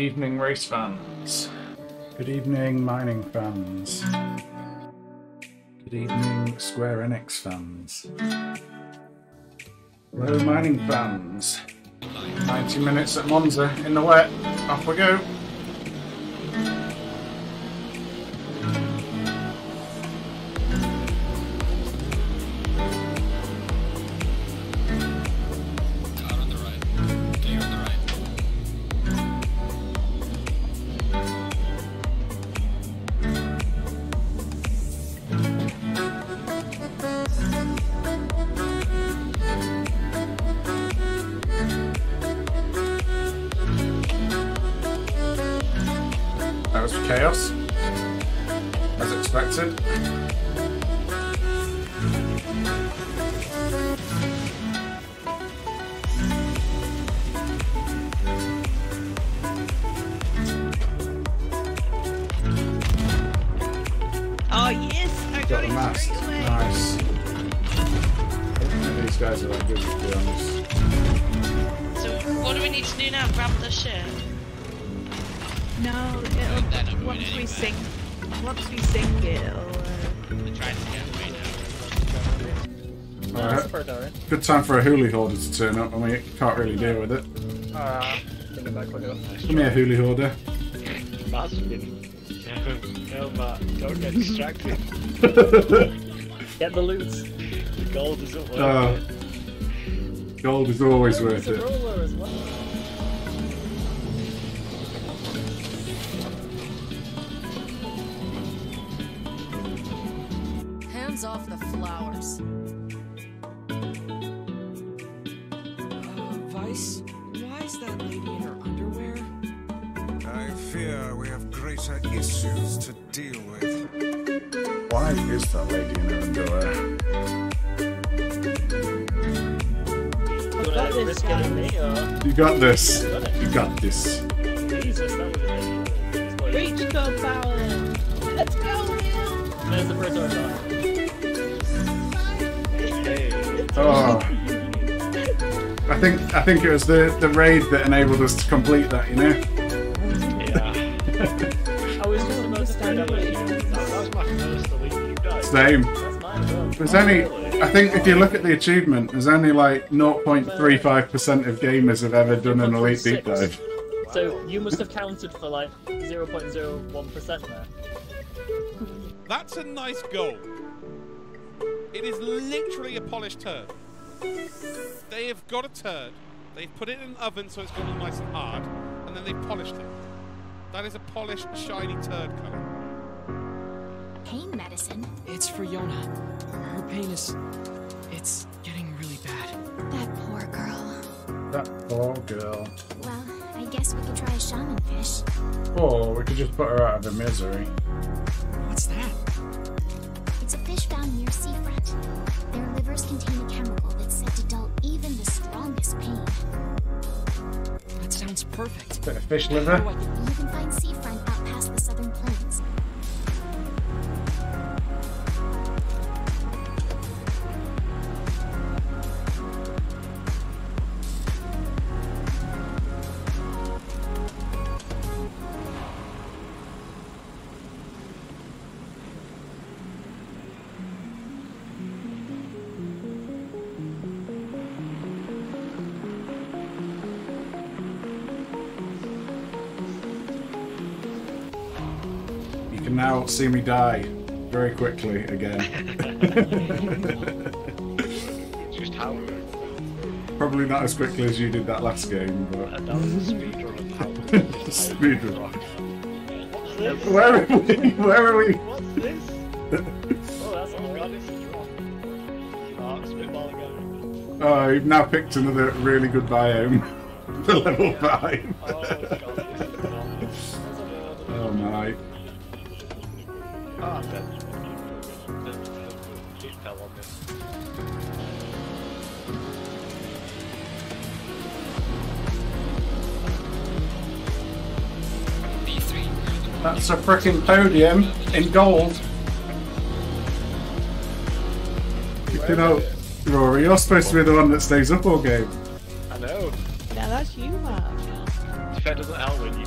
evening, race fans. Good evening, mining fans. Good evening, Square Enix fans. Hello, mining fans. 90 minutes at Monza in the wet. Off we go. For a Huuli Hoarder to turn up and we can't really deal with it. Ah, think about quick enough. Come here, Huuli Hoarder. Matt's been. No, Matt, don't get distracted. Get the loot. The gold isn't worth Oh, it. gold is always worth it. Got this. You got this. Jesus, that was a reach go power. Let's go, Will. There's the first door. Hey. Oh. I think I think it was the, the raid that enabled us to complete that, you know? Yeah. I was just about to find out what you That was my first elite you guys. Same. That's mine as. There's only I think if you look at the achievement, there's only like 0.35% of gamers have ever done an elite deep dive. So you must have counted for like 0.01% there. That's a nice goal. It is literally a polished turd. They have got a turd, they've put it in an oven so it's gone all nice and hard, and then they've polished it. That is a polished, shiny turd colour. Pain medicine. It's for Yona. Her pain is. It's getting really bad. That poor girl. That poor girl. Well, I guess we could try a shaman fish. Or we could just put her out of her misery. What's that? It's a fish found near seafront. Their livers contain a chemical that's said to dull even the strongest pain. That sounds perfect. Bit of fish liver. You can find seafront out past the southern plains. See me die very quickly again. Just how? Probably not as quickly as you did that last game, but That was a speedrun speedrun. Where are we? Where are we? What's this? Oh, that's all right. It's a drop. Mark, spitball again. Oh, you've now picked another really good biome the level five. Oh, Ah, I'm dead. The, the, fell on me. That's a freaking podium in gold. You know, Rory, you're supposed to be the one that stays up all game. I know. Yeah, that's you, man. If that doesn't help when you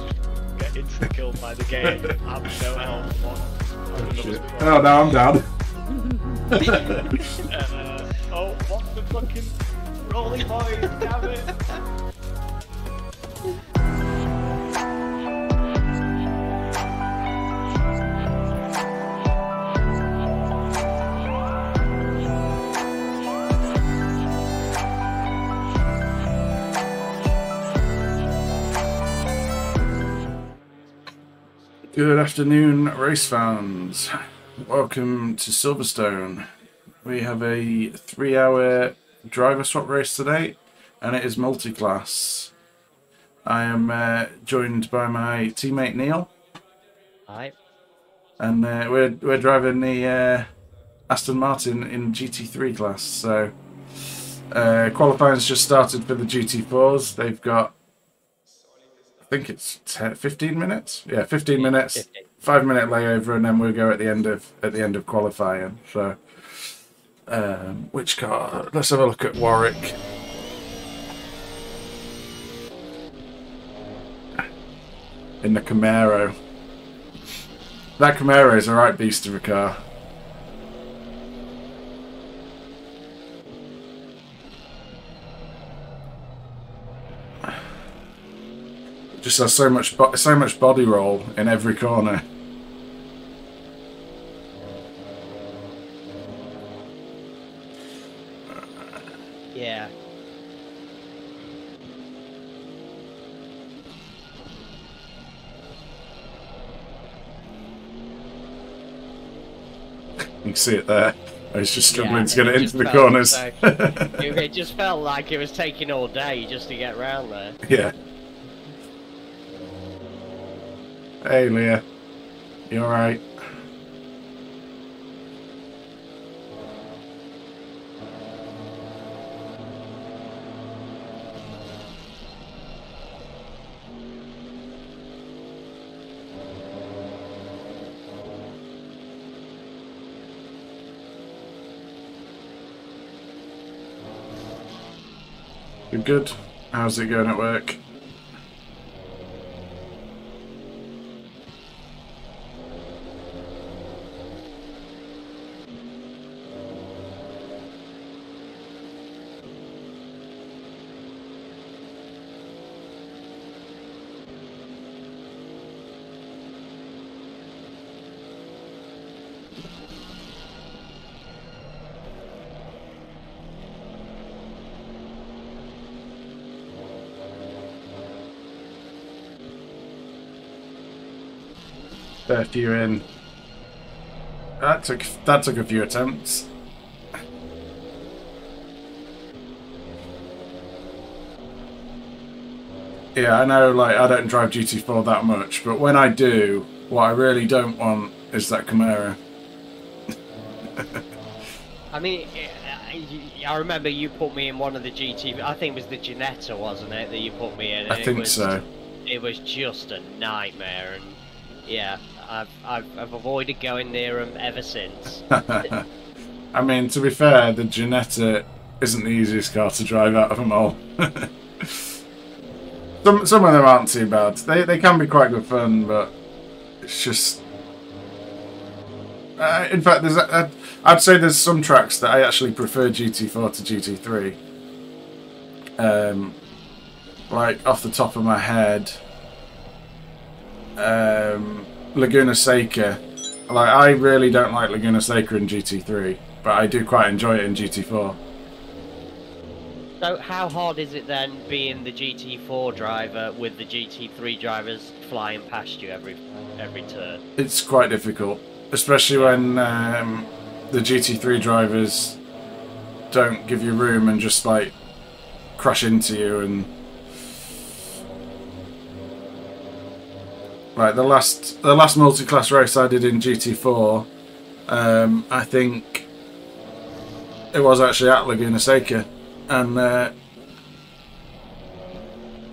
insta killed by the game. I'm no help. What? Shit. Oh, I'm down. Uh, oh, what the fucking rolling boys? Damn it! Good afternoon, race fans. Welcome to Silverstone. We have a three hour driver swap race today, and it is multi class. I am uh, joined by my teammate Neil, Hi. and uh, we're, we're driving the uh, Aston Martin in GT3 class. So, uh, qualifying's just started for the GT4s. They've got think it's 10, 15 minutes. Yeah, 15 minutes. 15. Five minute layover, and then we'll go at the end of at the end of qualifying. So, um, which car? Let's have a look at Warwick. In the Camaro. That Camaro is a right beast of a car. Just has so much so much body roll in every corner. Yeah. You can see it there. Oh, I was just struggling Yeah, to get it it into the corners. so- It, it just felt like it was taking all day just to get round there. yeah. Hey, Leah. You alright? You good? How's it going at work? Fair few in. That took that took a few attempts. Yeah, I know. Like, I don't drive GT4 that much, but when I do, what I really don't want is that Camaro. I mean, I- remember you put me in one of the GT. I think it was the Ginetta, wasn't it, that you put me in? I think was, so. It was just a nightmare, and yeah, I've I've, I've avoided going near them ever since. I mean, to be fair, the Ginetta isn't the easiest car to drive out of them all. some some of them aren't too bad. They they can be quite good fun, but it's just. Uh, in fact, there's I'd say there's some tracks that I actually prefer GT4 to GT3. Um, like off the top of my head, um, Laguna Seca. Like I really don't like Laguna Seca in GT3, but I do quite enjoy it in GT4. so, how hard is it then being the GT4 driver with the GT3 drivers flying past you every every turn? It's quite difficult, especially when um, the GT3 drivers don't give you room and just like crash into you and like the last the last multi-class race I did in GT4 um, I think it was actually at Laguna Seca and uh,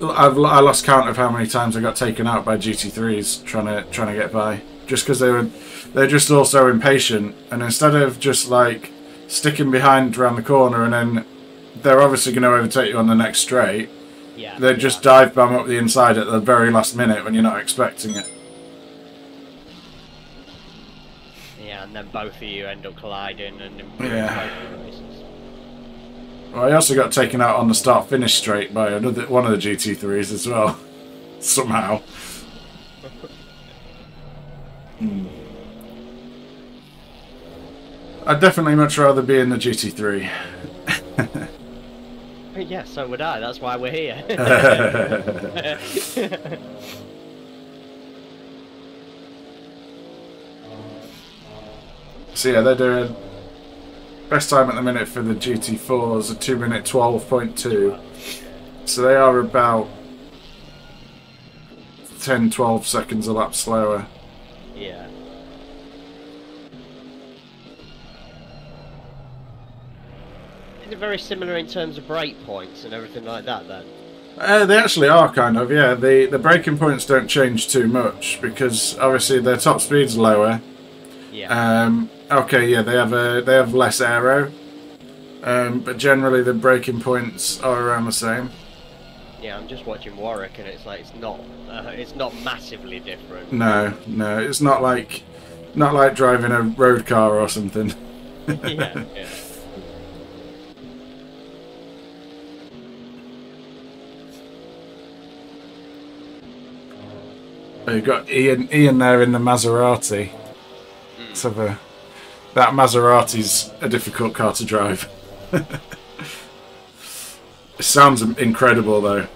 I've I lost count of how many times I got taken out by GT3s trying to trying to get by just because they were they're just all so impatient and instead of just like sticking behind around the corner and then they're obviously going to overtake you on the next straight Yeah. They just dive bomb up the inside at the very last minute when you're not expecting it. Yeah, and then both of you end up colliding and Yeah. Well, I also got taken out on the start finish straight by another one of the GT3s as well. Somehow. Hmm. I'd definitely much rather be in the GT3. Yeah, so would I. That's why we're here. So yeah, they're doing best time at the minute for the GT4 is a two minute twelve point two. So they are about 10, 12 seconds a lap slower. yeah. It very similar in terms of break points and everything like that then? Uh, they actually are kind of, yeah. The the braking points don't change too much because obviously their top speed's lower. Yeah. Um, okay, yeah, they have a they have less aero, um, but generally the braking points are around the same. yeah, I'm just watching Warwick and it's like it's not uh, it's not massively different. No, no, it's not like not like driving a road car or something. yeah, yeah. You've got Ian Ian there in the Maserati. So that Maserati's a difficult car to drive. it sounds incredible though.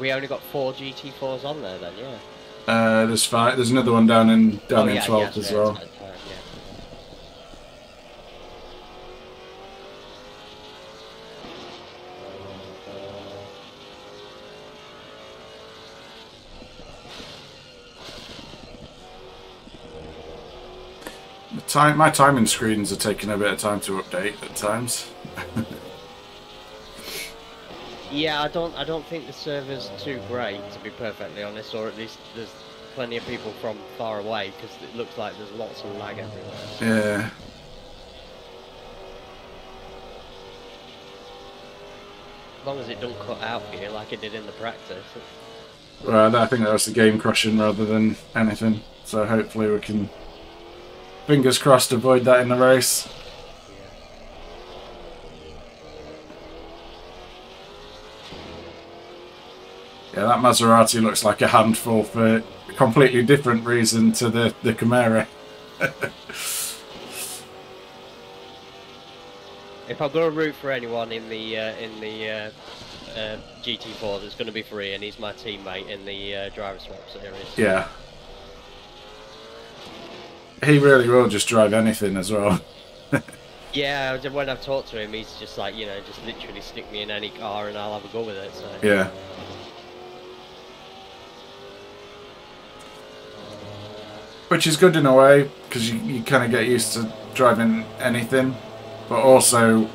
We only got four GT4s on there then, yeah. Uh, there's five. There's another one down in down Oh, in yeah, 12th yeah, as yeah, well. it's- it's, yeah. The time, my timing screens are taking a bit of time to update at times. Yeah, I don't. I don't think the server's too great, to be perfectly honest. Or at least there's plenty of people from far away because it looks like there's lots of lag everywhere. Yeah. As long as it don't cut out here like it did in the practice. Well, I think that was the game crushing rather than anything. So hopefully we can, fingers crossed, avoid that in the race. Yeah, that Maserati looks like a handful for a completely different reason to the, the Camaro. If I'm gonna root for anyone in the uh, in the uh, uh, GT4 that's gonna be free, and he's my teammate in the uh, driver swap series. Yeah. He really will just drive anything as well. Yeah, when I've talked to him, he's just like, you know, just literally stick me in any car and I'll have a go with it. So. Yeah. Which is good in a way, because you, you kind of get used to driving anything. But also,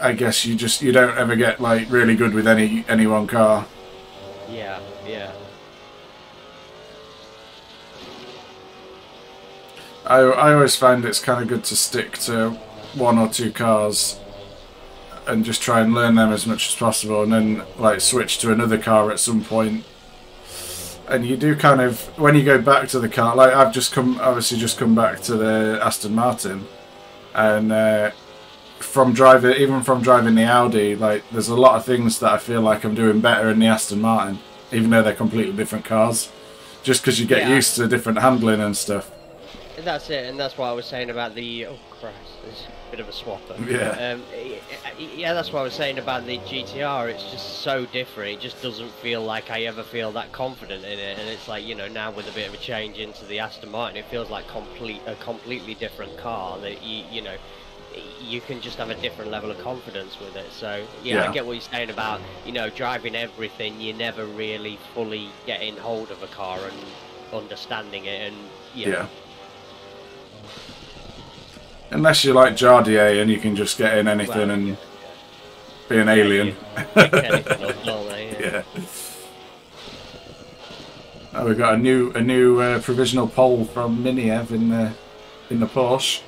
I guess you just you don't ever get like really good with any any one car. Yeah, yeah. I, I always find it's kind of good to stick to one or two cars and just try and learn them as much as possible and then like switch to another car at some point and you do kind of when you go back to the car like I've just come obviously just come back to the Aston Martin and uh, from driving even from driving the Audi like there's a lot of things that I feel like I'm doing better in the Aston Martin even though they're completely different cars just because you get Yeah. used to different handling and stuff that's it, and that's what I was saying about the. Oh Christ, bit of a swapper. Yeah. Um, yeah, that's what I was saying about the GTR. It's just so different. It just doesn't feel like I ever feel that confident in it. And it's like you know now with a bit of a change into the Aston Martin, it feels like complete a completely different car. That you you know. You can just have a different level of confidence with it. So yeah, Yeah. I get what you're saying about you know driving everything. You never really fully getting hold of a car and understanding it, and you know, Yeah. Unless you're like Jardier and you can just get in anything Well, and be an alien. Pick anything up, don't they? yeah. Oh, we've got a new a new uh, provisional pole from Miniev in the in the Porsche.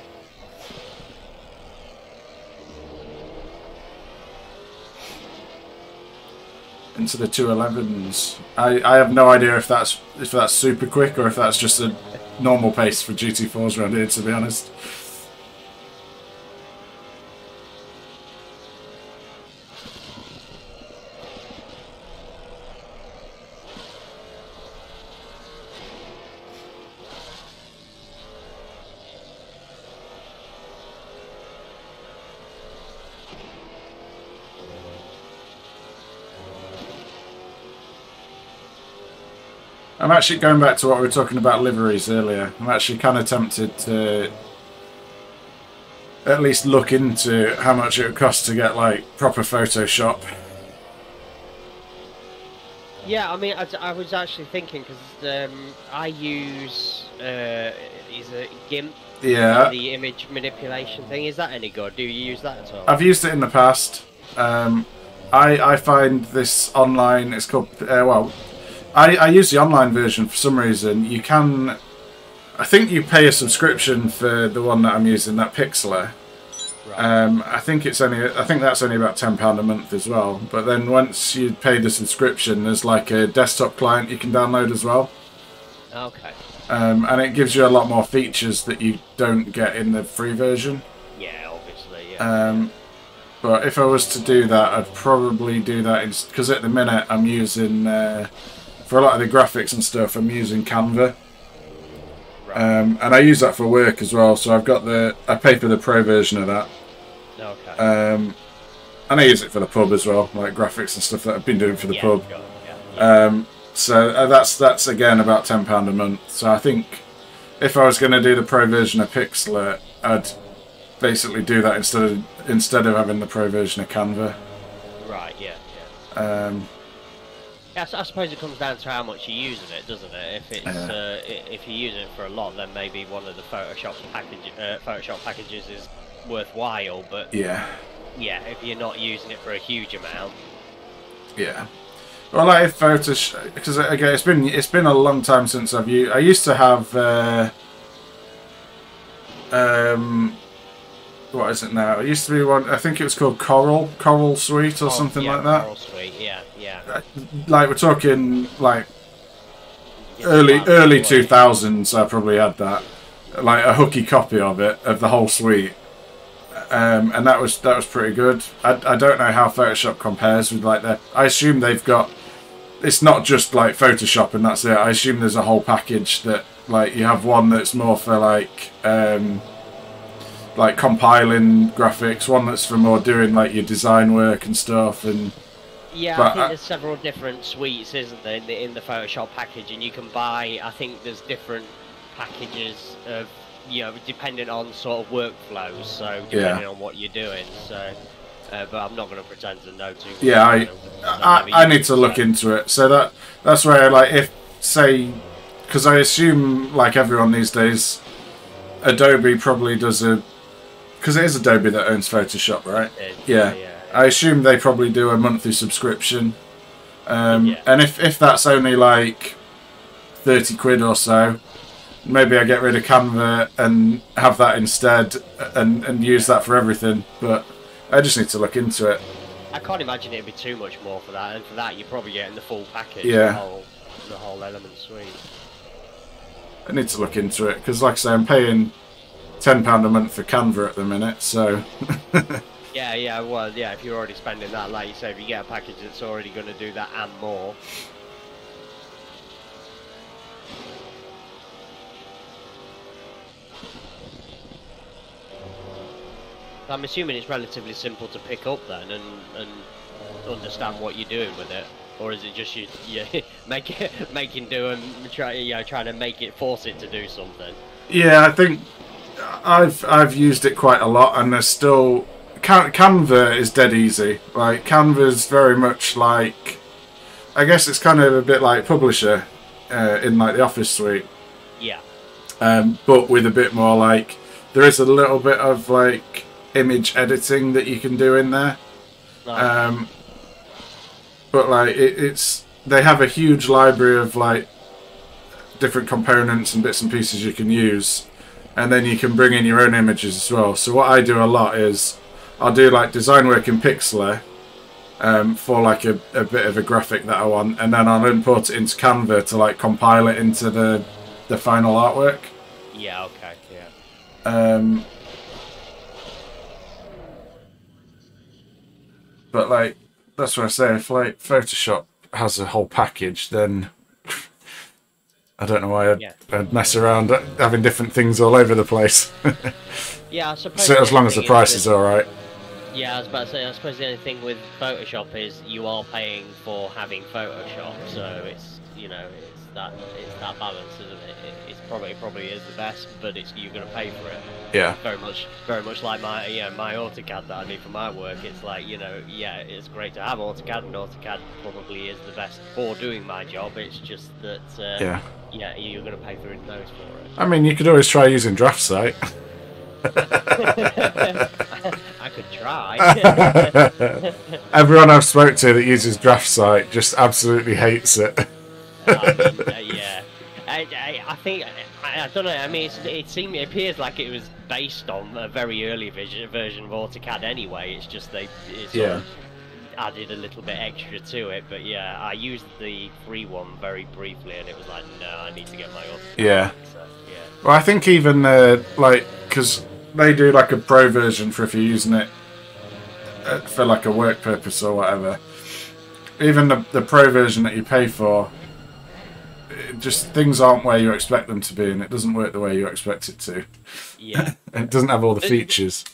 Into the two elevens. I, I have no idea if that's if that's super quick or if that's just a normal pace for GT4s around here. To be honest. I'm actually going back to what we were talking about liveries earlier. I'm actually kind of tempted to at least look into how much it would cost to get like proper Photoshop. Yeah, I mean, I, I was actually thinking because um, I use uh, is it GIMP? Yeah. The image manipulation thing. Is that any good? Do you use that at all? I've used it in the past. Um, I I find this online. It's called uh, well. I, I use the online version for some reason. You can, I think you pay a subscription for the one that I'm using, that Pixlr. Um, I think it's only, I think that's only about ten pound a month as well. But then once you pay the subscription, there's like a desktop client you can download as well, Okay. um, and it gives you a lot more features that you don't get in the free version. Yeah, obviously. Yeah. Um, but if I was to do that, I'd probably do that because at the minute I'm using uh, for a lot of the graphics and stuff. I'm using Canva, um, and I use that for work as well. So I've got the I pay for the pro version of that, okay. um, and I use it for the pub as well, like graphics and stuff that I've been doing for the Yeah, pub. yeah. Um, so uh, that's that's again about ten pound a month. So I think if I was going to do the pro version of Pixlr, I'd basically do that instead of instead of having the pro version of Canva. Right. Yeah. Yeah. Um, Yeah, I suppose it comes down to how much you're using it, doesn't it? If it's uh, if you're using it for a lot, then maybe one of the Photoshop package uh, Photoshop packages is worthwhile. But yeah, yeah, if you're not using it for a huge amount, yeah. Well, like if Photoshop, because again, it's been it's been a long time since I've used. I used to have. Uh, um, what is it now? It used to be one. I think it was called Corel, Corel Suite or Oh, something yeah, like that. Corel Suite, yeah, yeah. Like we're talking like Yeah, early early two thousands. I probably had that, like a hooky copy of it of the whole suite, um, and that was that was pretty good. I, I don't know how Photoshop compares with like their. I assume they've got. It's not just like Photoshop and that's it. I assume there's a whole package that like you have one that's more for like um, like compiling graphics, one that's for more doing like your design work and stuff and. Yeah, But I think I- there's several different suites, isn't there, in the, in the Photoshop package, and you can buy. I think there's different packages of, you know, depending on sort of workflows. So depending on what you're doing. So, uh, but I'm not going to pretend to know too. much Yeah, I, about it, because I've I, I need to look into it. So that that's where like if say because I assume like everyone these days, Adobe probably does a because it is Adobe that owns Photoshop, right? It Yeah. yeah. I assume they probably do a monthly subscription. Um, Yeah. And if, if that's only like 30 quid or so, maybe I get rid of Canva and have that instead and, and use that for everything. But I just need to look into it. I can't imagine it'd be too much more for that, and for that you're probably getting the full package. Yeah. The whole, the whole element suite. I need to look into it because, like I say, I'm paying ten pound a month for Canva at the minute. So Yeah, yeah, well, yeah, if you're already spending that, like you say, if you get a package that's already going to do that and more. I'm assuming it's relatively simple to pick up then and, and understand what you're doing with it. Or is it just you, you make it, making do and try, you know, trying to make it, force it to do something? yeah, I think I've I've used it quite a lot, and there's still Can- Canva is dead easy. Like Canva's very much like I guess it's kind of a bit like Publisher uh, in like the Office suite. Yeah. um, but with a bit more like there is a little bit of like image editing that you can do in there. Right. Um, but like it, it's they have a huge library of like different components and bits and pieces you can use, and then you can bring in your own images as well. So what I do a lot is I'll do like design work in Pixlr um, for like a, a bit of a graphic that I want, and then I'll import it into Canva to like compile it into the the final artwork. Yeah. Okay. Yeah. Um, but like that's what I say. If like Photoshop has a whole package, then I don't know why I'd, Yeah. I'd mess around having different things all over the place. Yeah. I suppose. so as long as the price that- is all right. Yeah, I was about to say. I suppose the only thing with Photoshop is you are paying for having Photoshop, so it's you know it's that it's that balance, isn't it? it it's probably probably is the best, but it's you're gonna pay for it. Yeah. Very much, very much like my yeah my AutoCAD that I need for my work. It's like you know yeah it's great to have AutoCAD, and AutoCAD probably is the best for doing my job. It's just that uh, Yeah. Yeah you're gonna pay through the nose for it. I mean, you could always try using DraftSight. I could try. Everyone I've spoke to that uses DraftSight just absolutely hates it. I mean, uh, yeah. I, I, I think I, I don't know. I mean, it's, it seemed it appears like it was based on a very early version, version of AutoCAD anyway. It's just they it sort Yeah. of added a little bit extra to it. But yeah, I used the free one very briefly, and it was like, no, I need to get my AutoCAD. Yeah. So, yeah. Well, I think even uh, like because they do like a pro version for if you're using it uh, for like a work purpose or whatever. Even the the pro version that you pay for, it just things aren't where you expect them to be, and it doesn't work the way you expect it to. Yeah. It doesn't have all the It- features.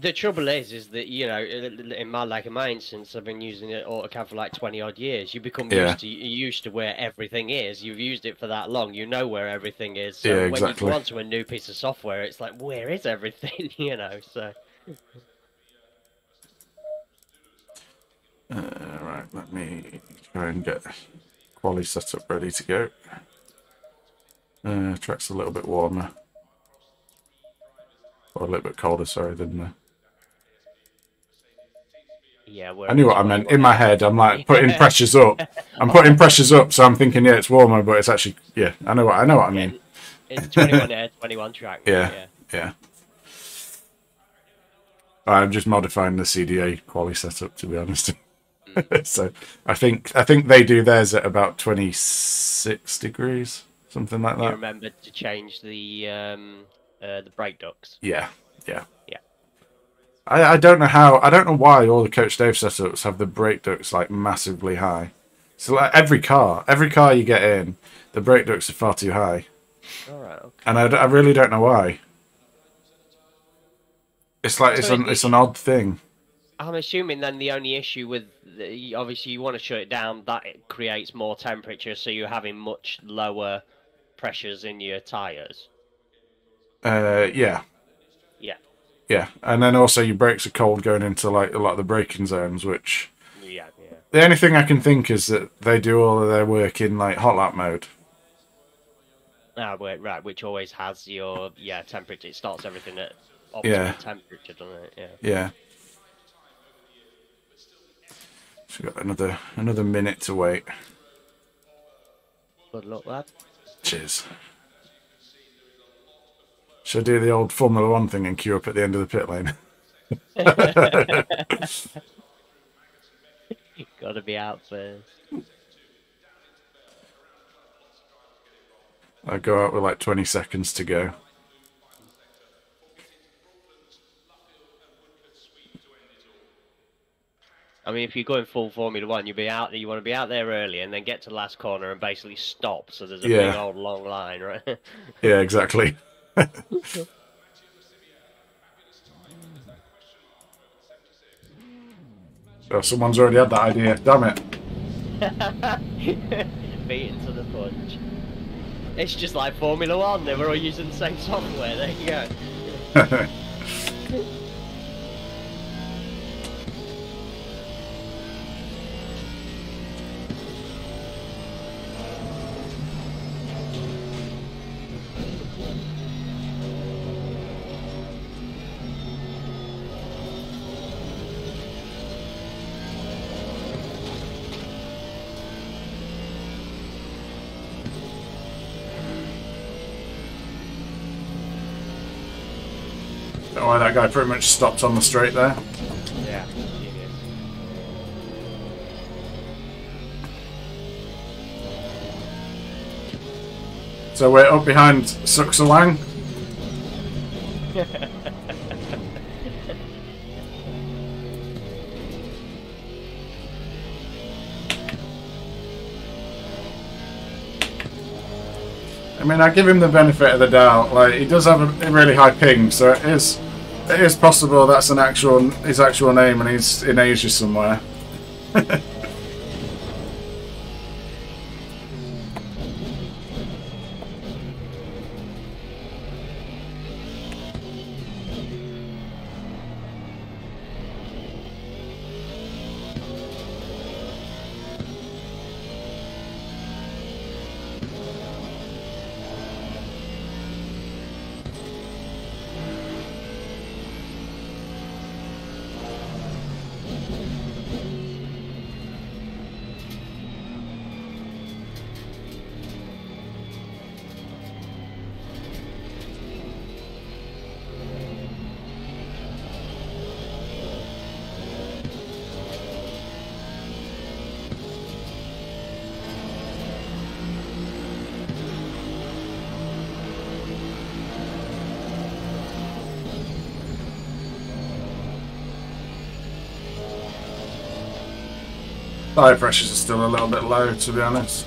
The trouble is, is that you know, in my like in my instance, I've been using it AutoCAD for like twenty odd years. You become Yeah. used to used to where everything is. You've used it for that long. You know where everything is. So Yeah, when you go onto a new piece of software, it's like, where is everything? you know. So Uh, right, let me try and get quality set up ready to go. Uh, track's a little bit warmer. Or a little bit colder, sorry, than the yeah, I knew what I meant. In my head, I'm like putting pressures up. I'm putting pressures up, so I'm thinking, yeah, it's warmer, but it's actually, yeah, I know what I know what I mean. It's twenty-one air, twenty-one track. Yeah, yeah. yeah. I'm just modifying the CDA quality setup, to be honest. so I think I think they do theirs at about 26 degrees, something like You that. remembered to change the um, uh, the brake ducts. Yeah, yeah. I, I don't know how. I don't know why all the Coach Dave setups have the brake ducts like massively high. So like every car, every car you get in, the brake ducts are far too high, All right. Okay. and I really don't know why. It's like it's an it- it's an odd thing. I'm assuming then the only issue with the, obviously you want to shut it down that it creates more temperature, so you're having much lower pressures in your tires. Uh, Yeah. Yeah, and then also your brakes are cold going into like a lot of the braking zones, which Yeah. Yeah. the only thing I can think is that they do all of their work in like hot lap mode. Ah, wait, right, which always has your yeah temperature. It starts everything at optimal Yeah. temperature, doesn't it? Yeah. Yeah. So we've got another another minute to wait. Good luck, lad. Cheers. Should I do the old Formula One thing and queue up at the end of the pit lane? Gotta be out first. I go out with like 20 seconds to go. I mean, if you're going full Formula One, you'll be out. There. You want to be out there early and then get to the last corner and basically stop. So there's a big old long line, right? Yeah, exactly. oh, someone's already had that idea. Damn it. Beaten to the punch. It's just like Formula One. They were all using the same software. There you go. Don't know why that guy pretty much stopped on the straight there. Yeah. So we're up behind Suxawang. I mean, I give him the benefit of the doubt. Like he does have a really high ping, so it is it is possible that's an actual his actual name, and he's in Asia somewhere. Tire pressures are still a little bit low, to be honest.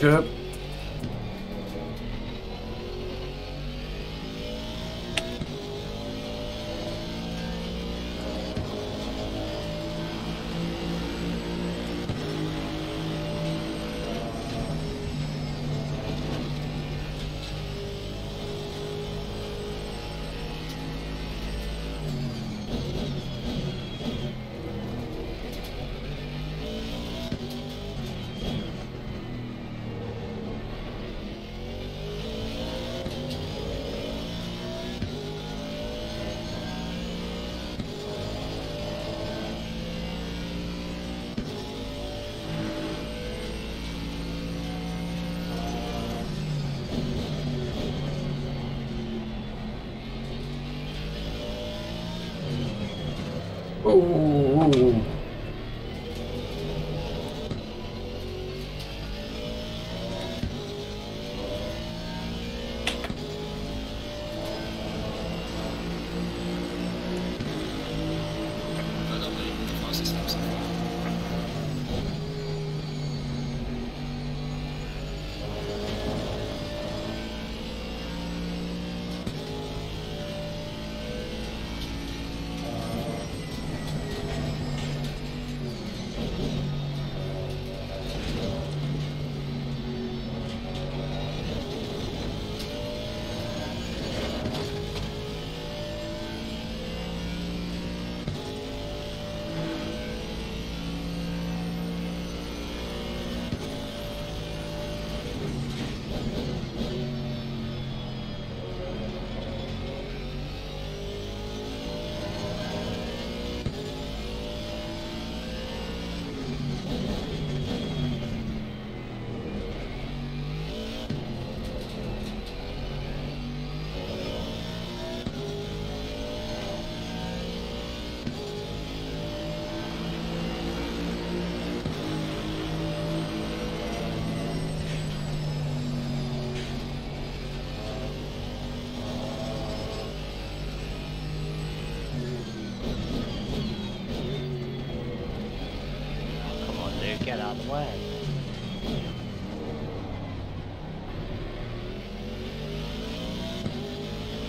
对。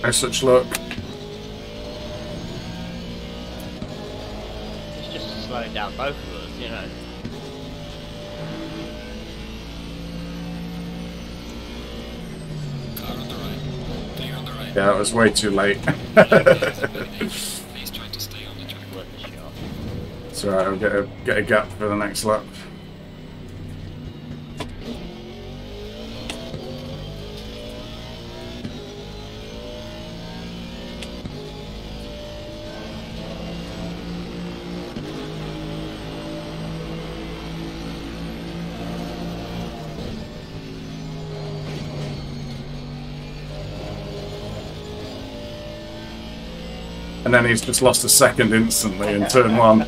No such luck. It's just slowing down both of us, you know. Car on the right. Clear on the right. Yeah, it was way too late. Please try to stay on the track. Let the shot. it's alright, I'll get a, get a gap for the next lap. And then he's just lost a second instantly in turn one.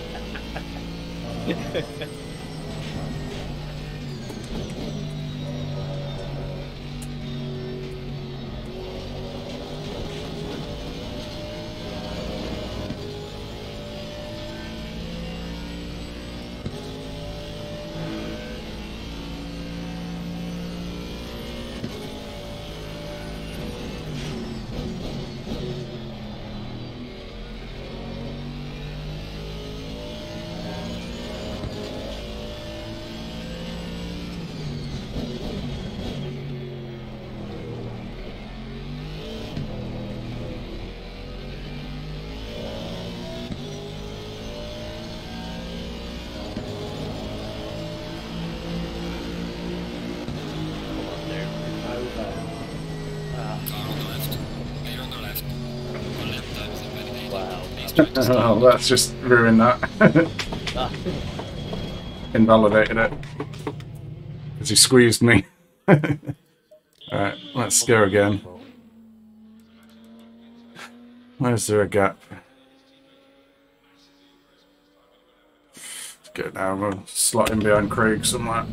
Oh, that's just ruined that. Invalidated it. Because he squeezed me. Alright, let's go again. Where's there a gap? Let's go down, slot in behind Craig somewhere.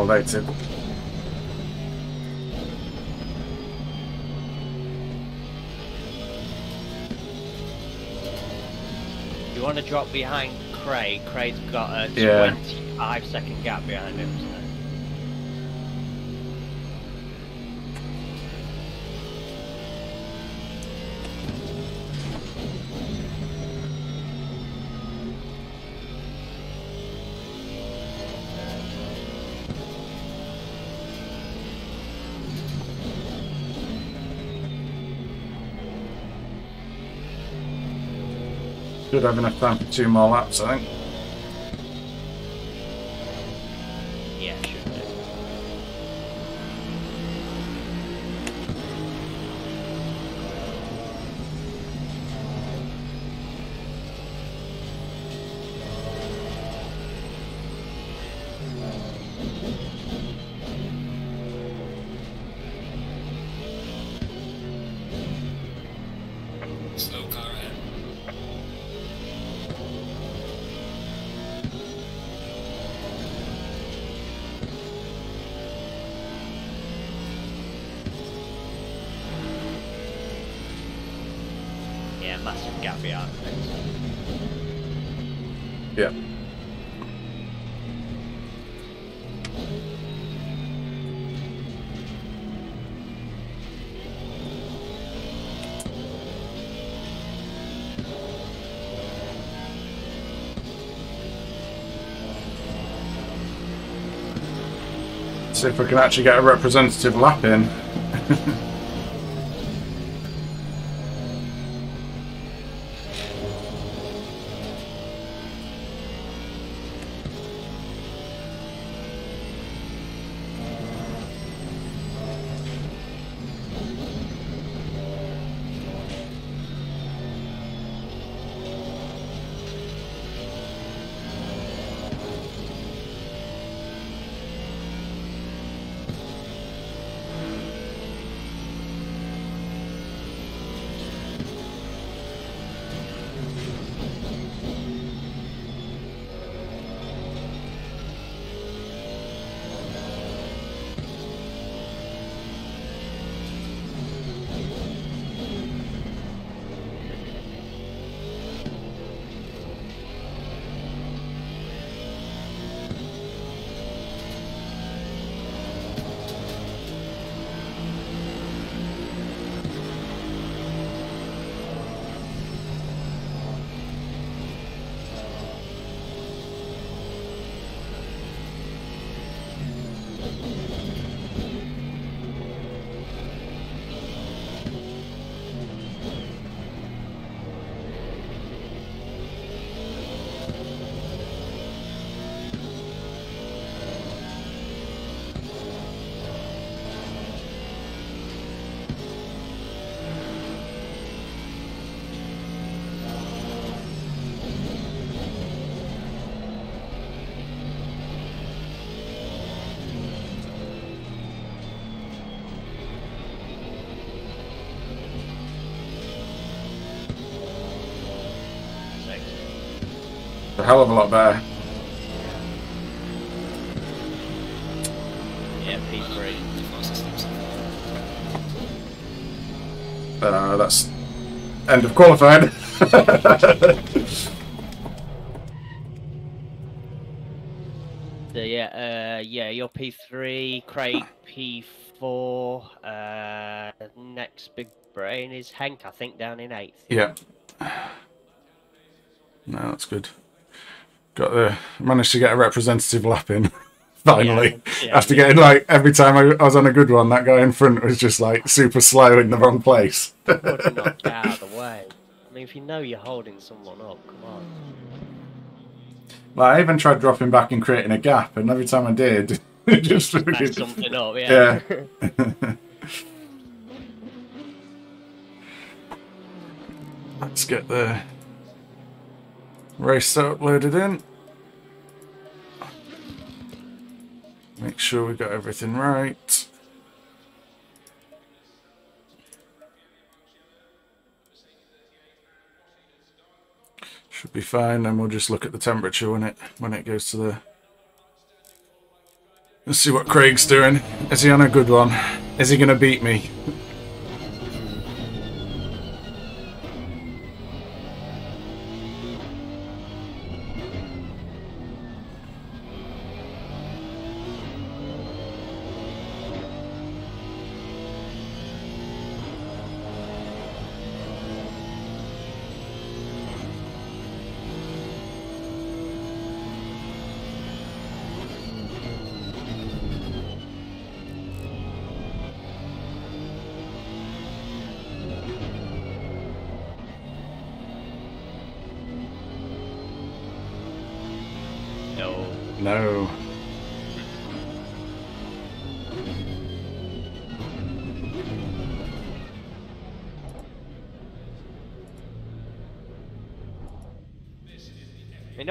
Invalidated. You want to drop behind Craig? Craig's got a Yeah. 25 second gap behind him. Have enough time for two more laps, I think. See if we can actually get a representative lap in. hell of a lot better. Yeah, P3. The fastest lap so far. Uh, that's end of qualified. So yeah, uh, yeah, you're P3, Craig P4. Uh, next big brain is Hank, I think, down in eighth. yeah. No, that's good. Got the managed to get a representative lap in. Finally, Yeah, yeah, after yeah. getting like every time I, I was on a good one, that guy in front was just like super slow in the wrong place. Would have knocked out of the way. I mean, if you know you're holding someone up, come on. Like, I even tried dropping back and creating a gap, and every time I did, it just something up, yeah. Yeah. Let's get the race setup loaded in. Make sure we got everything right. Should be fine, then we'll just look at the temperature when it when it goes to the Let's see what Craig's doing. Is he on a good one? Is he gonna beat me?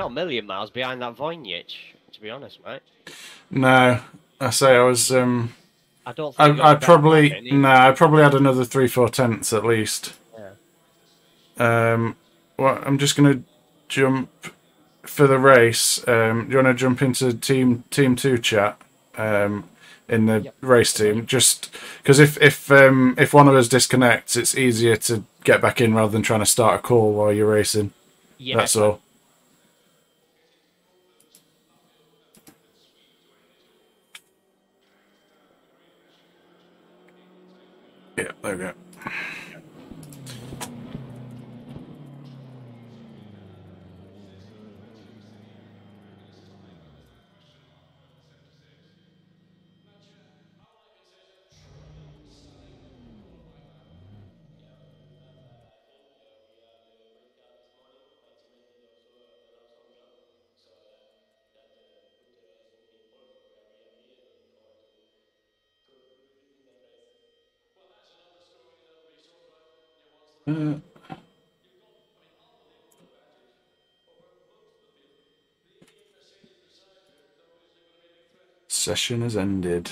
Not a million miles behind that Voynich, to be honest, mate. No. I say I was. Um, I don't I, I probably no. I probably had another three, four tenths at least. Yeah. Um, well, I'm just gonna jump for the race. Um, do you want to jump into team team two chat? Um, in the race team, just because if if um if one of us disconnects, it's easier to get back in rather than trying to start a call while you're racing. Yeah, That's all. Yeah, there we go. Session has ended.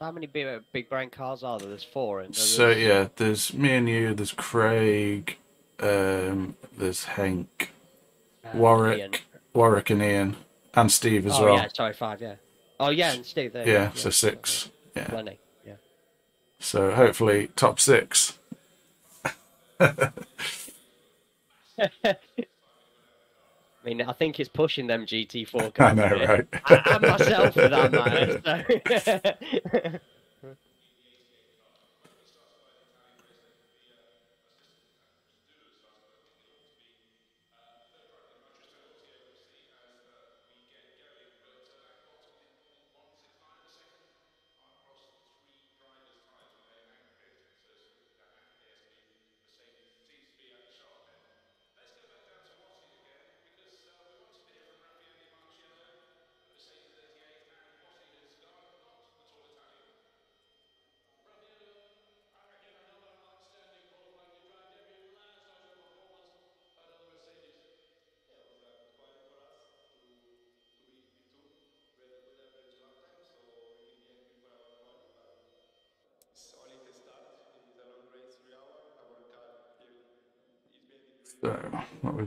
How many big, big brain cars are there? There's four. In there. So There's- yeah, there's me and you. There's Craig. Um, there's Hank, uh, Warwick, Ian. Warwick and Ian, and Steve as oh, well. yeah, sorry, five, yeah. Oh, yeah, and Steve there. Yeah, so six. Yeah. Plenty, yeah. So hopefully top six. I mean, I think it's pushing them GT4 cars. I know, right? I, and myself for that matter. So. So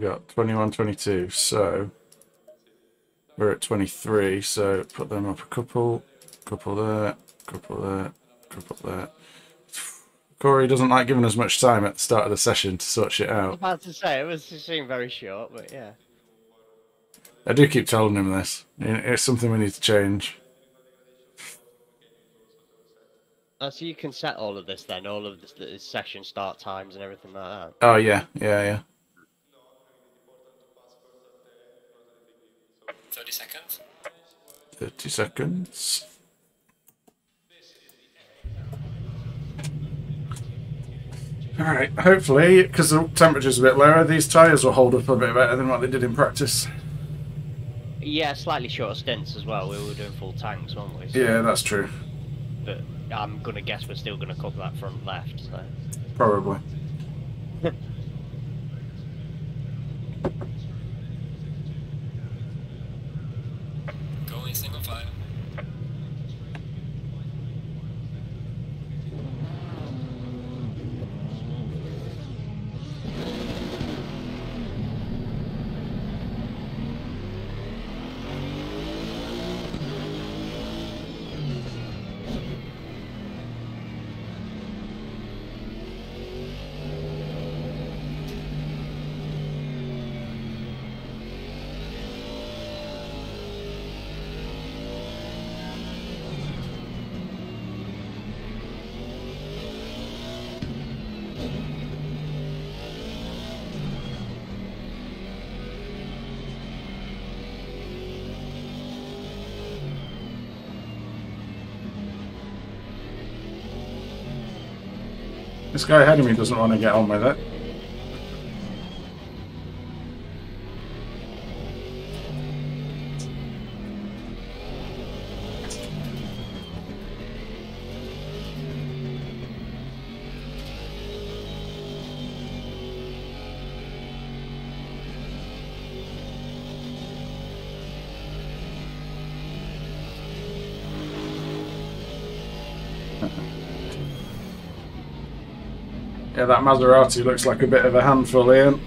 got? 21, 22. So we're at 23. So put them up a couple, couple there, couple there, couple there. Corey doesn't like giving us much time at the start of the session to sort shit I was out. about to say, it was seemed very short, but yeah. I do keep telling him this. It's something we need to change. Oh, so you can set all of this then, all of this, the session start times and everything like that. Oh yeah, yeah, yeah. 30 seconds. 30 seconds. Alright, hopefully, because the temperature's a bit lower, these tyres will hold up a bit better than what they did in practice. Yeah, slightly shorter stints as well. We were doing full tanks, weren't we? So- Yeah, that's true. But I'm gonna guess we're still gonna cover that front left. So. Probably. This guy ahead of me doesn't want to get on with it. Yeah, that Maserati looks like a bit of a handful, Ian.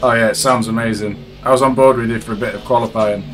Oh yeah, it sounds amazing. I was on board with you for a bit of qualifying.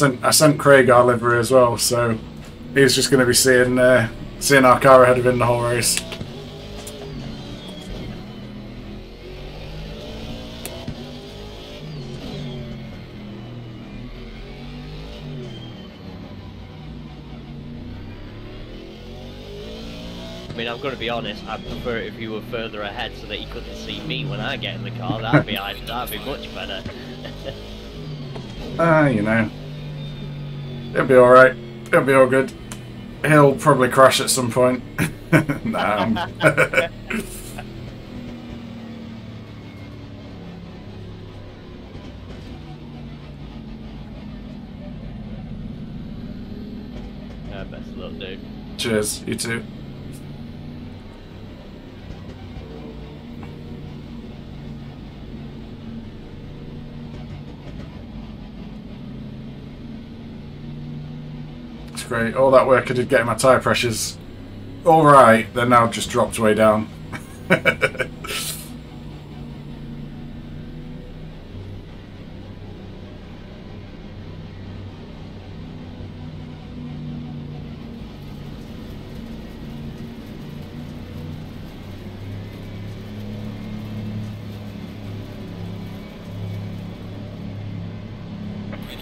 Sent I sent Craig our livery as well, so he's just going to be seeing uh, seeing our car ahead of him the whole race. I mean, I'm going to be honest. I'd prefer it if you were further ahead so that you couldn't see me when I get in the car. That'd be that'd be much better. Ah, you know, it'll be all right. It'll be all good. He'll probably crash at some point. nah. I'm- uh, best of luck, dude. Cheers, you too. It's great. All that work I did getting my tyre pressures all right, they're now just dropped way down. Green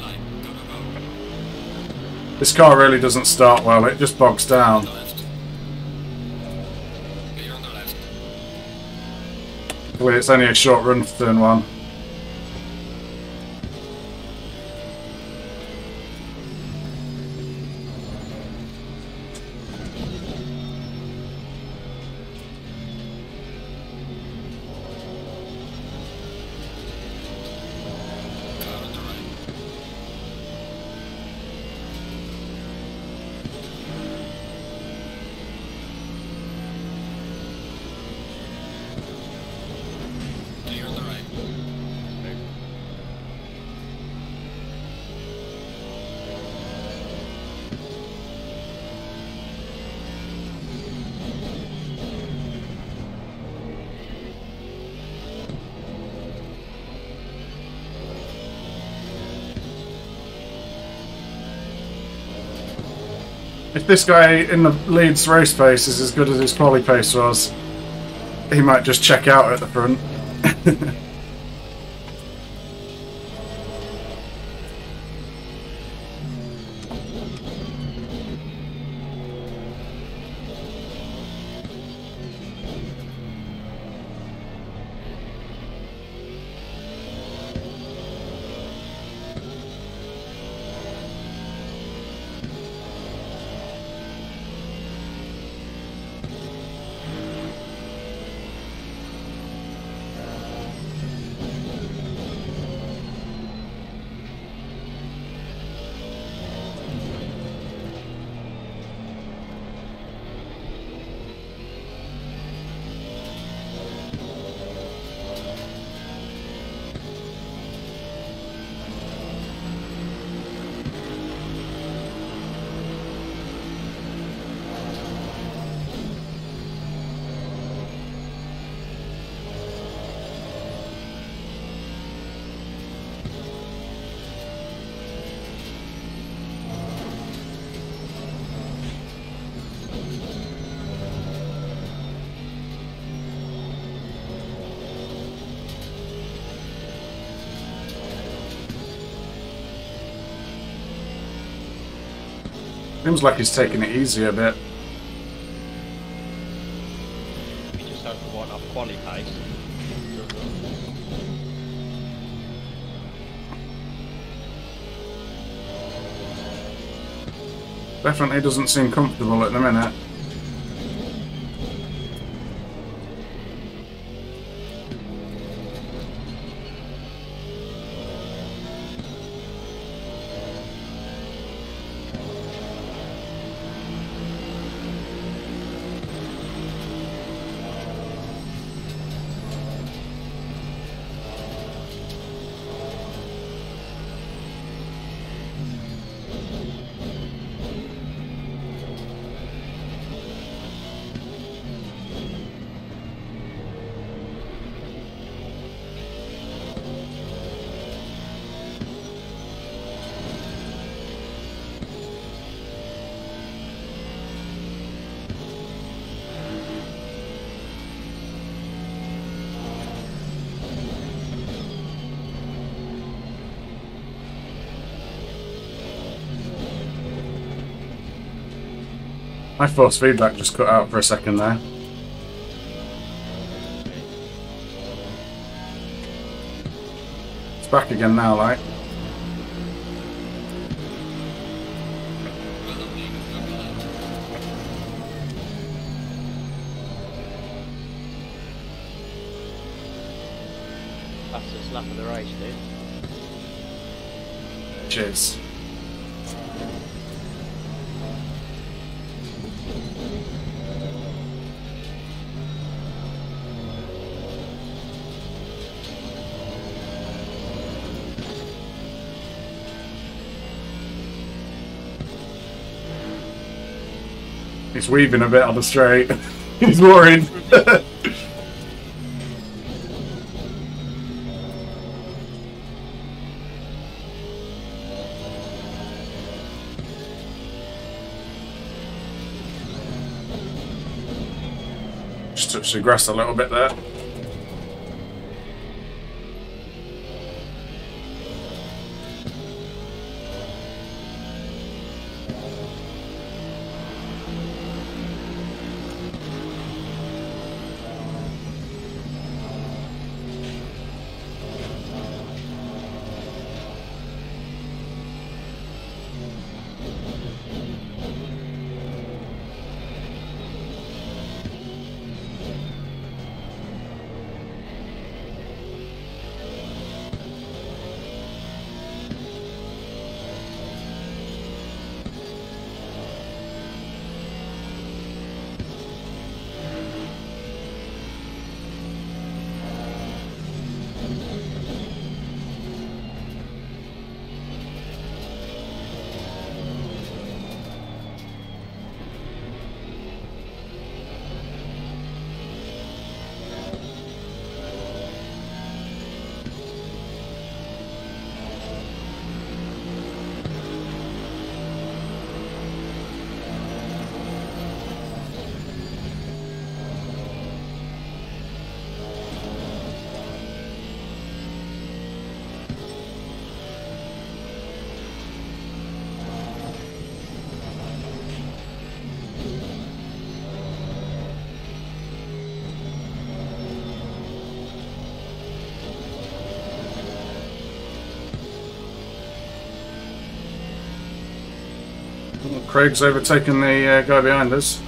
light. Go, go, go. This car really doesn't start well. It just bogs down. It's only a short run for turn one. This guy in the Leeds race pace is as good as his quali pace was, he might just check out at the front. Seems like he's taking it easy a bit. We just hope for one quality pace. Definitely doesn't seem comfortable at the minute. My force feedback just cut out for a second there. It's back again now, like. Fastest slap of the race, dude. Cheers. He's weaving a bit on the straight. He's worried. Just touched the grass a little bit there. Craig's overtaken the uh, guy behind us.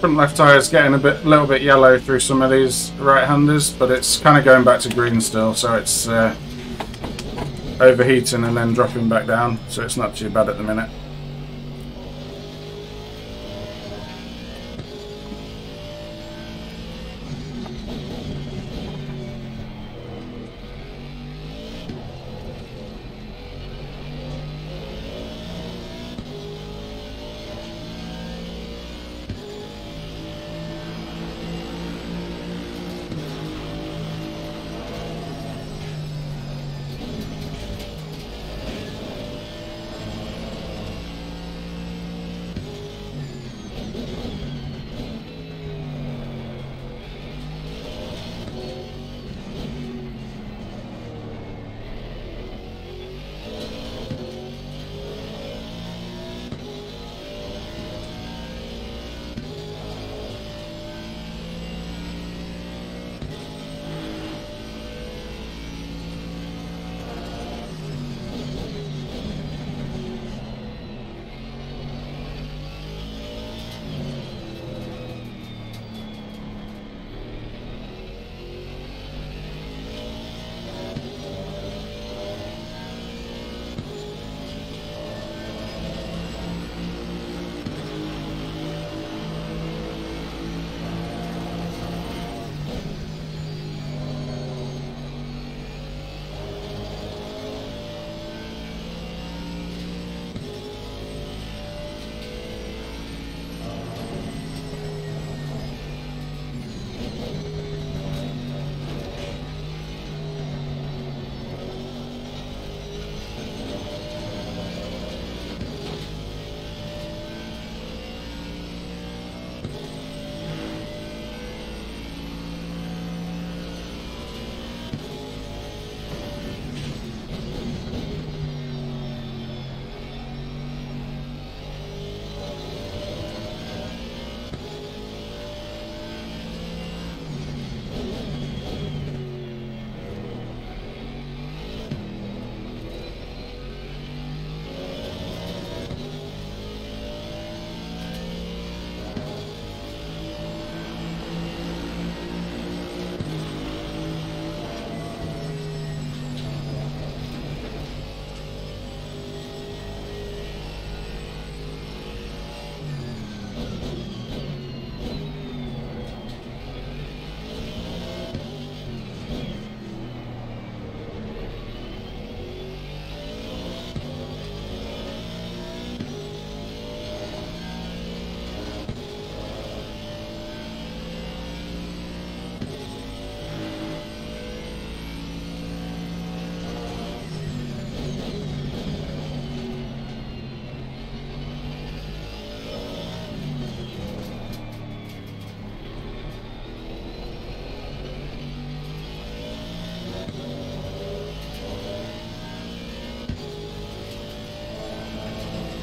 Front left tire is getting a bit, little bit yellow through some of these right-handers, but it's kind of going back to green still, so it's uh, overheating and then dropping back down, so it's not too bad at the minute.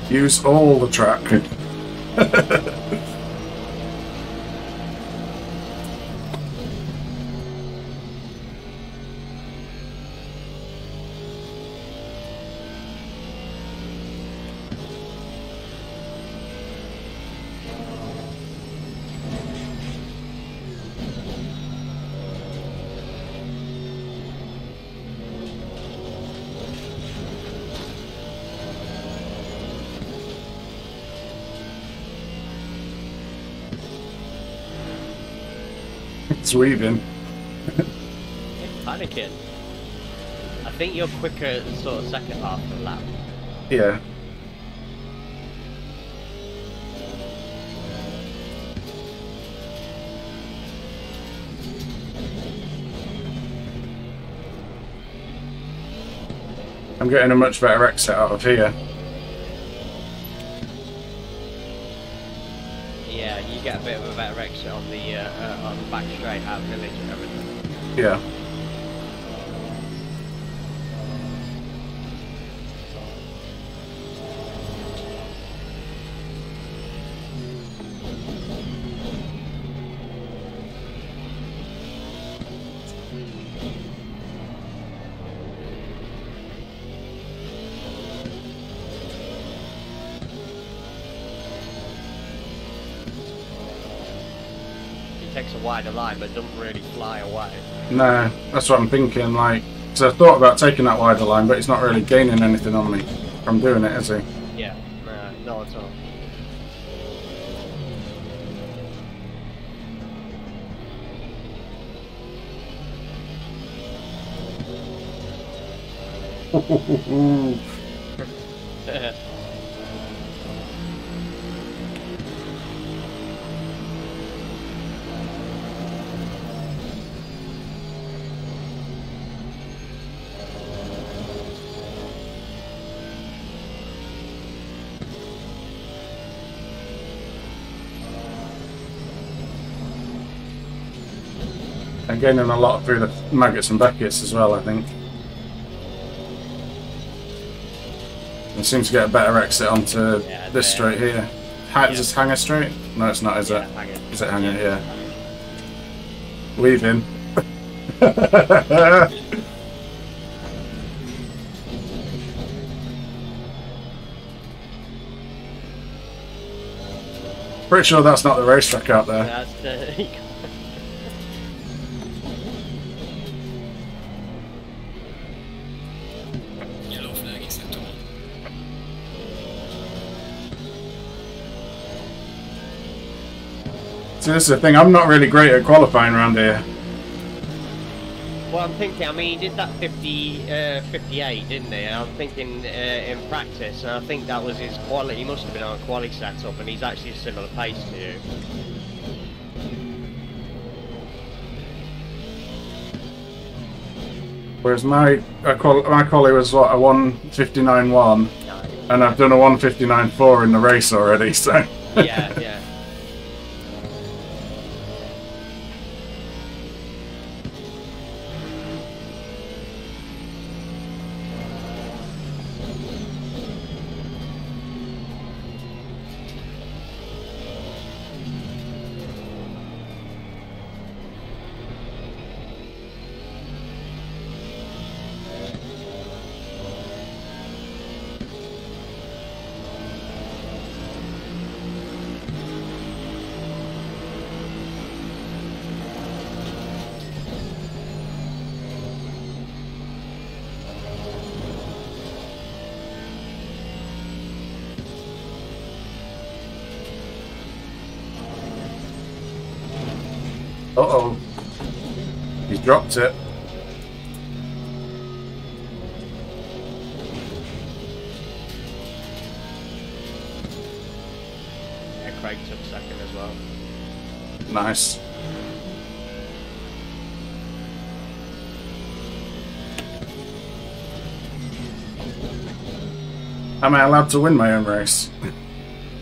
Use all the track. it's weaving. Panicking. I think you're quicker sort of second half of the lap. Yeah. I'm getting a much better exit out of here. Of village everything. Yeah. Takes a wider line but doesn't really fly away. No, that's what I'm thinking. Like, so I thought about taking that wider line, but it's not really gaining anything on me from doing it, is he? Yeah, no, not at all. I'm gaining a lot through the Maggotts and Becketts as well, I think. It seems to get a better exit onto Yeah, this straight here. Ha- Yeah. Is this Hangar straight? No, it's not, is Yeah, it? hang it. Is it Hangar? Yeah. Yeah. Pretty sure that's not the racetrack out there. See, this is the thing. I'm not really great at qualifying around here. Well, I'm thinking, I mean, he did that 50, uh, 58, didn't he? And I'm thinking uh, in practice, and I think that was his quality. He must have been on a quality setup, and he's actually a similar pace to you. Whereas my my quality was what a 159.1, and I've done a 159.4 in the race already. So yeah, yeah. Dropped it. Yeah, Craig took second as well. Nice. Am I allowed to win my own race?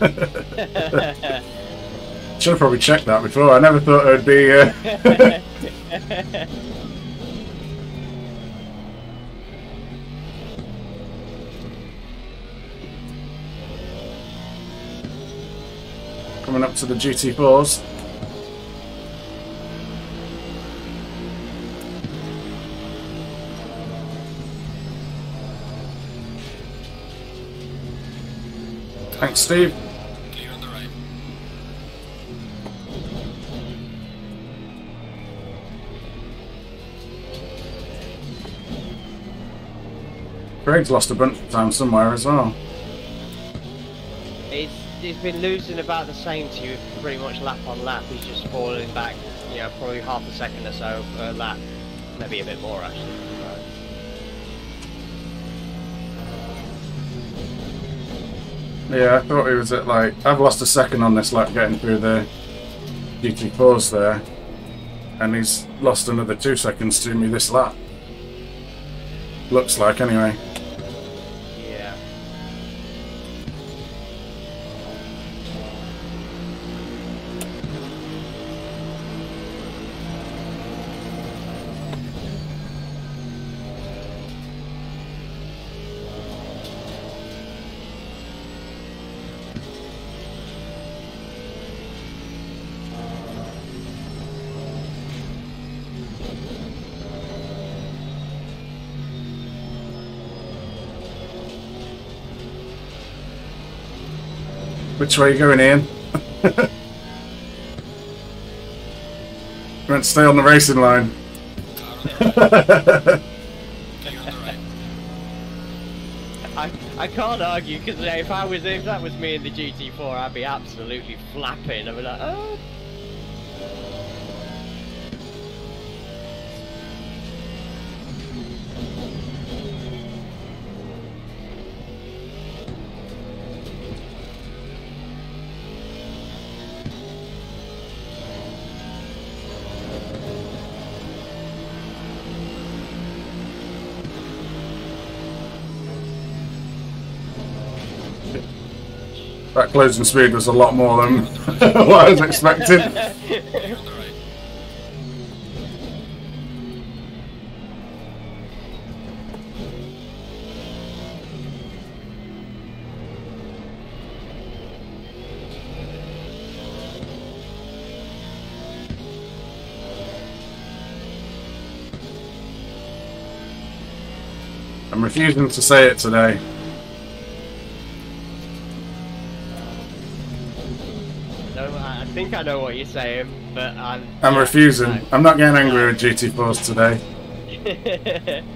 Should have probably checked that before. I never thought it would be. Uh... Coming up to the GT4s. Thanks, Steve. Craig's lost a bunch of time somewhere as well. He's, he's been losing about the same to you pretty much lap on lap. He's just falling back, you know, probably half a second or so per lap. Maybe a bit more actually. Yeah, I thought he was at like. I've lost a second on this lap getting through the GT4s there. And he's lost another two seconds to me this lap. Looks like, anyway. Are you going, Ian? to stay on the racing line. I, I can't argue because if I was if that was me in the GT4, I'd be absolutely flapping. I'd be like, oh. That closing speed was a lot more than what I was expecting. I'm refusing to say it today. Think I know what you're saying, but I'm. I'm yeah, refusing. I- I'm not getting angry with GT4s today.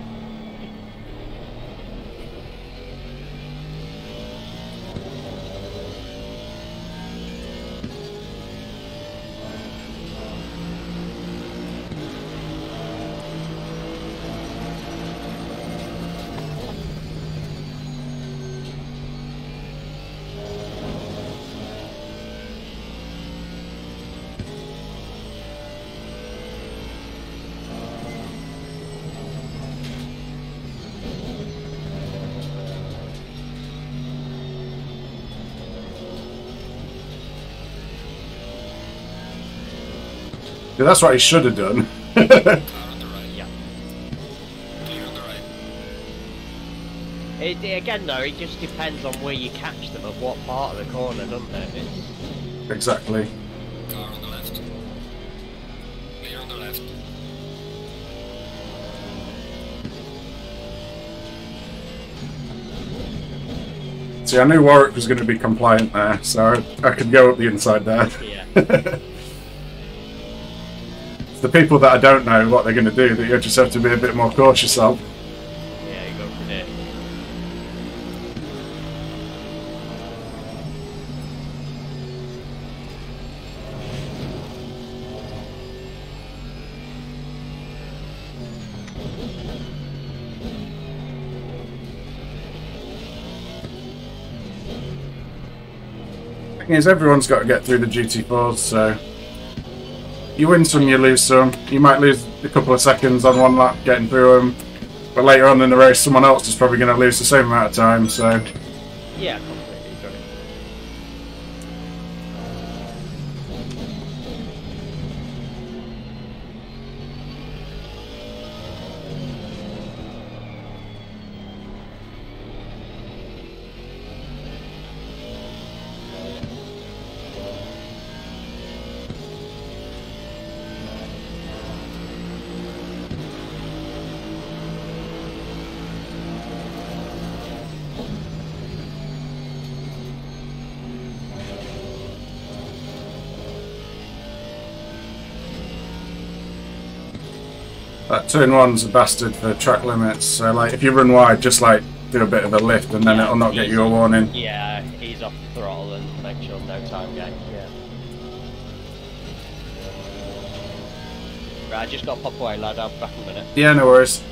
Yeah, that's what he should have done. Car on the right. Yeah. Clear on the right. It, again, though, it just depends on where you catch them, of what part of the corner, doesn't it? It's, exactly. Car on the left. Clear on the left. See, I knew Warwick was going to be compliant there, so I could go up the inside there. yeah. The people that I don't know what they're going to do that you just have to be a bit more cautious of. Yeah, you go for it. thing is, everyone's got to get through the GT4s, so you win some, you lose some. You might lose a couple of seconds on one lap getting through them, but later on in the race, someone else is probably going to lose the same amount of time. So Yeah, turn one's a bastard for track limits. So like, if you run wide, just like do a bit of a lift, and then Yeah, it'll not get you a warning. Yeah, ease off the throttle and make sure no time gain. Yeah. Right, I just got to pop away, lad. I'll be back in a minute. Yeah, no worries.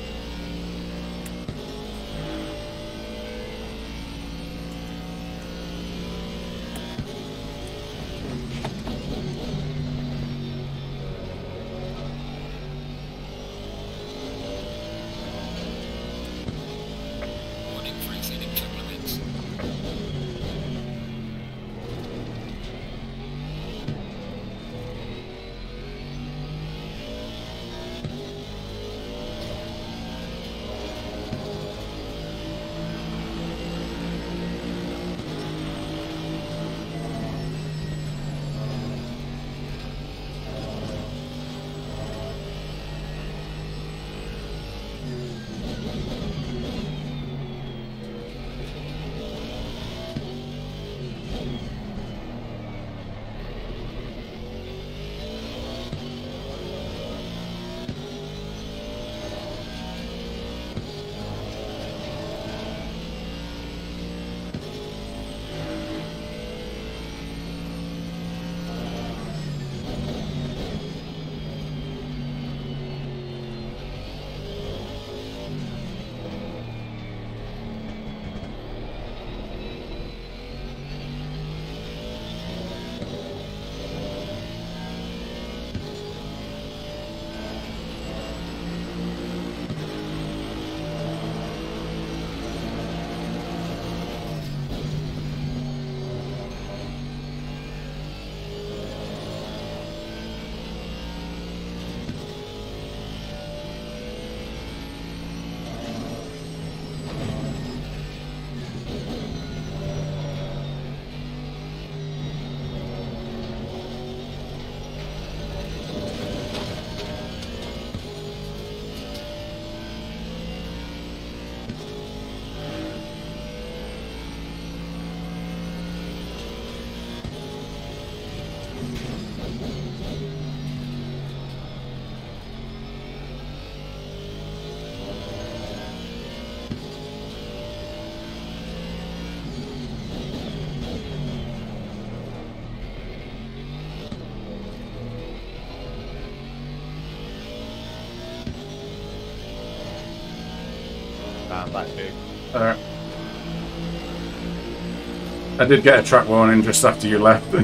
Did get a track warning just after you left.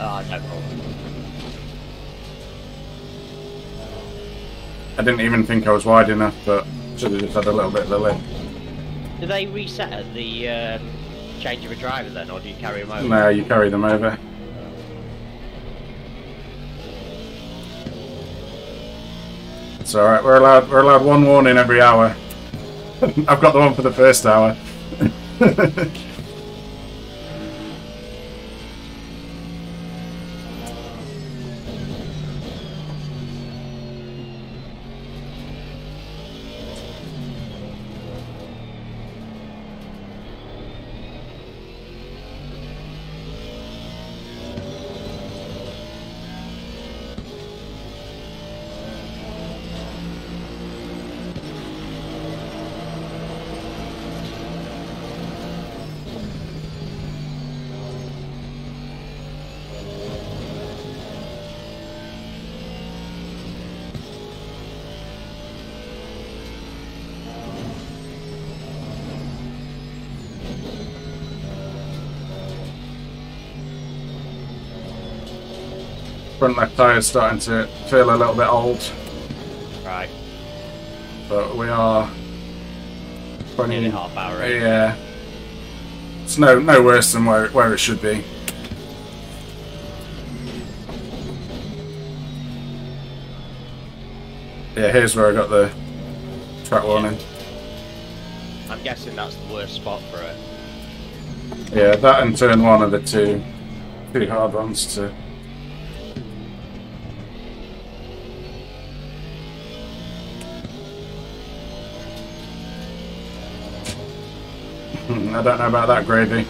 Ah, no. I didn't even think I was wide enough, but should have just had a little bit of a lift. Do they reset at the um, change of a driver then, or do you carry them over? No, you carry them over. It's alright, we're allowed we're allowed one warning every hour. I've got the one for the first hour. Front left tire's starting to feel a little bit old, Right. but we are 20 Nearly half hour in. Yeah. Uh, it's no no worse than where where it should be. Yeah, here's where I got the track warning. I'm guessing that's the worst spot for it. Yeah, that and turn one are the two two hard ones to I don't know about that gravy.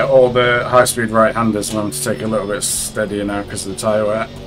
Yeah, all the high-speed right-handers want to take a little bit steadier now because of the tyre wear.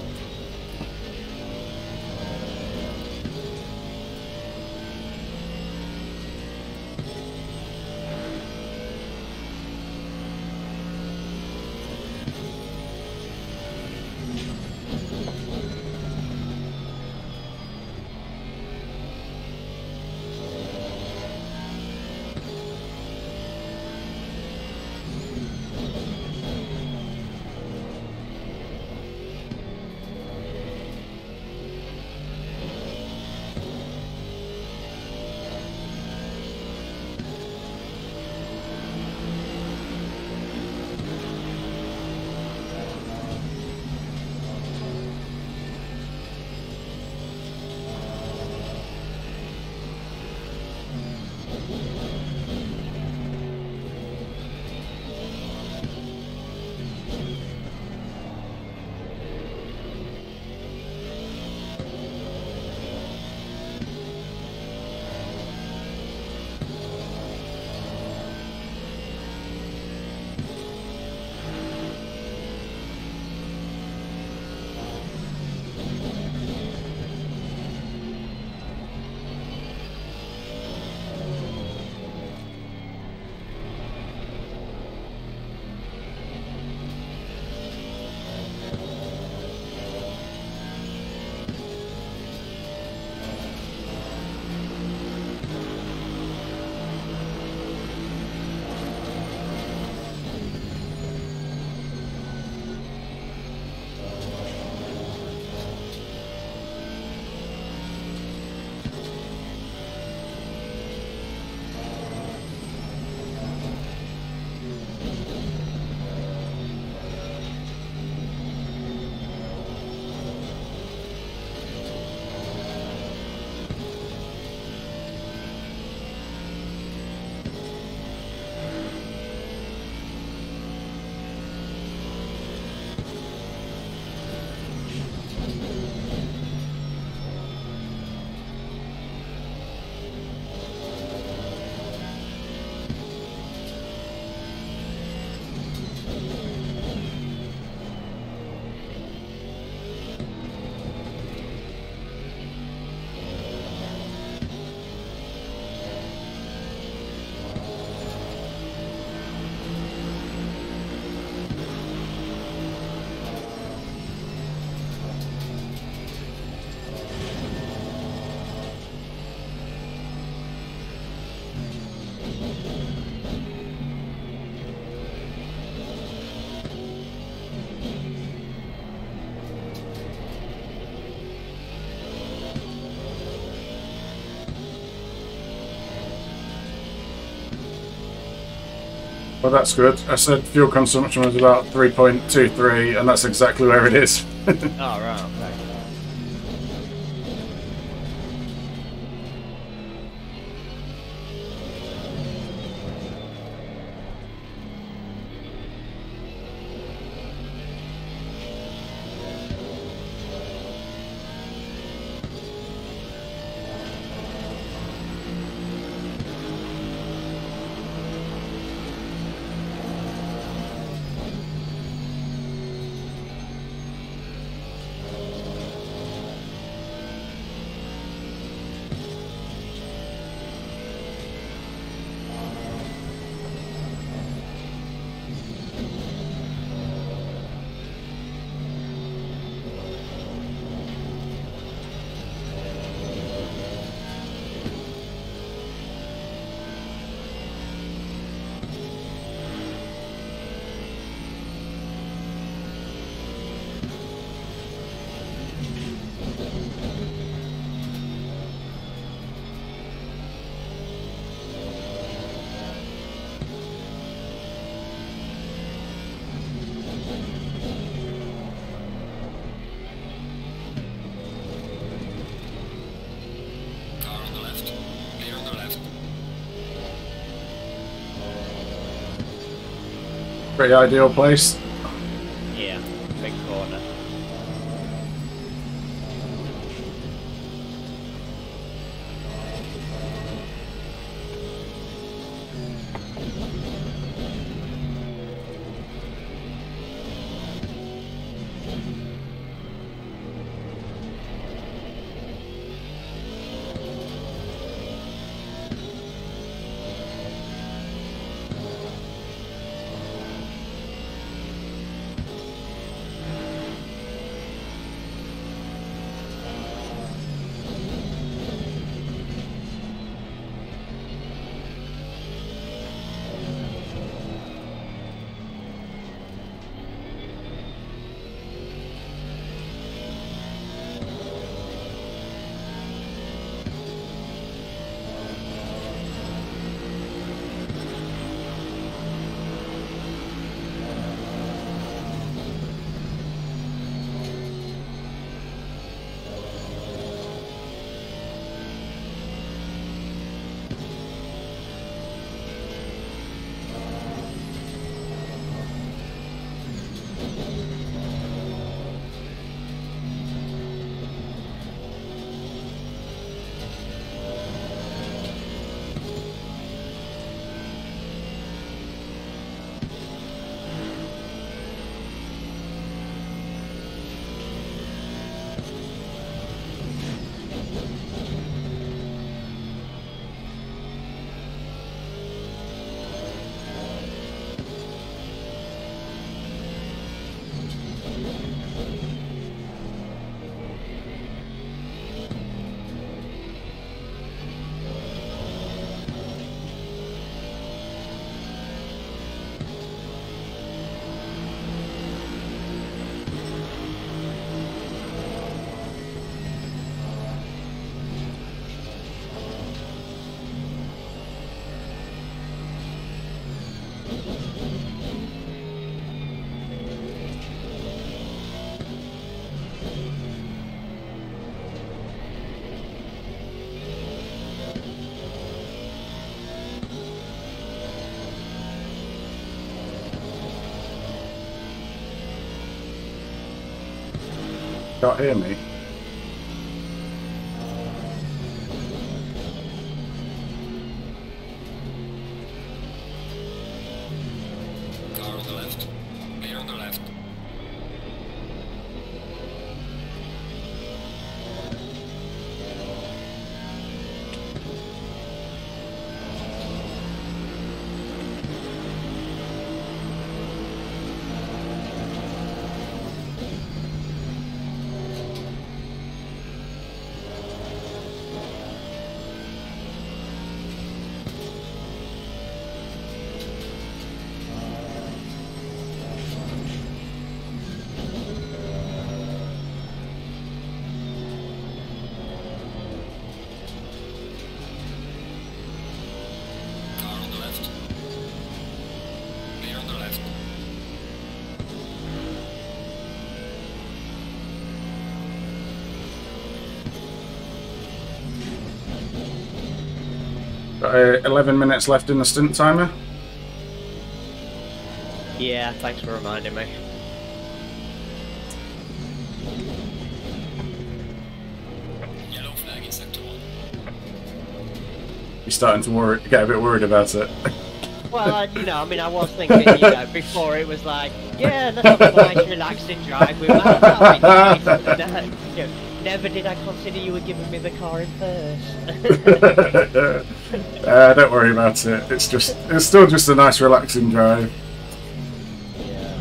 That's good. I said fuel consumption was about 3.23, and that's exactly where it is. Oh, right, Pretty ideal place. Can't hear me. Got uh, 11 minutes left in the stint timer. Yeah, thanks for reminding me. Yellow flag in 1. You're starting to worry, get a bit worried about it. Well, I, you know, I mean, I was thinking, you know, before it was like, yeah, let's have a nice, relaxing drive with Matt. that'd be nice. And, you know, never did I consider you were giving me the car in first. uh, don't worry about it. It's just, it's still just a nice, relaxing drive. yeah.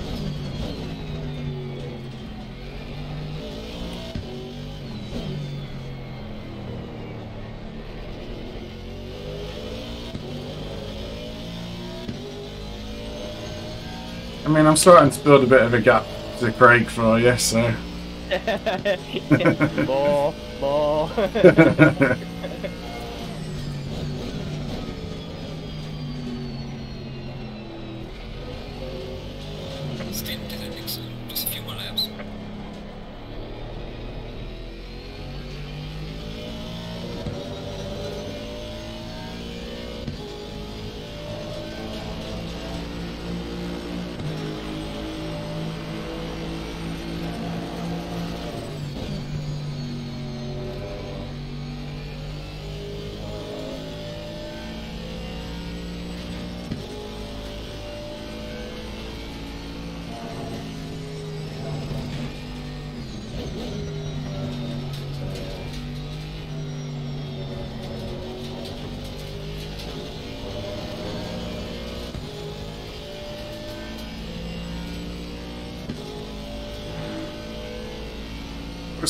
I mean, I'm starting to build a bit of a gap to Craig for you, so. more, more.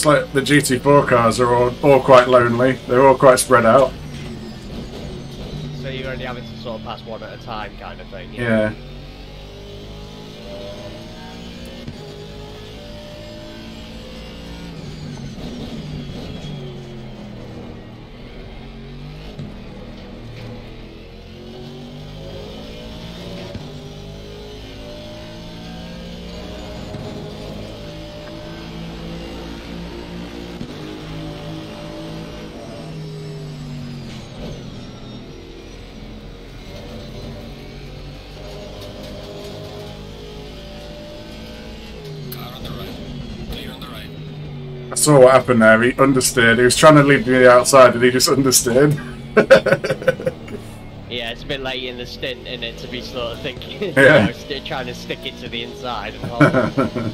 It's like the GT4 cars are all, all quite lonely. They're all quite spread out. so you're only having to sort of pass one at a time, kind of thing. Yeah. Car saw what happened there. He understood. He was trying to lead me outside and he just understood. Yeah, it's a bit late in the stint, in it, to be sort of thinking, you Yeah. know, st- trying to stick it to the inside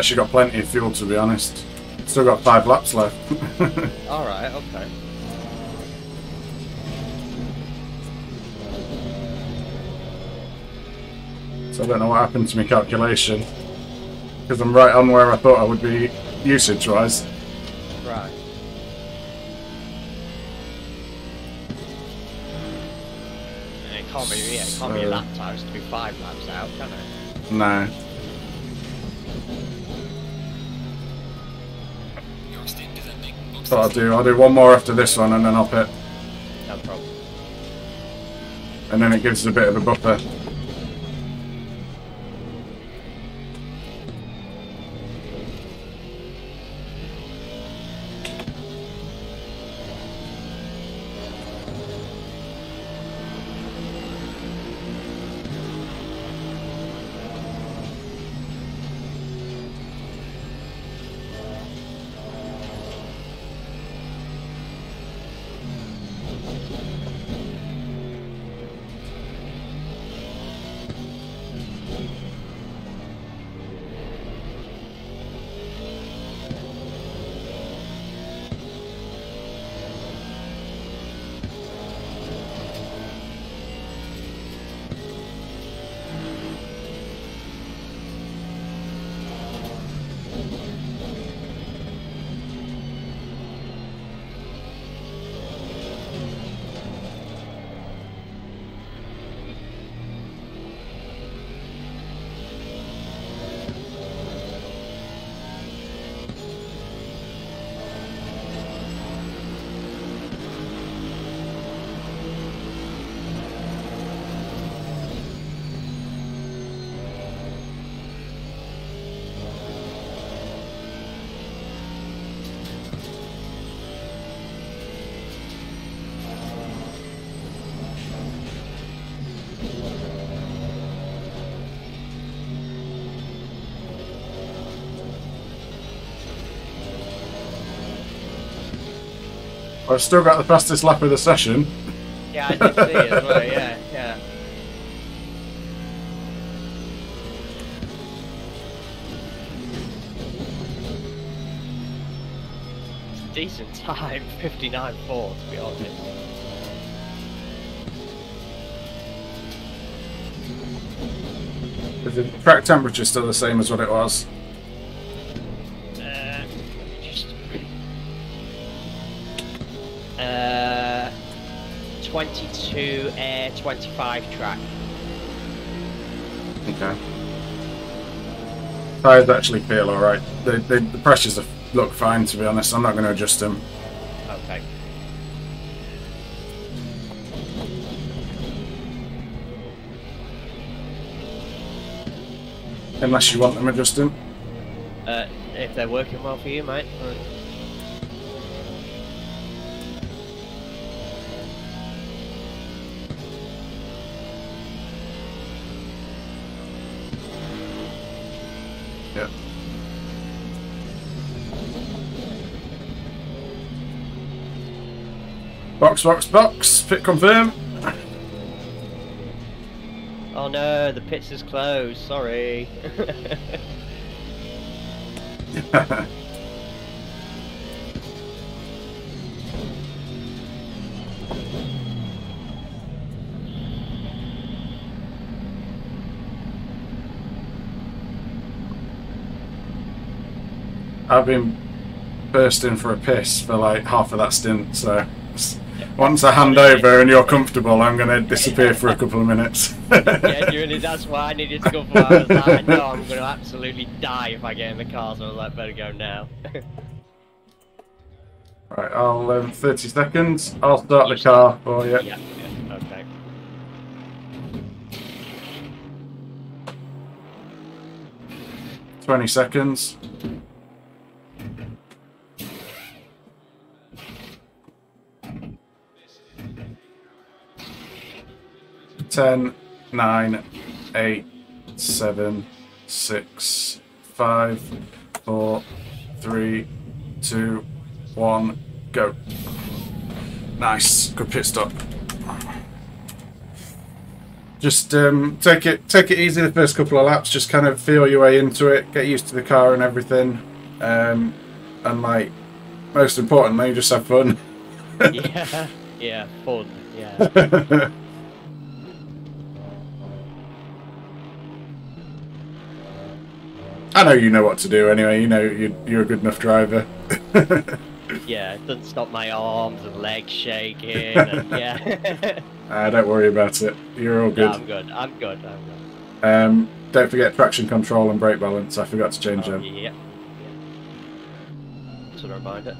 Actually got plenty of fuel to be honest. Still got five laps left. Alright, okay. so I don't know what happened to my calculation. Because I'm right on where I thought I would be usage wise. Right. And it can't be, yeah, it can't be a So- lap times to be five laps out, can it? No. I'll do I'll do one more after this one and then I'll pit. No problem. And then it gives us a bit of a buffer. I've still got the fastest lap of the session. Yeah, I did see it as well, yeah, yeah. It's a decent time, 59.4 to be honest. Is the track temperature still the same as what it was? 22 air, 25 track. Okay. Tires actually feel alright. The, the, the pressures are, look fine to be honest. I'm not going to adjust them. Okay. Unless you want them adjusting. Uh, if they're working well for you, mate. Box, box, box. Pit confirm. Oh no, the pits is closed. Sorry. I've been bursting for a piss for like half of that stint, so once I hand over and you're comfortable, I'm going to disappear for a couple of minutes. Genuinely, that's why I needed to go for I was like, I know I'm going to absolutely die if I get in the car, so I was like, better go now. right, I'll um, 30 seconds. I'll start the car for you. yeah, yeah, okay. Twenty seconds. Ten, nine, eight, seven, six, five, four, three, two, one, go. Nice, good pit stop. just um, take it take it easy the first couple of laps. Just kind of feel your way into it, get used to the car and everything, um, and like most importantly, just have fun. yeah, yeah, fun. Yeah. I know you know what to do anyway. You know you're, you're a good enough driver. yeah, it doesn't stop my arms and legs shaking. And, yeah. uh, don't worry about it. You're all good. No, I'm good. I'm good. I'm good. Um, don't forget traction control and brake balance. I forgot to change Oh, them. yeah. yeah. Just a reminder.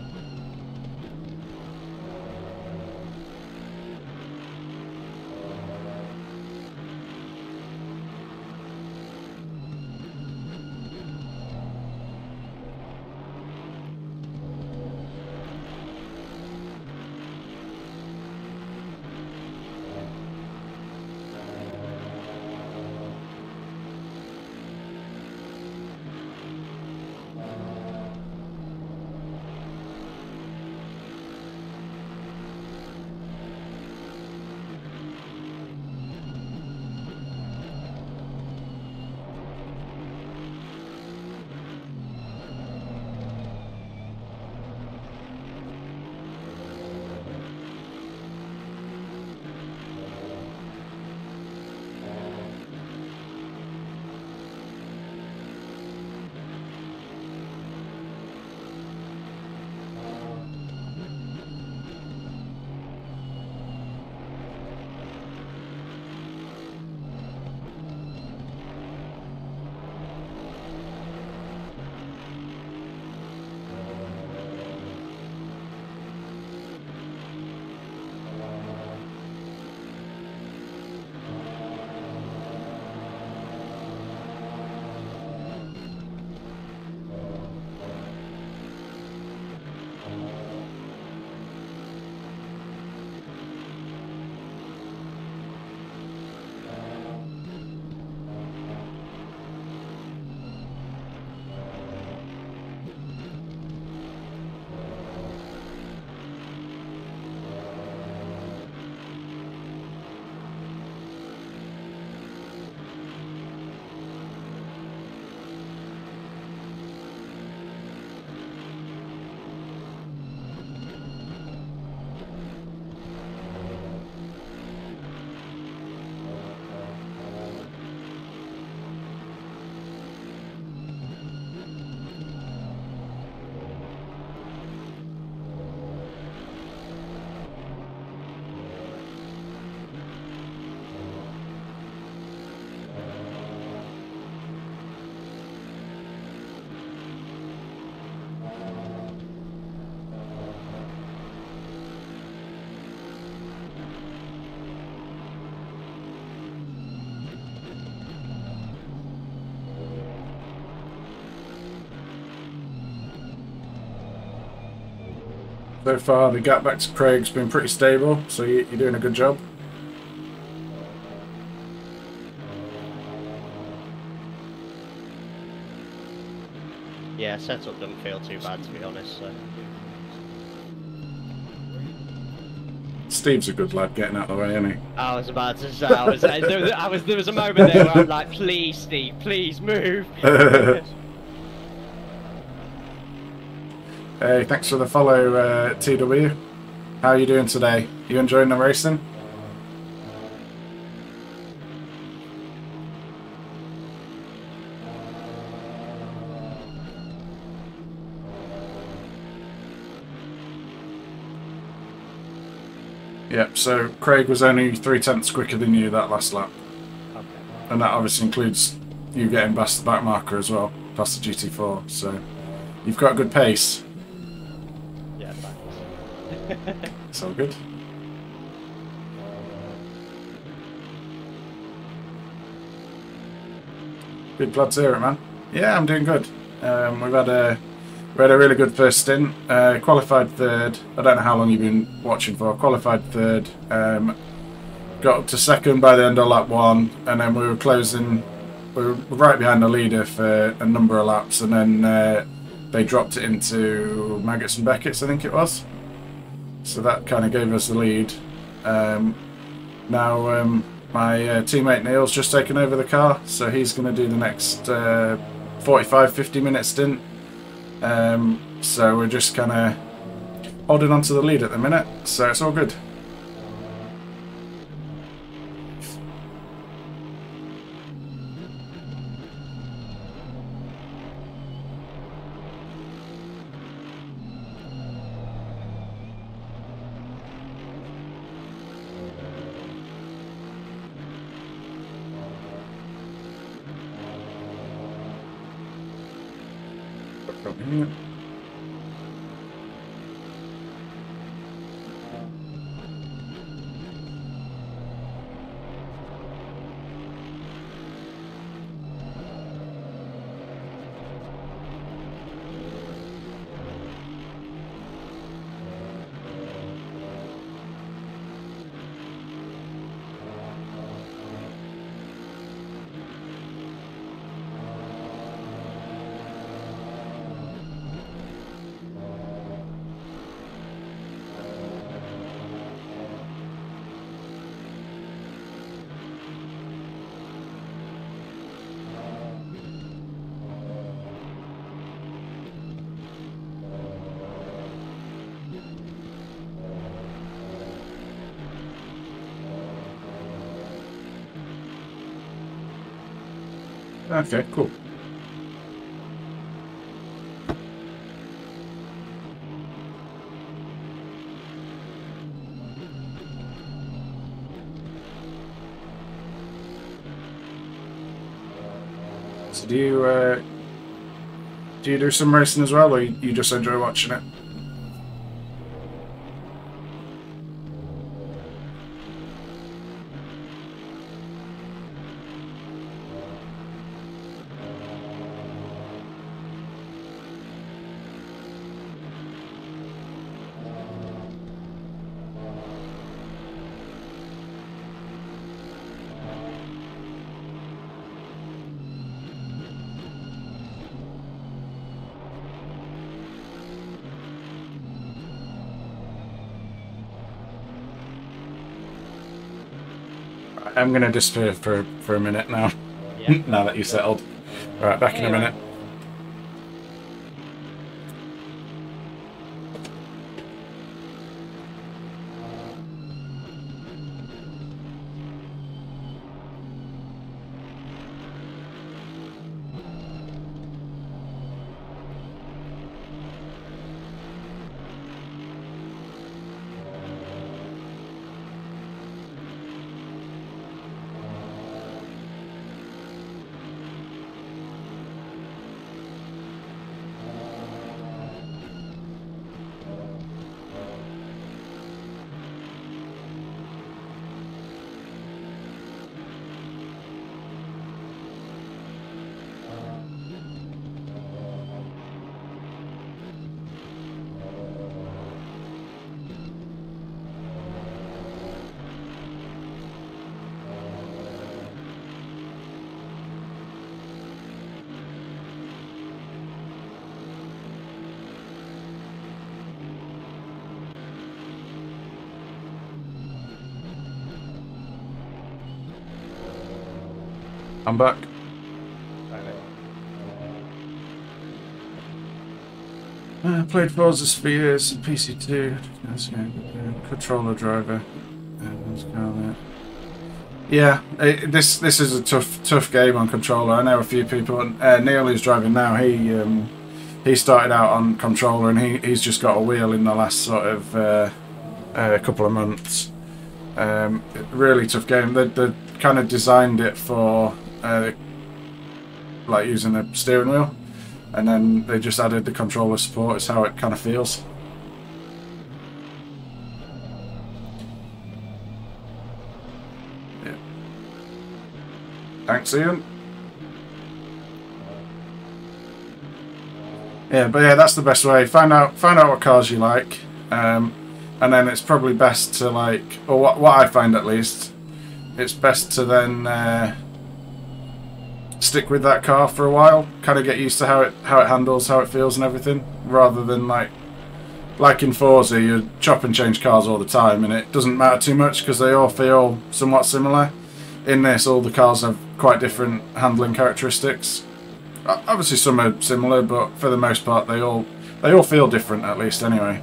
So far, the gap back to Craig's been pretty stable, so you- you're doing a good job. Yeah, setup doesn't feel too bad to be honest. So. Steve's a good lad getting out of the way, isn't he? I was about to say, I was, there, was- I was, there was a moment there where I'm like, please, Steve, please move. Hey, thanks for the follow, uh, TW. How are you doing today? You enjoying the racing? Yep, so Craig was only three tenths quicker than you that last lap. okay. And that obviously includes you getting past the back marker as well, past the GT4. So you've got a good pace. All good. Good hear it, man. Yeah, I'm doing good. Um, we've had a we had a really good first stint. Uh, qualified third. I don't know how long you've been watching for. Qualified third. Um, got up to second by the end of lap one, and then we were closing. We were right behind the leader for a number of laps, and then uh, they dropped it into Maggotts and Becketts, I think it was. So that kind of gave us the lead. Um, now um, my uh, teammate Neil's just taken over the car, so he's going to do the next uh, 45 50 minute stint. Um, so we're just kind of holding on to the lead at the minute, so it's all good. Okay, cool. So do you uh, do you do some racing as well, or you you just enjoy watching it? I'm gonna disappear for for a minute now. Yeah. now that you settled. All right, back in a minute. I'm back. Uh, played Forza Spheres, PC2, that's, yeah, uh, controller driver. Yeah, it, this this is a tough tough game on controller. I know a few people. Uh, Neil, who's driving now, he um, he started out on controller and he, he's just got a wheel in the last sort of uh, uh, couple of months. Um, really tough game. They, they kind of designed it for uh, like using a steering wheel, and then they just added the controller support. It's how it kind of feels. Yeah. Thanks, Ian. Yeah, but yeah, that's the best way. Find out find out what cars you like, um, and then it's probably best to like, or what what I find at least, it's best to then uh, stick with that car for a while, kind of get used to how it how it handles, how it feels, and everything, rather than like like in Forza, you chop and change cars all the time, and it doesn't matter too much because they all feel somewhat similar. in this, all the cars have quite different handling characteristics. Obviously, some are similar, but for the most part, they all they all feel different, at least anyway.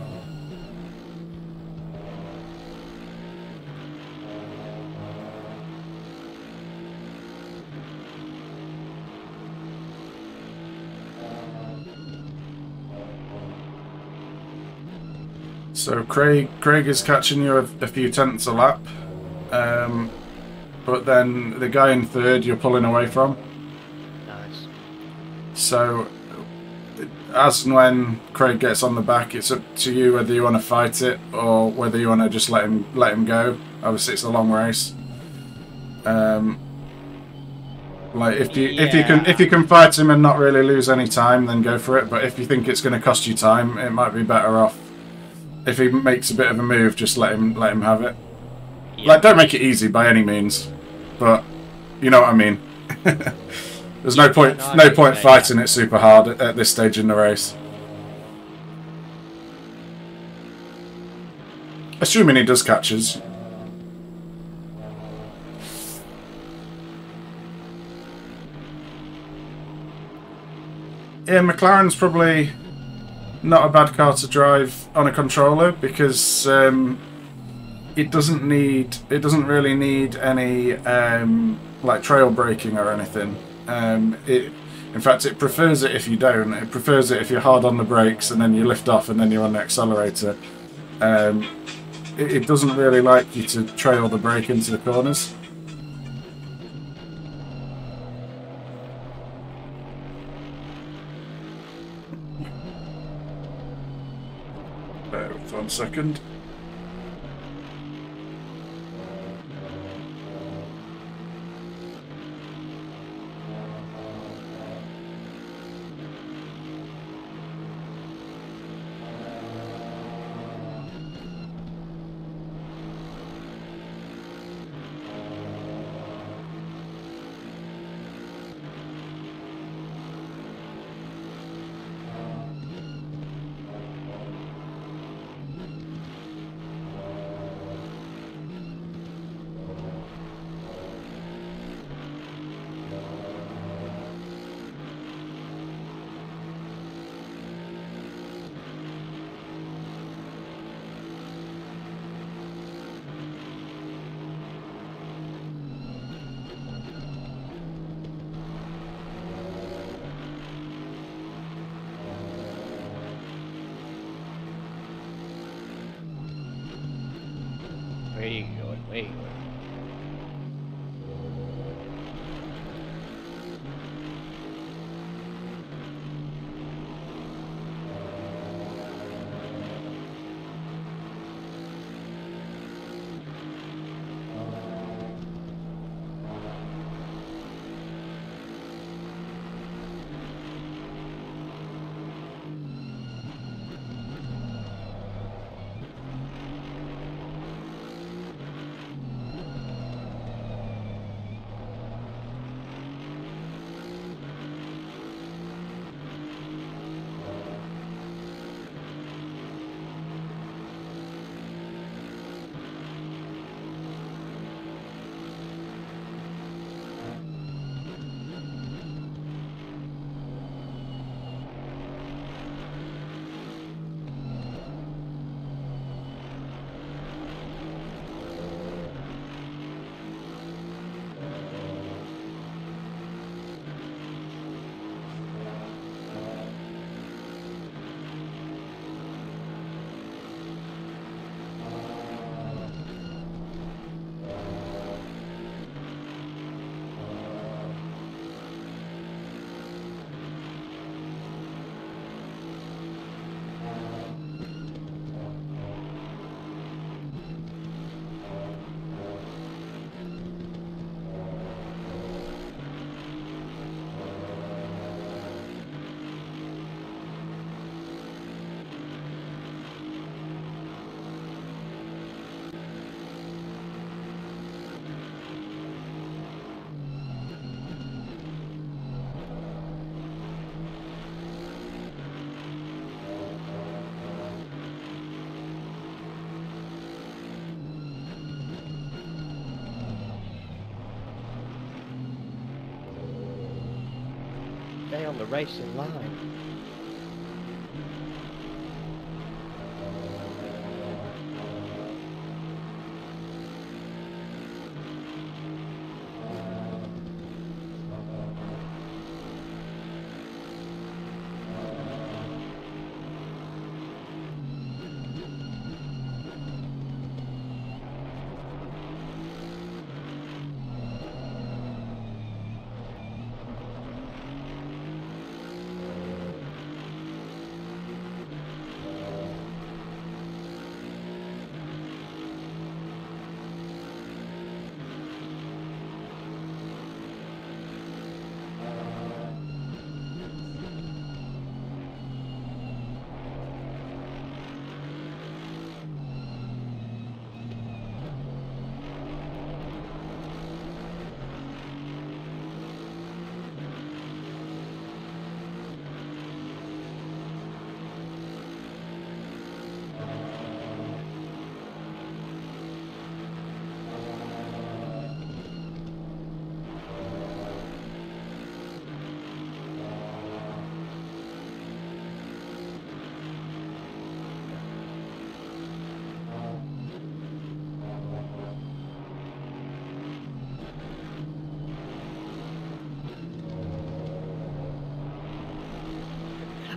So Craig Craig is catching you a, a few tenths a lap, um, but then the guy in third you're pulling away from. Nice. So as and when Craig gets on the back, it's up to you whether you want to fight it or whether you want to just let him let him go. Obviously, it's a long race. Um, like if you if you can if you can fight him and not really lose any time, then go for it. But if you think it's going to cost you time, it might be better off if he makes a bit of a move, just let him let him have it. Like, don't make it easy by any means, but you know what I mean. There's no point no, no point fighting it super hard at, at this stage in the race. Assuming he does catches. Yeah, McLaren's probably not a bad car to drive on a controller because um, it doesn't need it doesn't really need any um, like trail braking or anything. Um, it in fact it prefers it if you don't. It prefers it if you're hard on the brakes and then you lift off and then you're on the accelerator. Um, it, it doesn't really like you to trail the brake into the corners. Bear with one second. The racing line.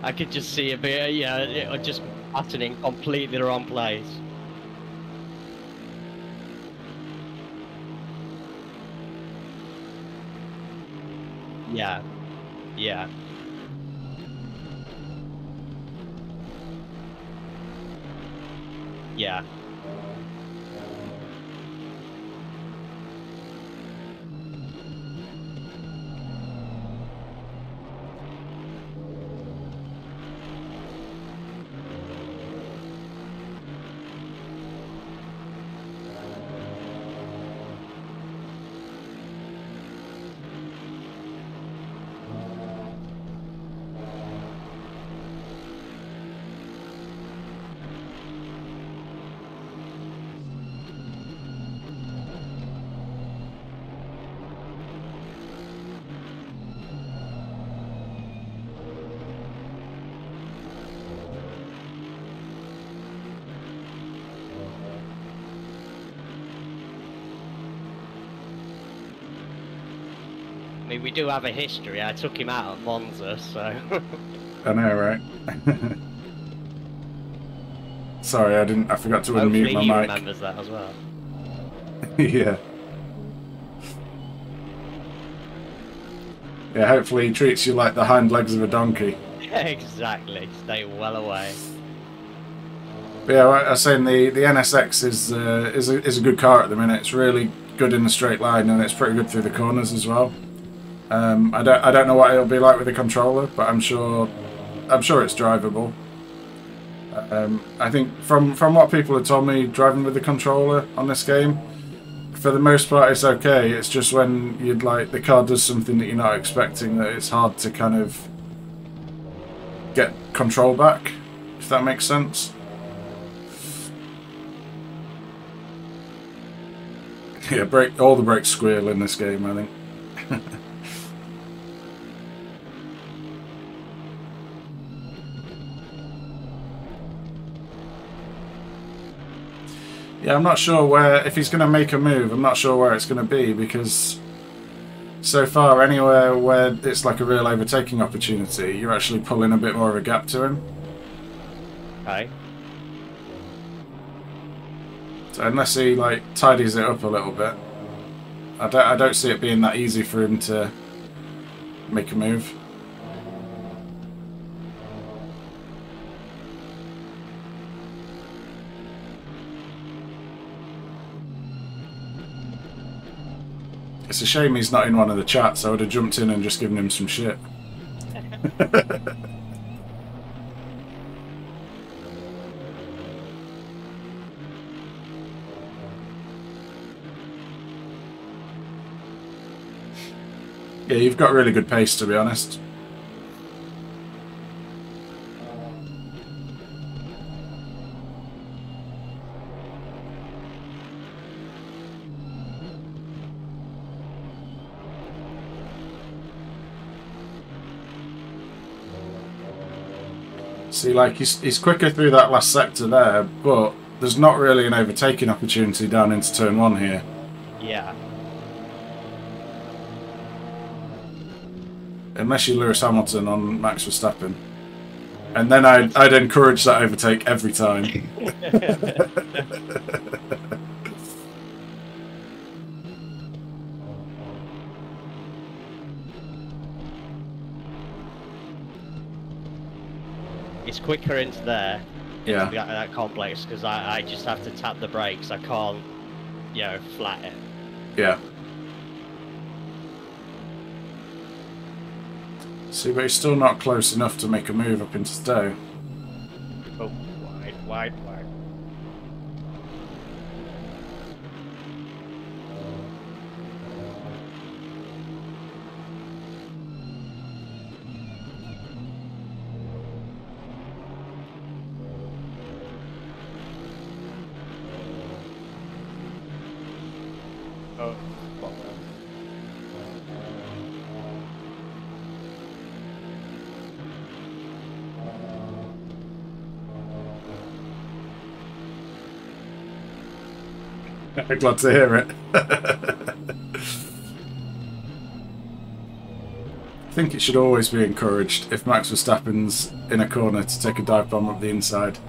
I could just see a bit, yeah, it, just patterning completely the wrong place. Yeah. Yeah. Yeah. I mean, we do have a history. I took him out at Monza, so. I know, right? Sorry, I didn't. I forgot to Hopefully unmute he my mic. remembers that as well. yeah. Yeah, hopefully he treats you like the hind legs of a donkey. exactly. Stay well away. But yeah, I was saying the the NSX is uh, is a, is a good car at the minute. It's really good in the straight line and it's pretty good through the corners as well. Um, I don't I don't know what it'll be like with the controller, but I'm sure I'm sure it's drivable. Um, I think from from what people have told me, driving with the controller on this game, for the most part, it's okay. It's just when you'd like the car does something that you're not expecting that it's hard to kind of get control back. If that makes sense. Yeah, break all the brakes squeal in this game, I think. Yeah, I'm not sure where if he's going to make a move. I'm not sure where it's going to be because so far, anywhere where it's like a real overtaking opportunity, you're actually pulling a bit more of a gap to him. Okay. So unless he like tidies it up a little bit, I don't I don't see it being that easy for him to make a move. It's a shame he's not in one of the chats. I would have jumped in and just given him some shit. Yeah, you've got really good pace, to be honest. See, like he's he's quicker through that last sector there, but there's not really an overtaking opportunity down into turn one here. Yeah. unless you Lewis Hamilton on Max Verstappen. And then I'd, I'd encourage that overtake every time. It's quicker into there, yeah. that, that complex, because I, I just have to tap the brakes. I can't, you know, flat it. Yeah. See, but he's still not close enough to make a move up into Stowe. Oh, wide, wide, wide. Glad to hear it. I think it should always be encouraged if Max Verstappen's in a corner to take a dive bomb up the inside.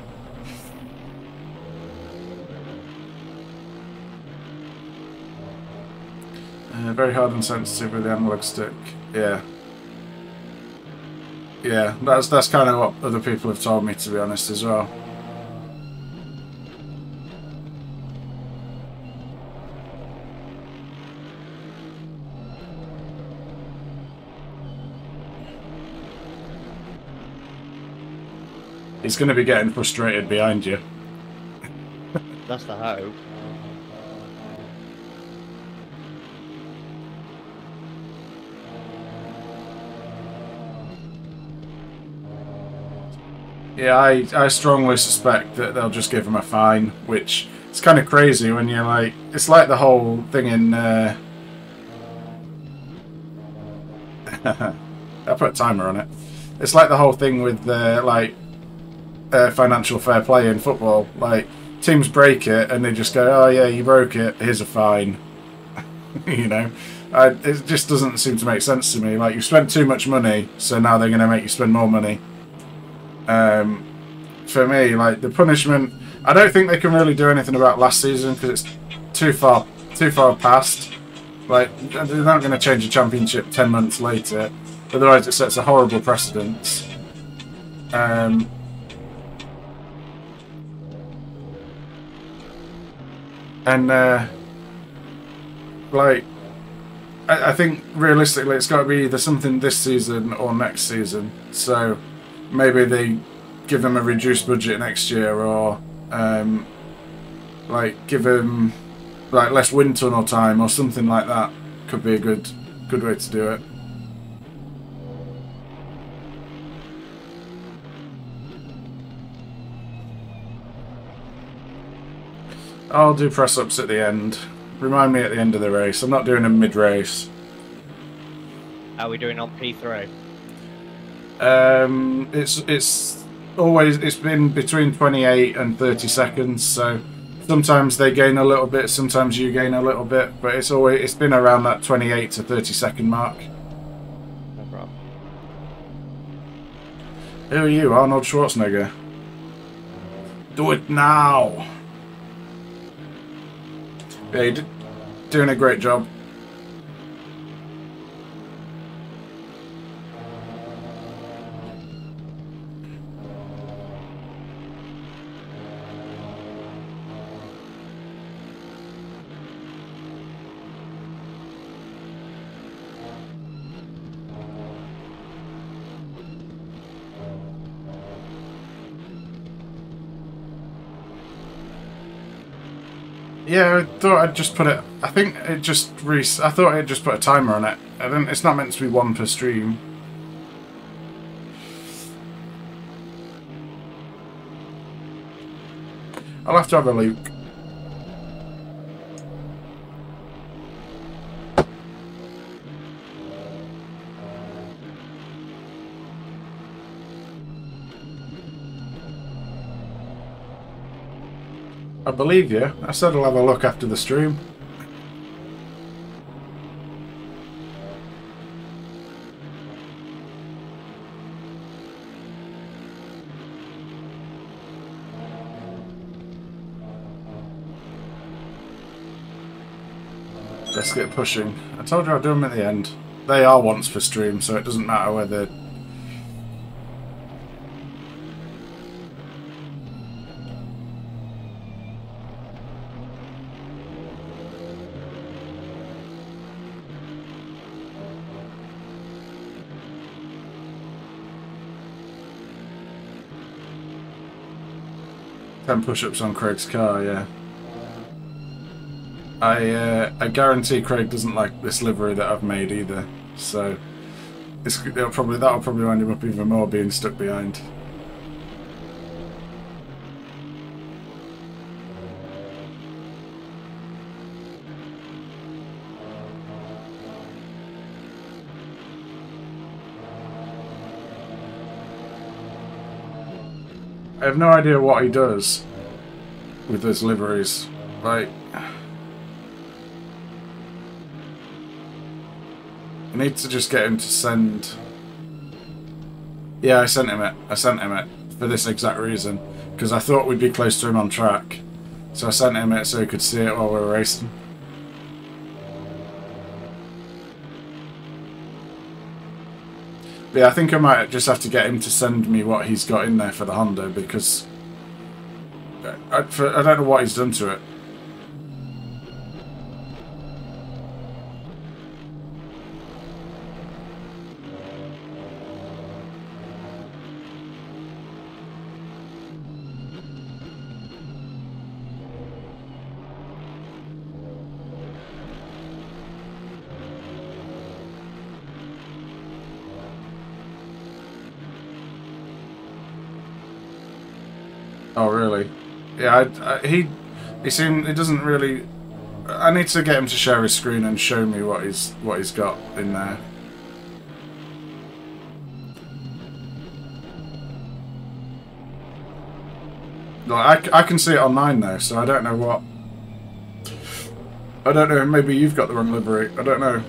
Uh, very hard and sensitive with the analog stick. Yeah. Yeah, that's that's kind of what other people have told me to be honest as well. He's going to be getting frustrated behind you. That's the hope. Yeah, I, I strongly suspect that they'll just give him a fine, which it's kind of crazy when you're like, it's like the whole thing in. Uh... I put a timer on it. It's like the whole thing with uh, like uh, financial fair play in football. Like teams break it and they just go, "Oh yeah, you broke it. Here's a fine." you know, I, it just doesn't seem to make sense to me. Like you spent too much money, so now they're going to make you spend more money. Um, for me, like the punishment, I don't think they can really do anything about last season because it's too far, too far past. Like they're not going to change the championship ten months later, otherwise it sets a horrible precedent. Um, and uh, like, I, I think realistically it's got to be either something this season or next season. So maybe they give them a reduced budget next year, or um, like give them like less wind tunnel time or something like that. Could be a good good way to do it. I'll do press ups at the end. Remind me at the end of the race. I'm not doing them mid race. How are we doing on P3? Um, it's it's always it's been between 28 and 30 seconds. So sometimes they gain a little bit, sometimes you gain a little bit, but it's always it's been around that 28 to 30 second mark. No problem. Who are you, Arnold Schwarzenegger? Do it now. Yeah, you're doing a great job. Yeah, I thought I'd just put it. I think it just re. I thought I'd just put a timer on it. I don't. It's not meant to be one per stream. I'll have to have a look. I believe you. I said I'll have a look after the stream. Let's get pushing. I told you I'd do them at the end. They are once per stream, so it doesn't matter whether... Push-ups on Craig's car, yeah. I uh, I guarantee Craig doesn't like this livery that I've made either. So it's it'll probably that'll probably wind him up even more being stuck behind. I have no idea what he does with those liveries. Like, I need to just get him to send. Yeah, I sent him it. I sent him it for this exact reason because I thought we'd be close to him on track, so I sent him it so he could see it while we were racing. Yeah, I think I might just have to get him to send me what he's got in there for the Honda because uh, I, for, I don't know what he's done to it. Oh really? I, I, he he seemed he doesn't really. I need to get him to share his screen and show me what he's what he's got in there. Like I, I can see it online though, so I don't know what. I don't know. Maybe you've got the wrong livery. I don't know.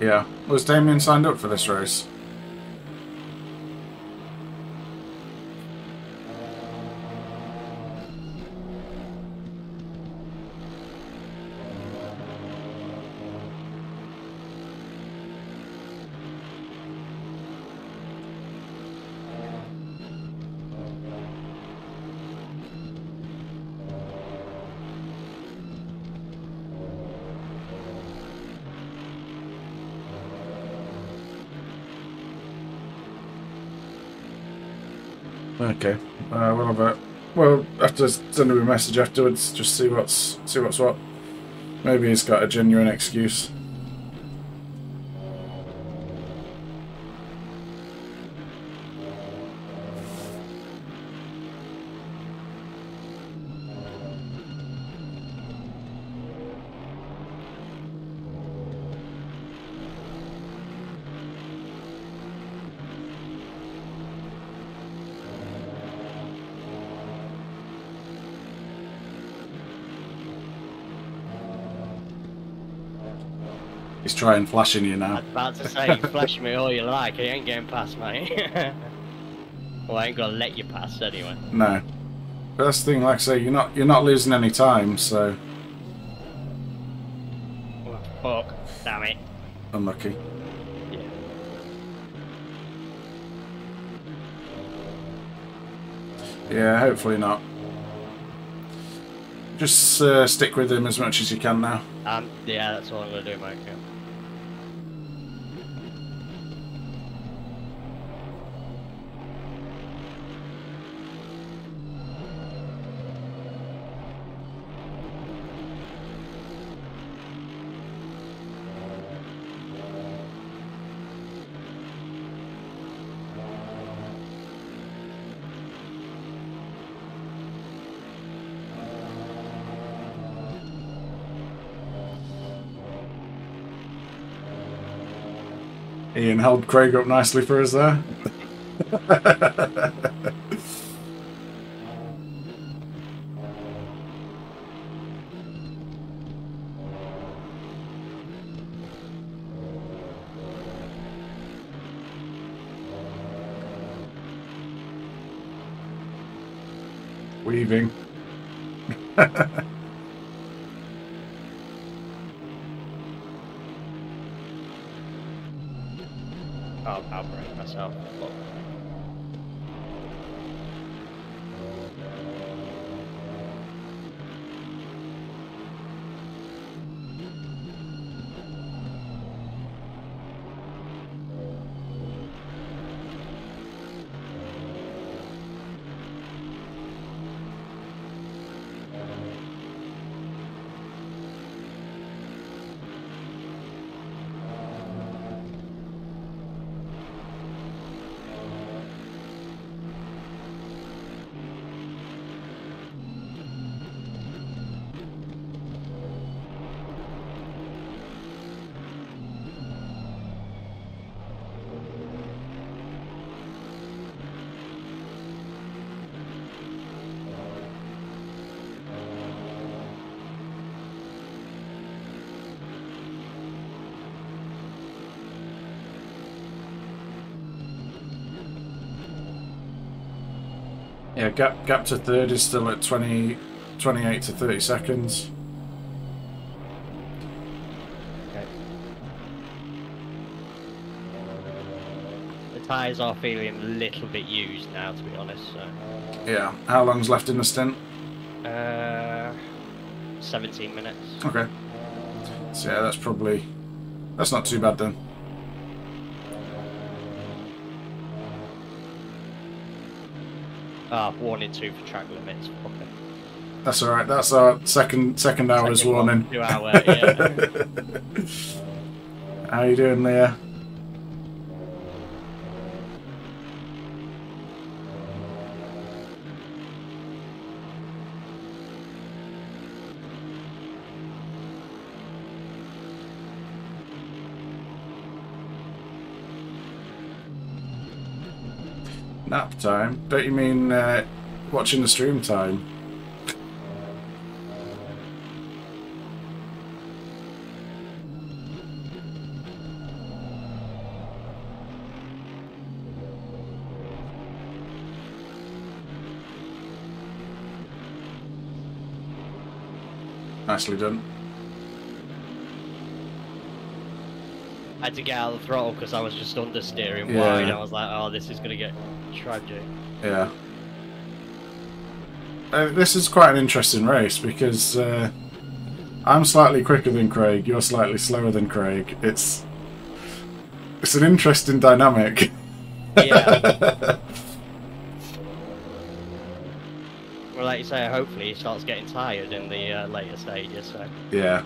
Yeah. Was Damien signed up for this race? Okay. Uh, well, about after send him a message afterwards, just see what's see what's what. Maybe he's got a genuine excuse. Trying flashing you now. I was about to say, flash me all you like, he ain't getting past me. well, I ain't gonna let you pass anyway. No. First thing, like I say, you're not you're not losing any time, so Oh, fuck, damn it. unlucky. Yeah. Yeah, hopefully not. Just uh, stick with him as much as you can now. Um, yeah, that's all I'm gonna do, mate. Yeah. Ian held Craig up nicely for us there. Weaving. I'll, I'll break myself. But Yeah, gap gap to third is still at 20, 28 to 30 seconds. okay. The tyres are feeling a little bit used now, to be honest. So, Yeah. How long's left in the stint? uh, 17 minutes. Okay. So yeah, that's probably that's not too bad then. Ah, one in two for track limits. Okay. That's all right. That's our second second hour's Second one, warning. two hour, yeah. How you doing, Leah? Nap time? Don't you mean uh, watching the stream time? Nicely done. To get out of the throttle because I was just understeering Yeah. wide. I was like, oh, this is going to get tragic. Yeah. Uh, this is quite an interesting race because uh, I'm slightly quicker than Craig. You're slightly slower than Craig. It's it's an interesting dynamic. Yeah. well, like you say, hopefully he starts getting tired in the uh, later stages. So yeah.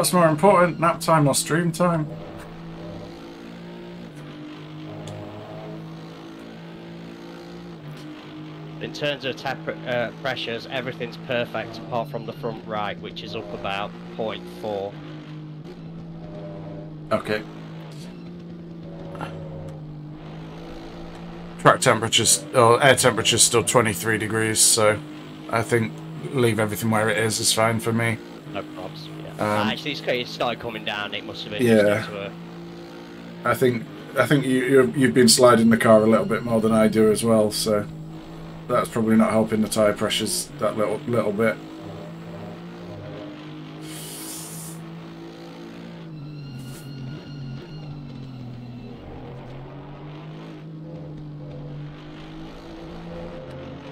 What's more important, nap time or stream time? in terms of tap uh, pressures, everything's perfect apart from the front right, which is up about 0.4. Okay. Track temperature's, or air temperature's still 23 degrees, so I think leave everything where it is is fine for me. Um, Actually, it's, it started coming down. It must have been Yeah. a I think I think you you've been sliding the car a little bit more than I do as well, so that's probably not helping the tyre pressures that little little bit.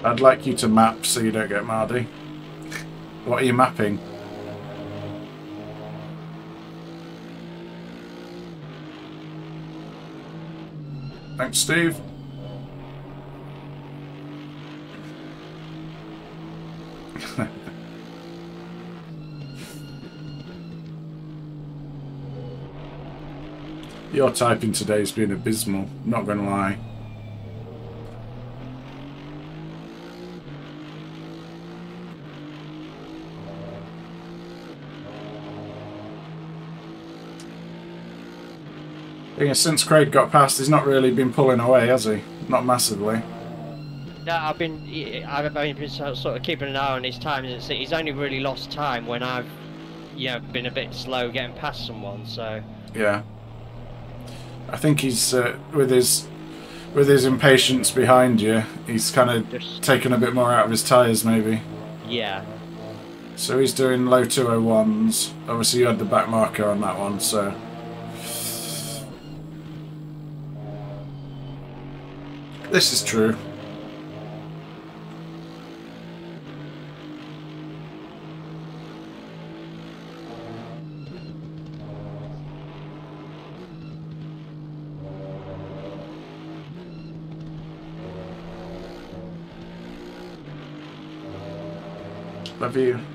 I'd like you to map so you don't get Mardy. What are you mapping? Thanks, Steve. Your typing today has been abysmal, not gonna lie. Thing is, since Craig got past, he's not really been pulling away, has he? Not massively. No, I've been I've been sort of keeping an eye on his time. He's only really lost time when I've, you know, been a bit slow getting past someone. So Yeah. I think he's uh, with his with his impatience behind you. He's kind of Just- taken a bit more out of his tyres, maybe. yeah, So he's doing low 201s. Obviously, you had the back marker on that one, so. This is true. Love you.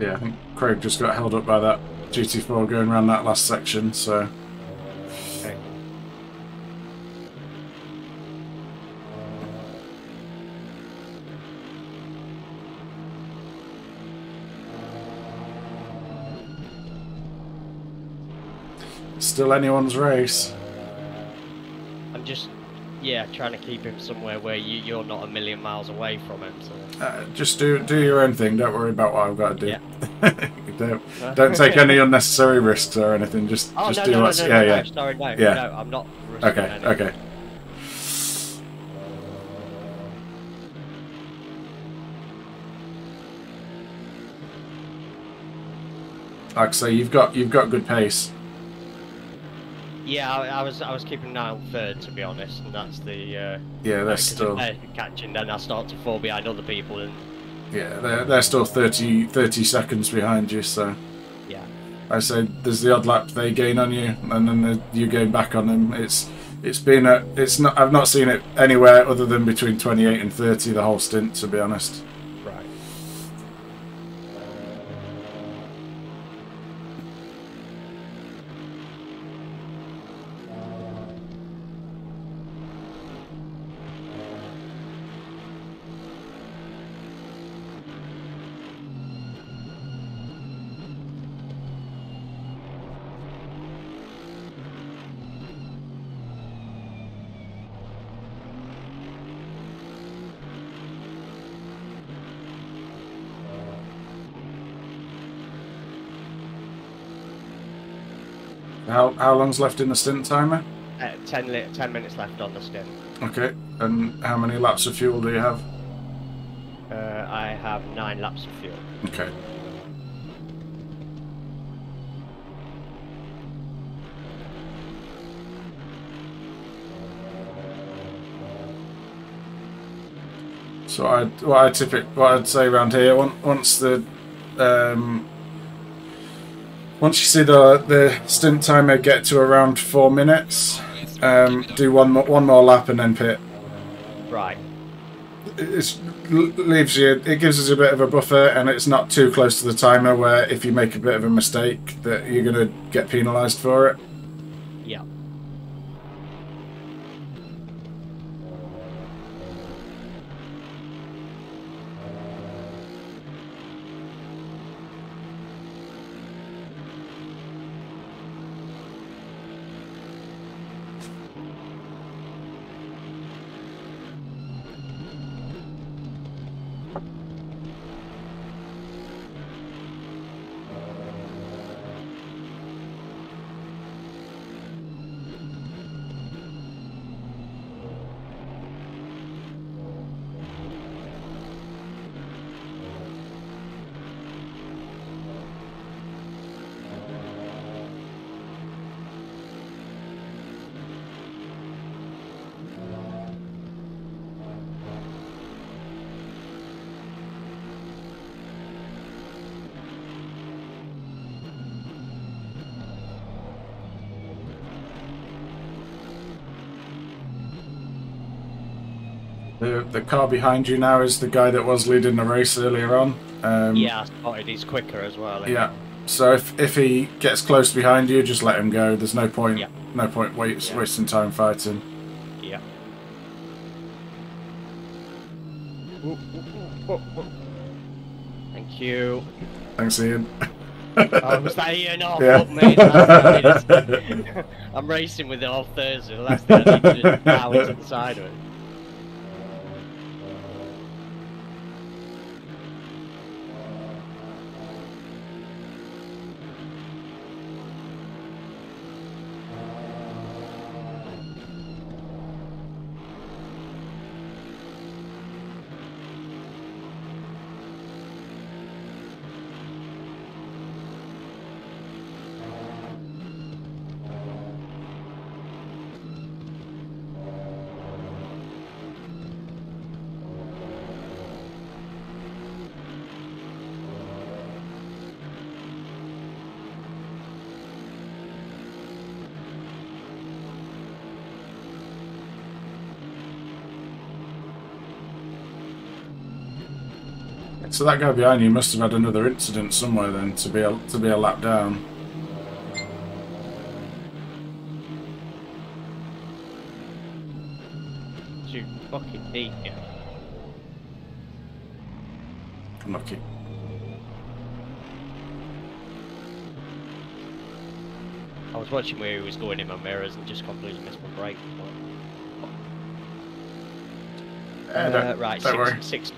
Yeah, I think Craig just got held up by that GT4 going around that last section, so. Okay. Still anyone's race. I'm just yeah trying to keep him somewhere where you you're not a million miles away from him. So Uh, just do do your own thing. Don't worry about what I've got to do. Yeah. don't don't take any unnecessary risks or anything. Just oh just no do no what's no, yeah no, yeah. no sorry no Yeah. no I'm not. risking Okay anything. okay. Like I say, you've got you've got good pace. Yeah, I, I was I was keeping an eye on third to be honest, and that's the uh, Yeah, they're still they're catching. Then I start to fall behind other people, and yeah they're they're still 30, 30 seconds behind you. So yeah, I say there's the odd lap they gain on you, and then the, you gain back on them. It's it's been a it's not I've not seen it anywhere other than between 28 and 30 the whole stint to be honest. How long's left in the stint timer? Uh, 10, li- 10 minutes left on the stint. Okay, and how many laps of fuel do you have? Uh, I have nine laps of fuel. Okay. So I what I typic what I'd say around here once the um, Once you see the the stint timer get to around four minutes, um, do one more, one more lap and then pit. Right. It leaves you. It gives us a bit of a buffer, and it's not too close to the timer where if you make a bit of a mistake, that you're gonna get penalised for it. Yeah. The the car behind you now is the guy that was leading the race earlier on. Um, yeah, I spotted he's quicker as well. isn't Yeah. So if if he gets close behind you, just let him go. There's no point. Yeah. No point wait, Yeah. wasting time fighting. he? Yeah. Thank you. Thanks, Ian. Oh, was that Ian? Oh, Yeah. fuck me. I'm racing with it off Thursday. The last thing I need to do is power to the side of it. So that guy behind you must have had another incident somewhere then to be a, to be a lap down. Too fucking deep, yeah. Lucky. I was watching where he was going in my mirrors and just completely missed my brake. Uh, don't- right, six, six,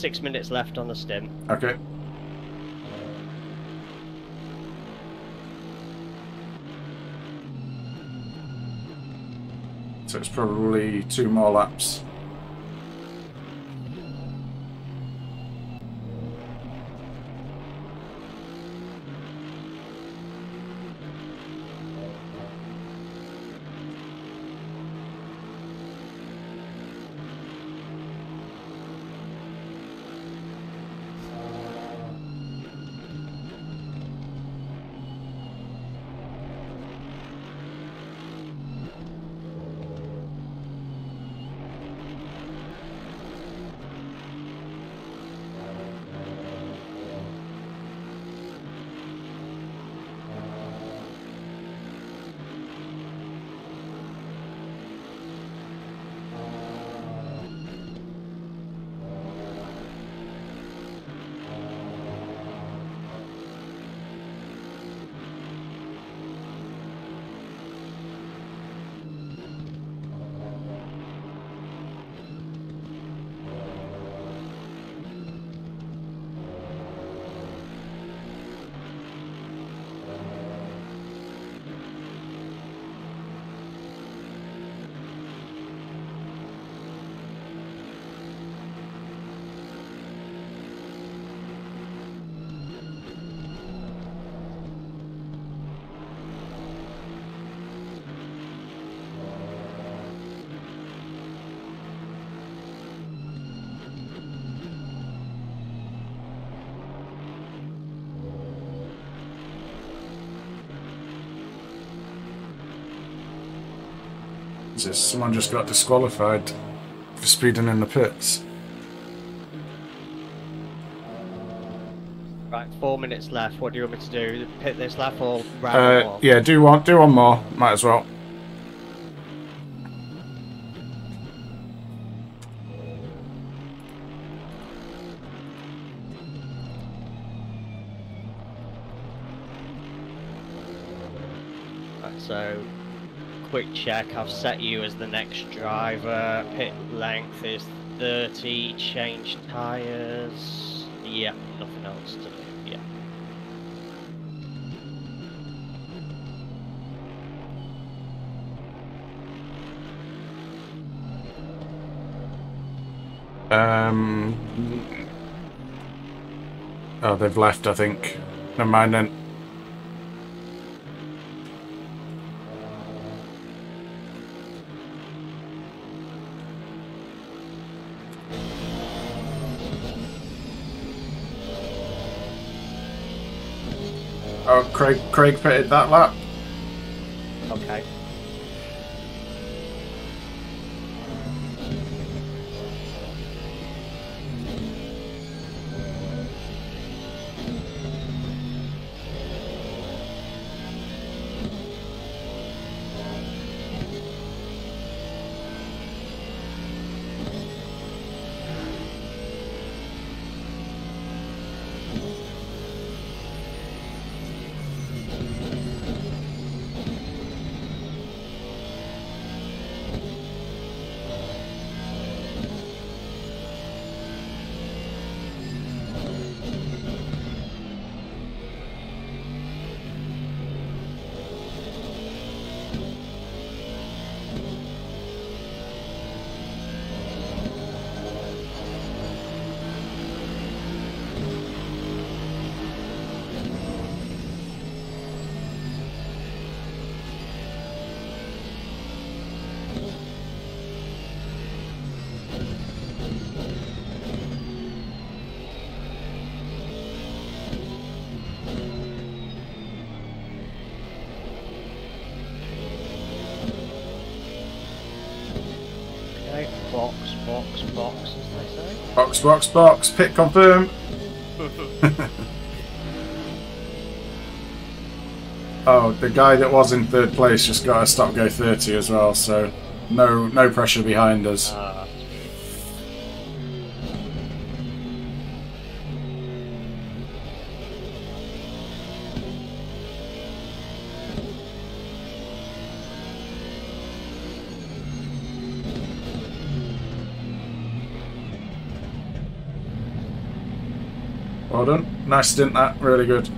six minutes left on the stim. Okay. So it's probably two more laps. Someone just got disqualified for speeding in the pits. Right, four minutes left. What do you want me to do? Pit this lap or round Uh, off? yeah, do one, do one more. Might as well. Right, so, quick check. I've set you as the next driver. Pit length is 30. Change tyres. Yeah, nothing else to do. Yeah. Um. Oh, they've left. I think. Never mind then. Craig. Craig fitted that lap. Box, box, box. Pit confirm. oh, the guy that was in third place just got a stop go 30 as well, so no no pressure behind us. Uh, Nice stint that. Really good.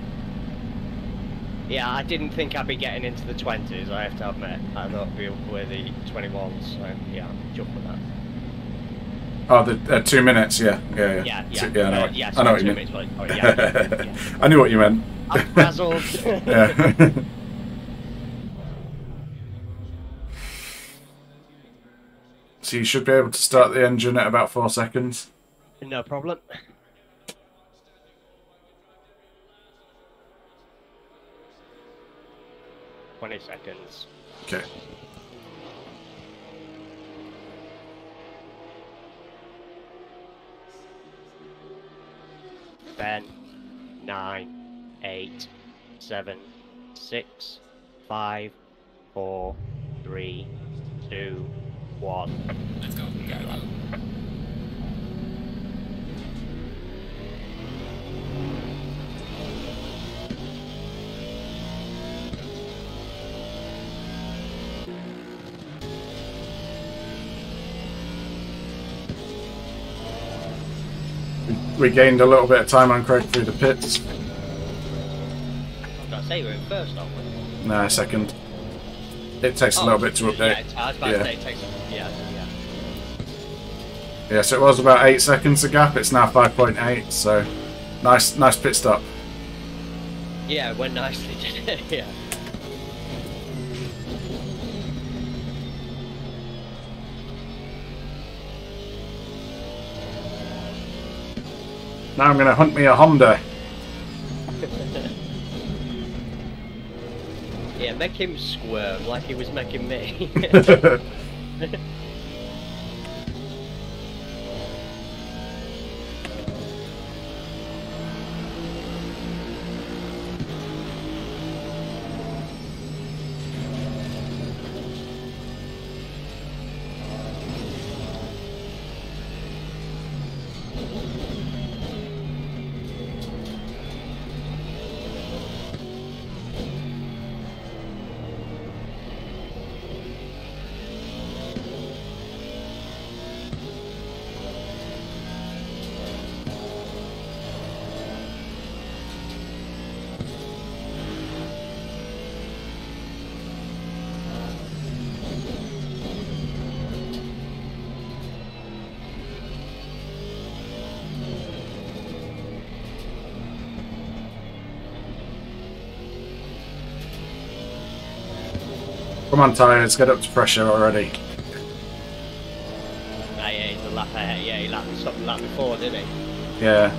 yeah, I didn't think I'd be getting into the 20s, I have to admit. I thought we were the 21s, so yeah, jump with that. Oh, the uh, two minutes. Yeah, yeah, yeah. Yeah, yeah. Two- I know, uh, what- yeah, I know what you mean. minutes, oh, yeah, yeah. I knew what you meant. I'm frazzled. yeah. so you should be able to start the engine at about four seconds. no problem. Twenty seconds. Okay. Ten, nine, eight, seven, six, five, four, three, two, one. Let's go. Go. We, gained a little bit of time on Craig through the pits. I was say we're in first, aren't we? Nah, second. It takes a Oh, little bit to Yeah, update. it's- I was about Yeah. to say it takes. Yeah, yeah. Yeah, so it was about eight seconds a gap. It's now 5.8. So nice, nice pit stop. Yeah, it went nicely, didn't it? yeah. Now I'm going to hunt me a Honda. Yeah, make him squirm like he was making me. On, tyres, get up to pressure already. Ah, yeah, he's a lap ahead. Yeah, he lapped stopped the lap before, didn't he? Yeah.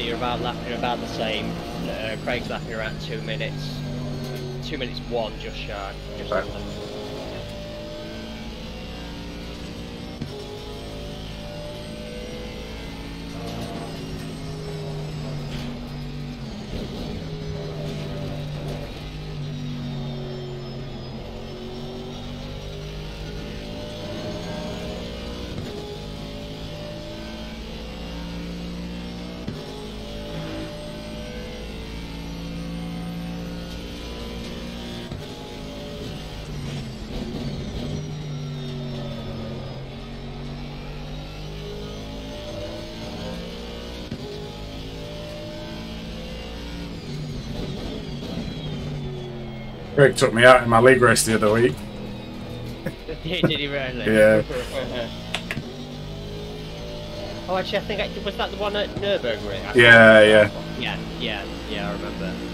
So you're about lapping about the same. Uh, Craig's lapping around two minutes. Two minutes one, just shy. Just Right. under. Greg took me out in my league race the other week. Did he really? Yeah. oh, actually, I think I, was that the one at Nurburgring? Yeah, yeah. Yeah, yeah, yeah. I remember.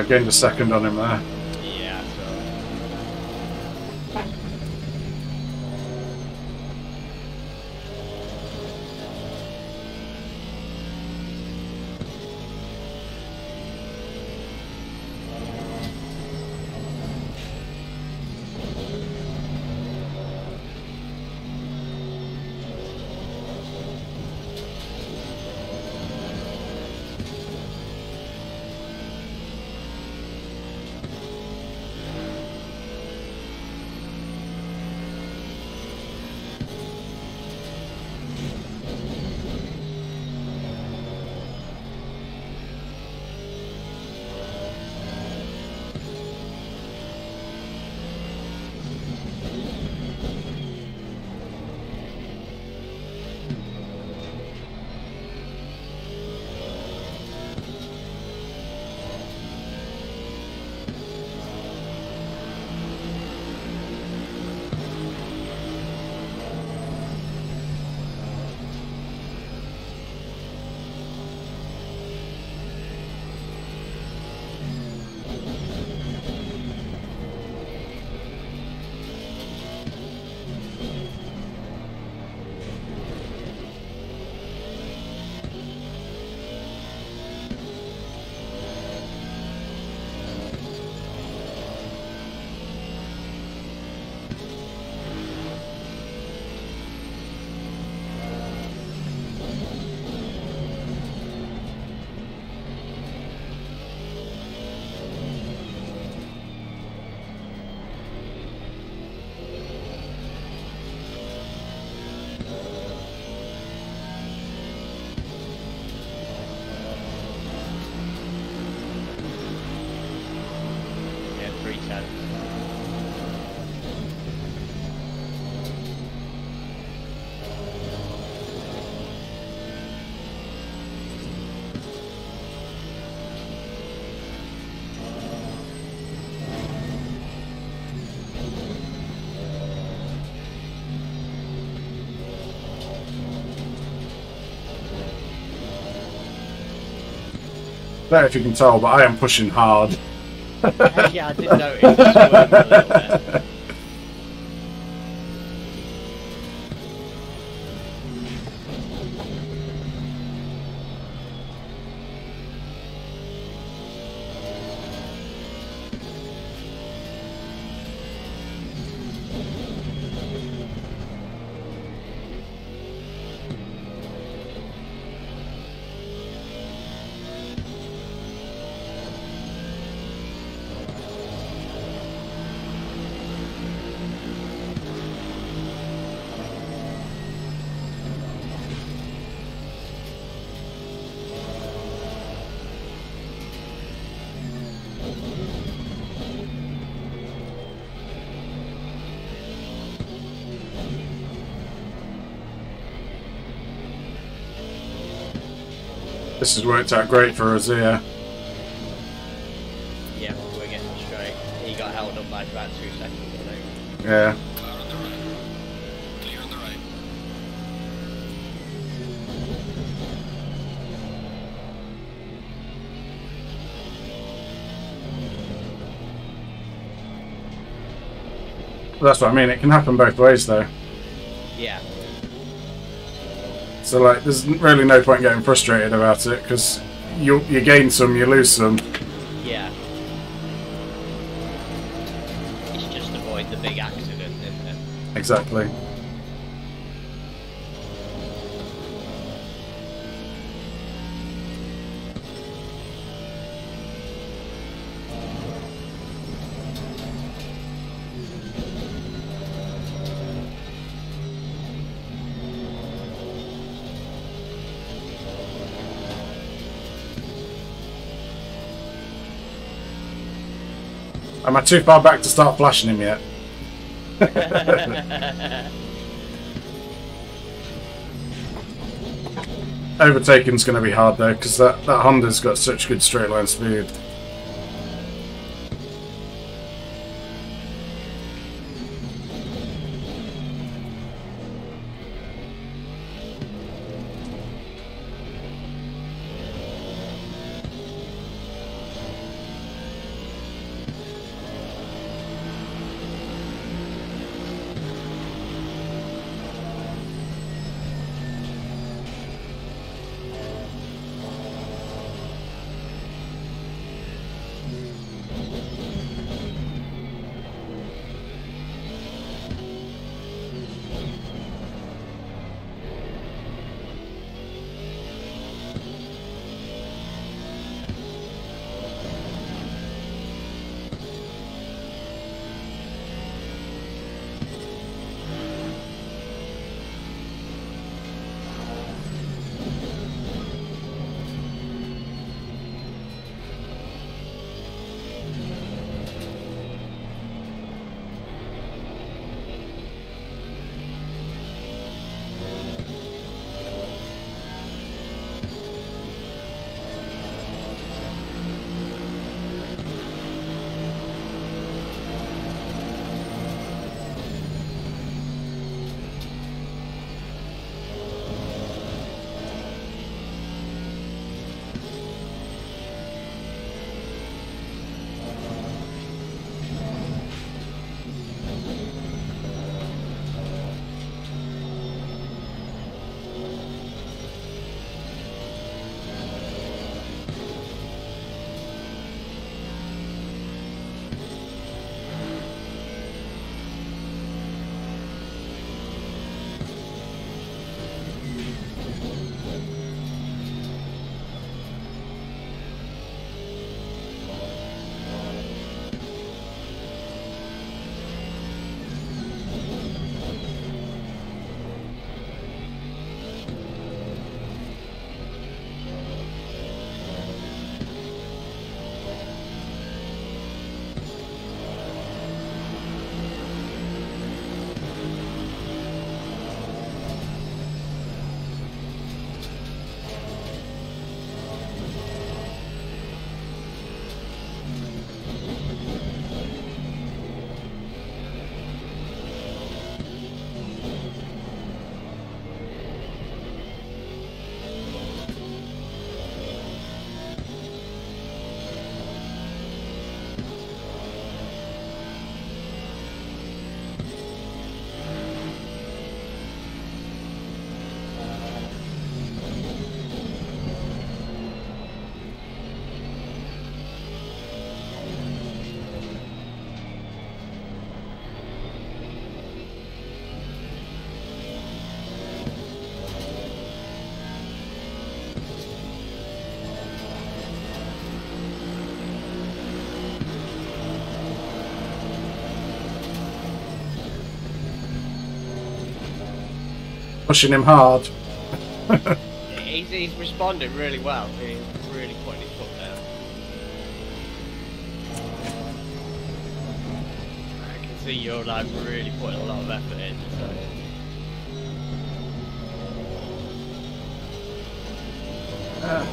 I gained a second on him there. There, if you can tell, but I am pushing hard. yeah, I did notice. This has worked out great for us here. Yeah, we're getting straight. He got held up by about two seconds, I think. Yeah. Car on the right. Clear on the right. That's what I mean. It can happen both ways, though. Yeah. So, like, there's really no point getting frustrated about it because you you gain some, you lose some. Yeah. It's just avoid the big accident, isn't it? Exactly. Am I too far back to start flashing him yet? Overtaking's going to be hard though, because that, that Honda's got such good straight line speed. Pushing him hard. He's, he's responding really well. He's really putting his foot down. I can see you're like really putting a lot of effort in. So. Uh,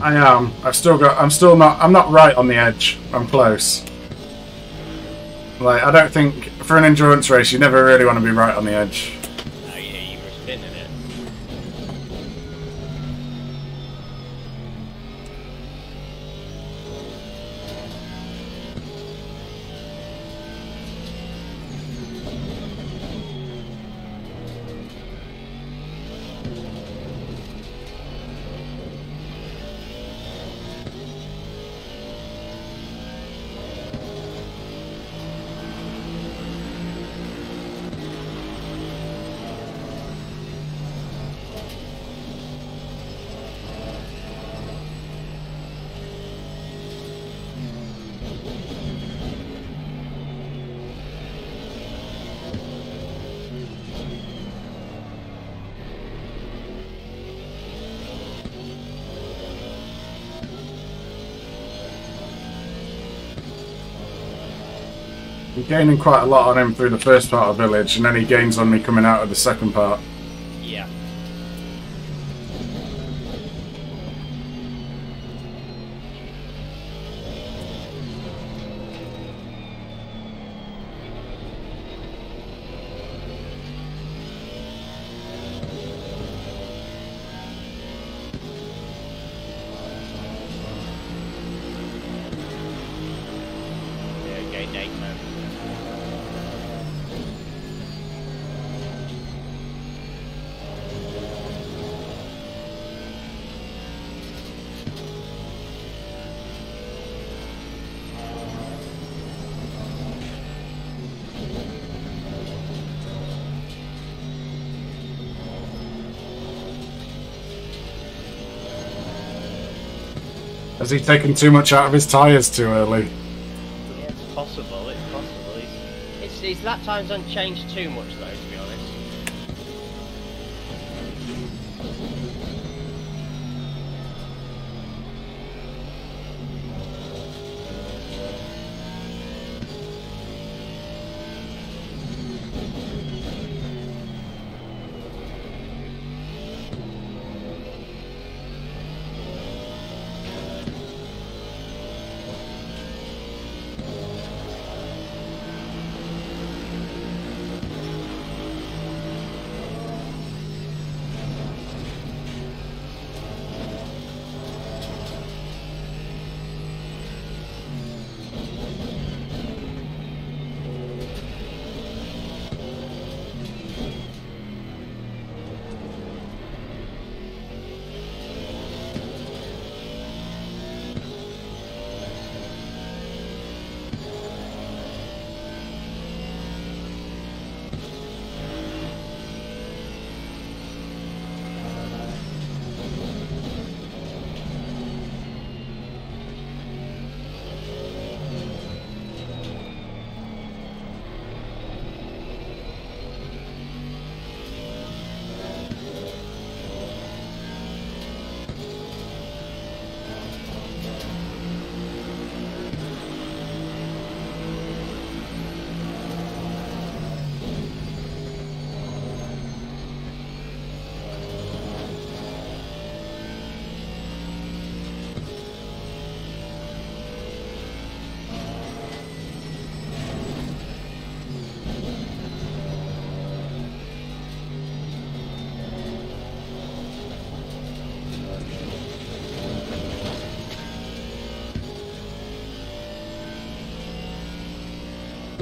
I am. I've still got. I'm still not. I'm not right on the edge. I'm close. Like I don't think for an endurance race you never really want to be right on the edge. Gaining quite a lot on him through the first part of village, and then he gains on me coming out of the second part. He taken too much out of his tyres too early? Yeah, it's possible. It's possible. He's, his lap times don't change too much though, to be honest.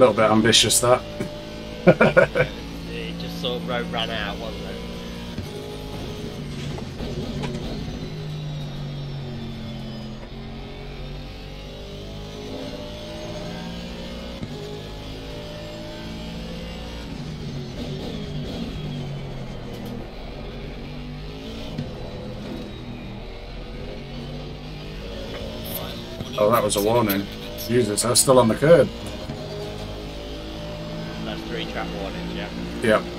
Little bit ambitious that. It just sort of ran ran out, wasn't it? Oh, that was a warning. Jesus, I was still on the curb. Yep.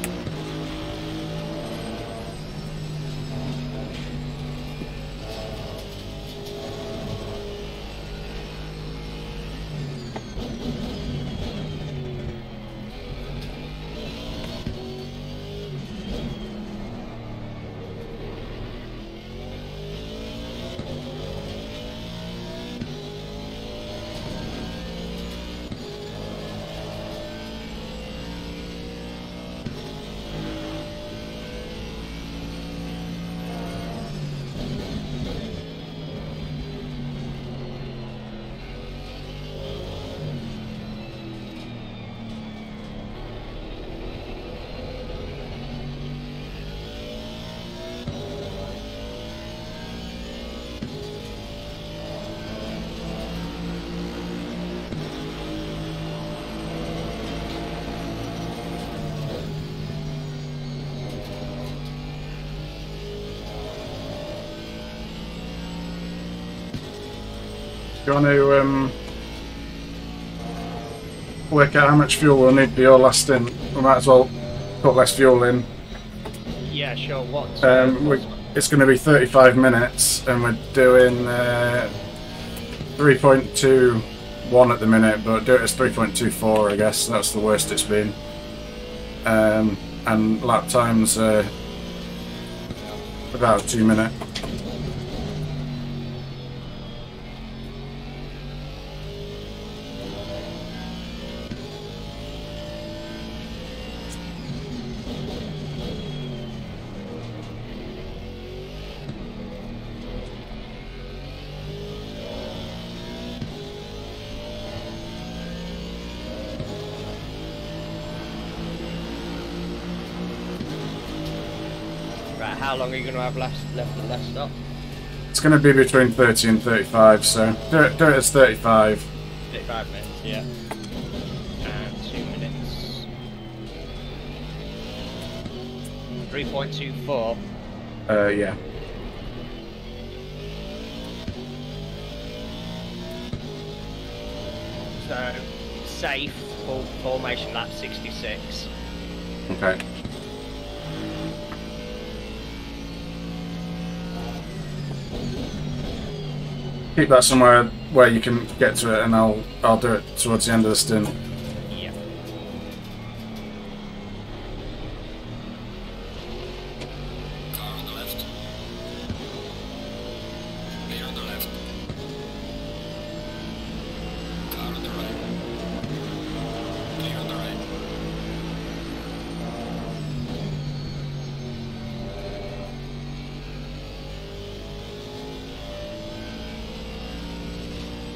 Want to um, work out how much fuel we'll need for your last in? We might as well put less fuel in. Yeah, sure. What? Um, we, it's going to be 35 minutes, and we're doing uh, 3.21 at the minute, but do it as 3.24, I guess. That's the worst it's been. Um, and lap times uh, about two minute. Going to have left left at last stop? It's going to be between 30 and 35, so do it, do it as 35. 35 minutes, yeah. And two minutes. 3.24. Uh, yeah. So, safe, full formation lap 66. Okay. Keep that somewhere where you can get to it, and I'll I'll do it towards the end of the stint.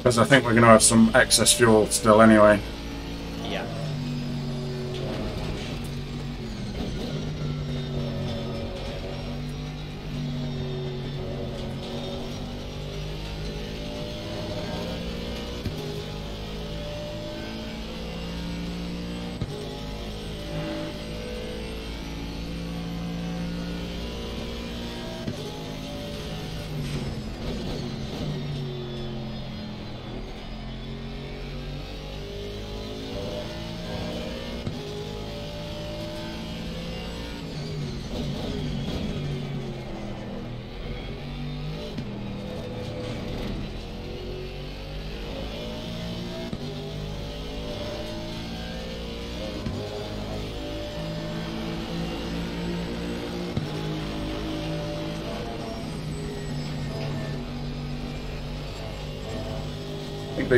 Because I think we're going to have some excess fuel still anyway.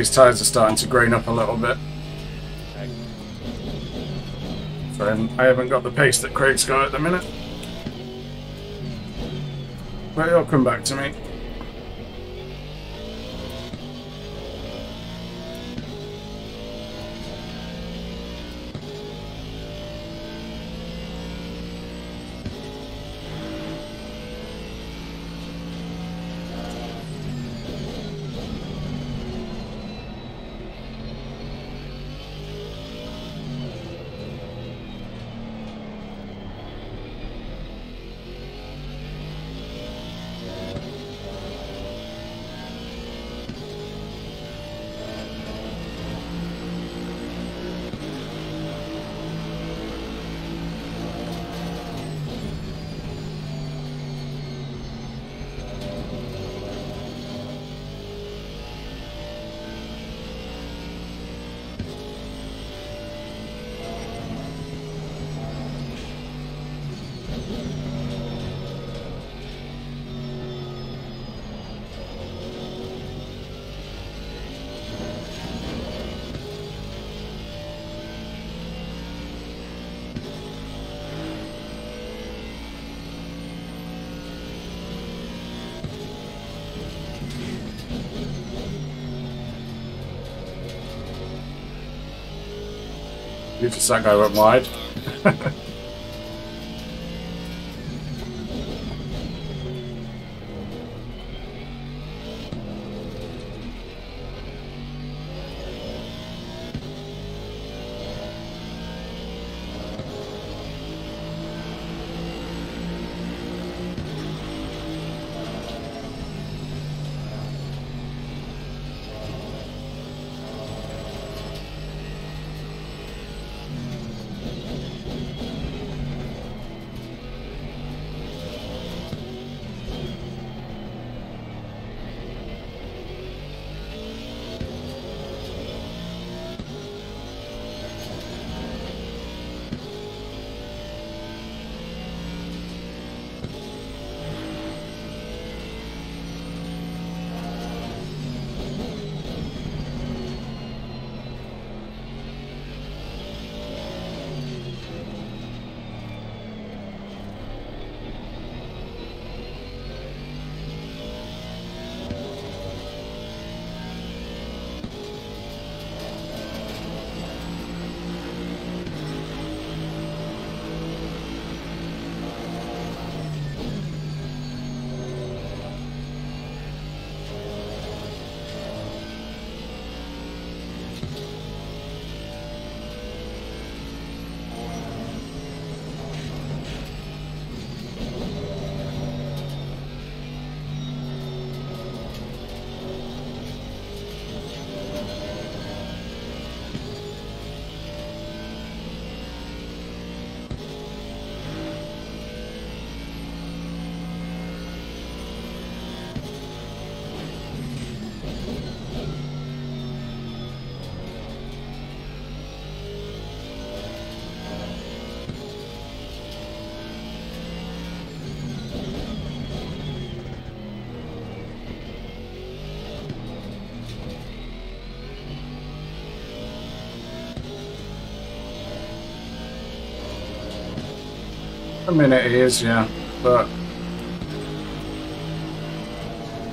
These tyres are starting to green up a little bit. So um, I haven't got the pace that Craig's got at the minute. But it'll come back to me. That guy went wide. A minute it is, yeah. But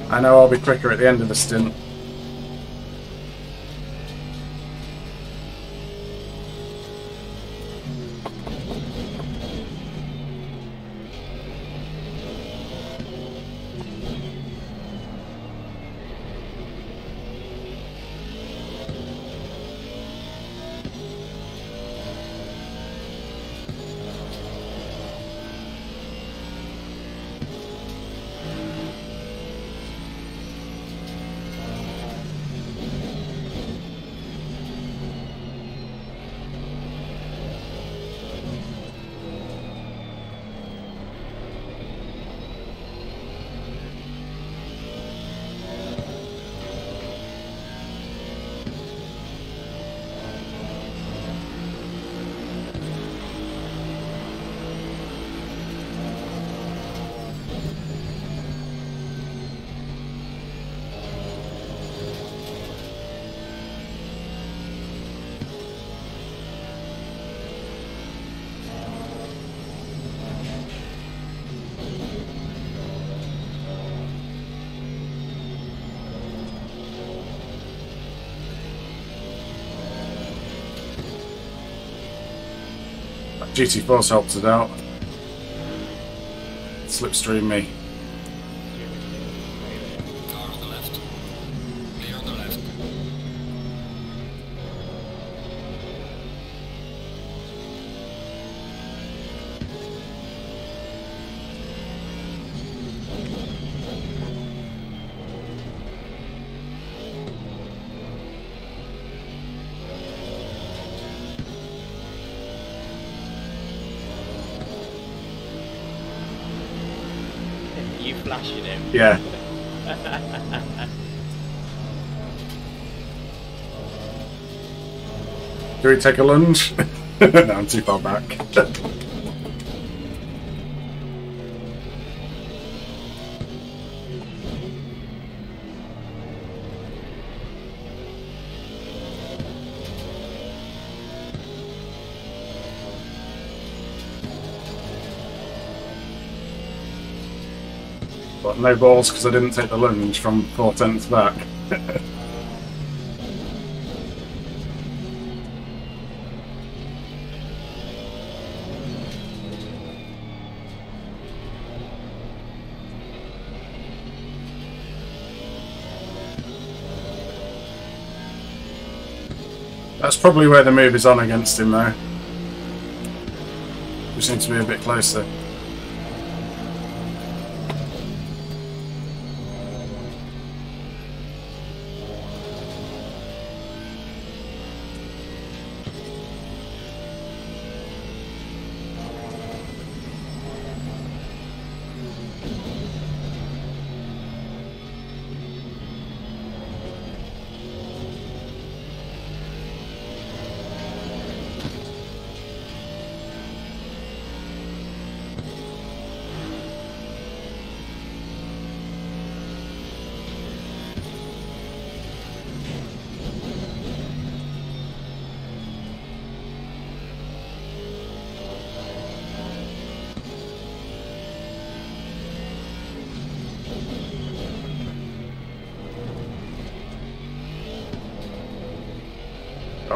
I know I'll be quicker at the end of the stint. GT Force helped it out. Slipstream me. Do we take a lunge? no, I'm too far back. but no balls because I didn't take the lunge from four tenths back. That's probably where the move is on against him though. We seem to be a bit closer.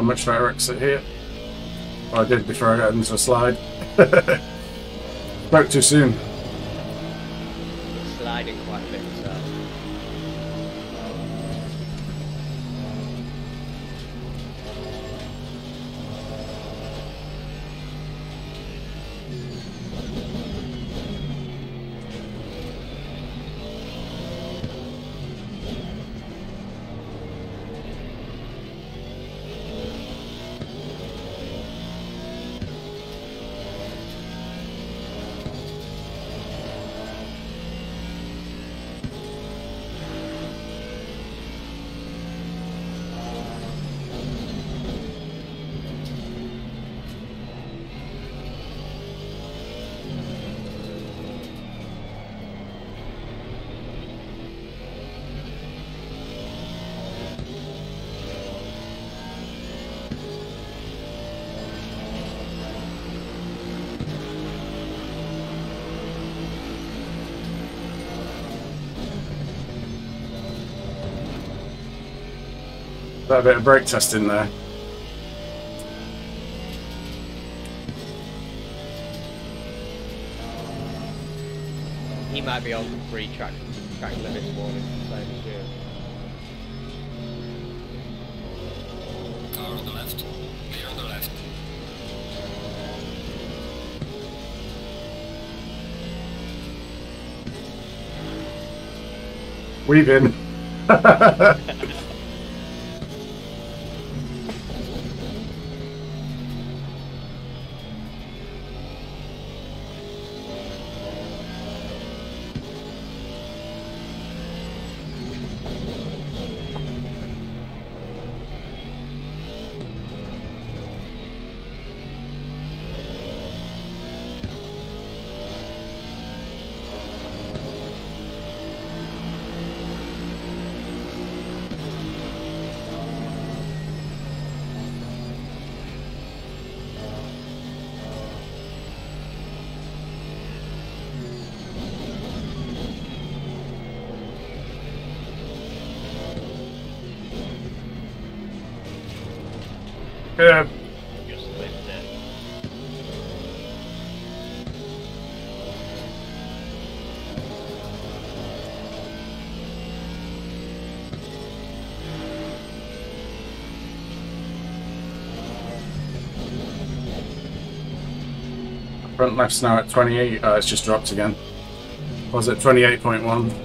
A much better exit here. Well, I did before I got into a slide. Spoke too soon. That bit of brake test in there. He might be on free track track limits warning, same as you. Car on the left. Clear on the left. Weaving. Good. Front left's now at 28. Oh, it's just dropped again. Was it 28.1?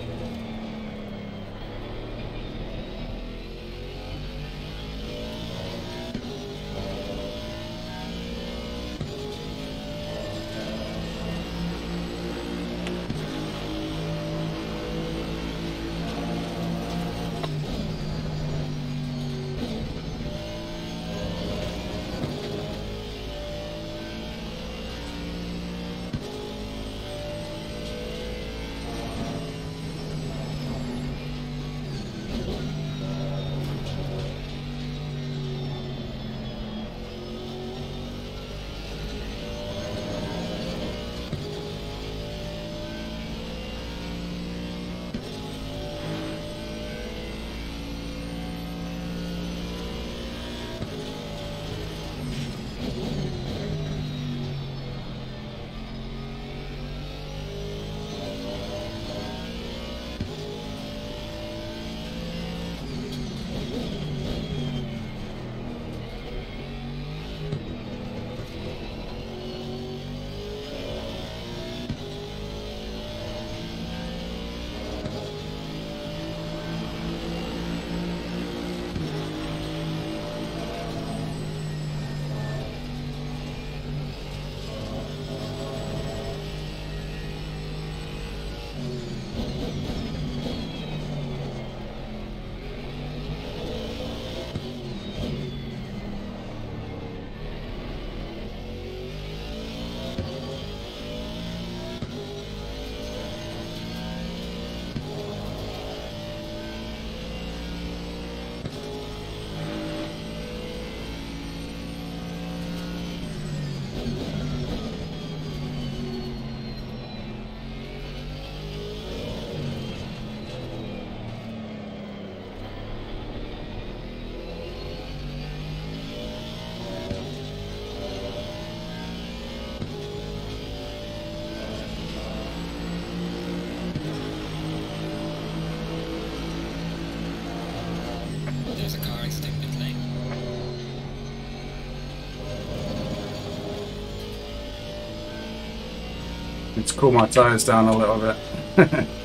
To cool my tyres down a little bit.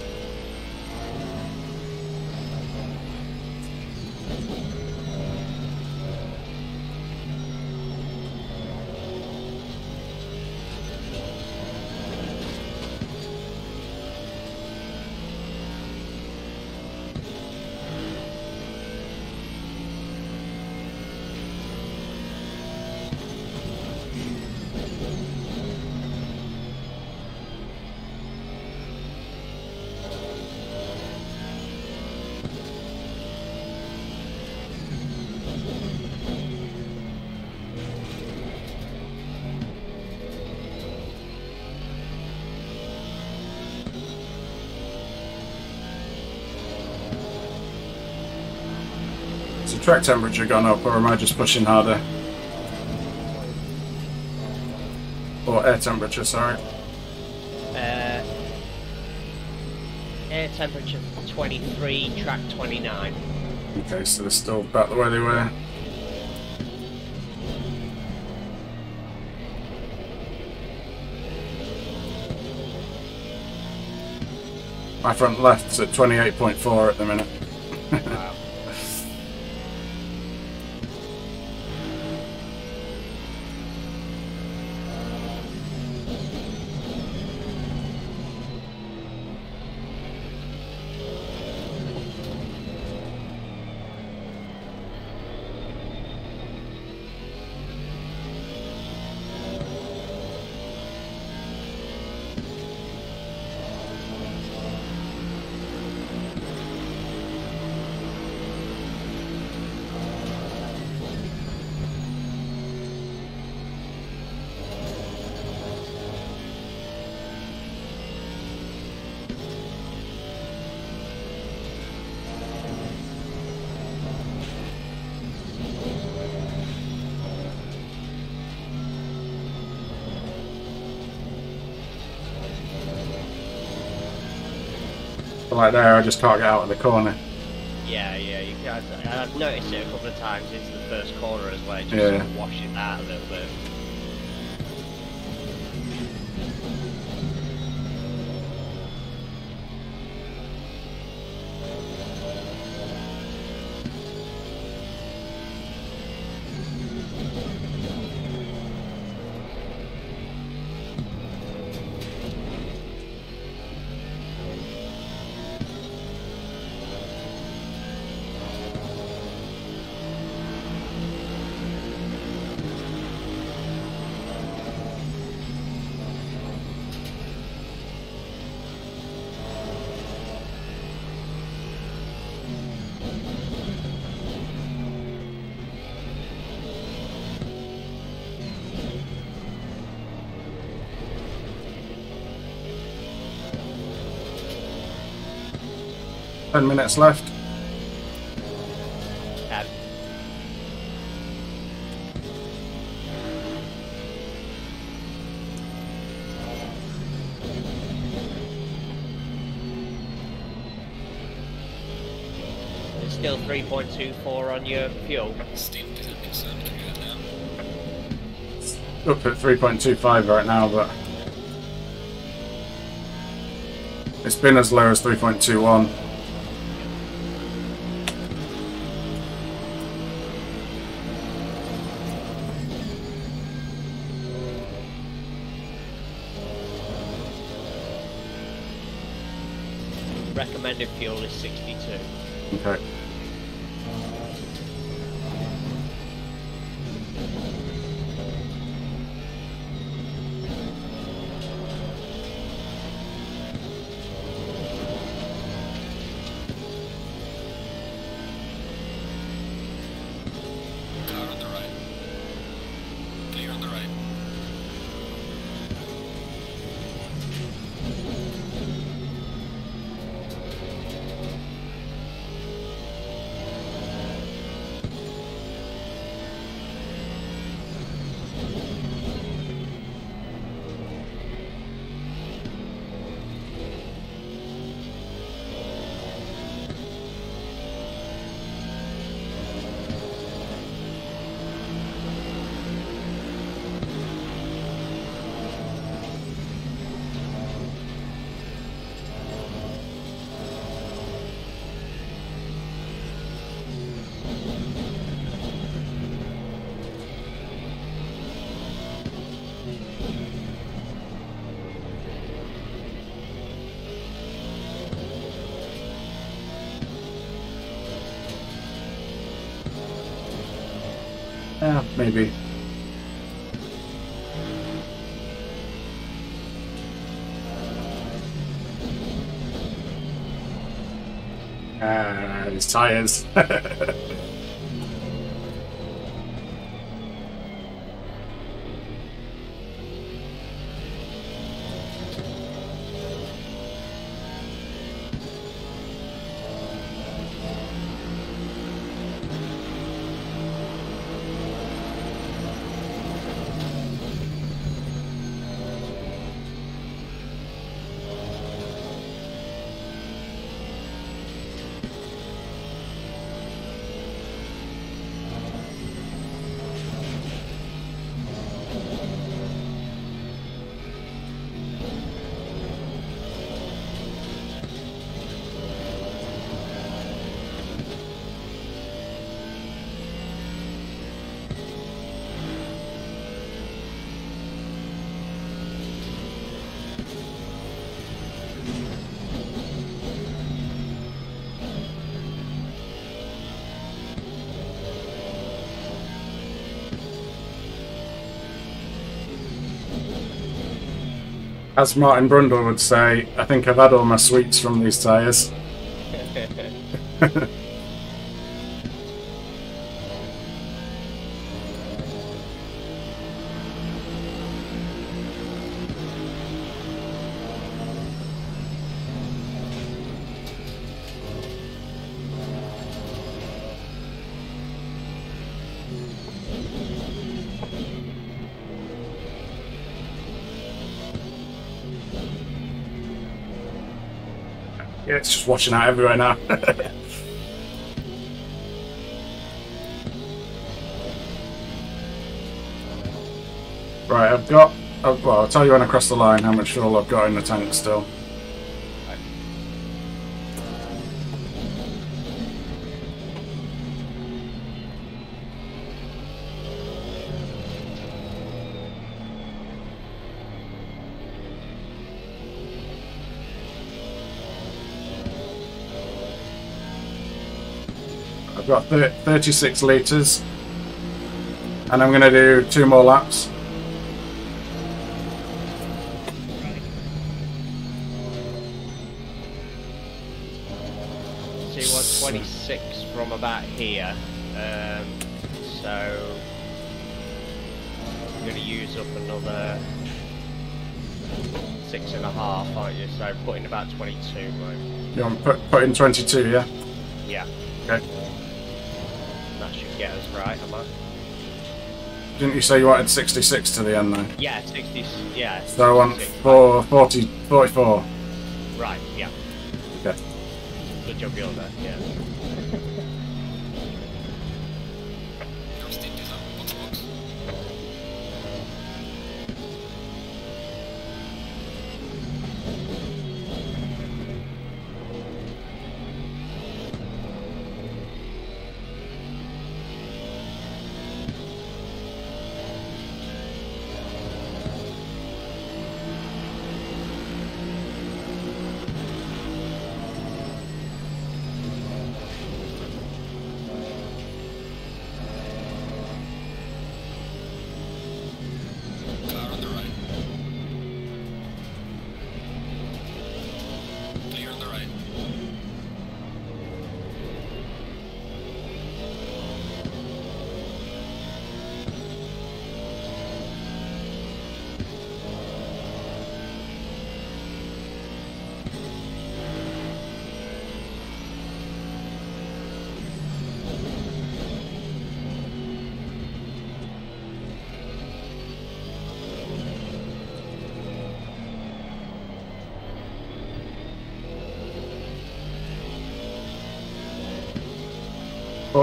track temperature gone up, or am I just pushing harder? Or air temperature, sorry. Uh, air temperature 23, track 29. Okay, so they're still about the way they were. My front left's at 28.4 at the minute. Like there, I just can't get out of the corner. Yeah, yeah, you can. I've noticed it a couple of times into the first corner as well. Just Yeah. sort of washes out a little bit. Ten minutes left. It's still 3.24 on your fuel. Still doesn't sound too good now. Up at 3.25 right now, but it's been as low as 3.21. Maybe. Ah, his tires. As Martin Brundle would say, I think I've had all my sweets from these tyres. just watching out everywhere now. right, I've got. Uh, well, I'll tell you when I cross the line how much fuel I've got in the tank still. 36 litres. And I'm going to do two more laps. See, 26 from about here. Um, so I'm going to use up another six and a half, aren't you? So putting about 22, right? Want to put, put in 22, yeah? Yeah, Didn't you say you wanted 66 to the end though? Yeah, 60. Yeah. So I want four, 40, 44. Right. Yeah. Okay. Good job, you're there. Yeah.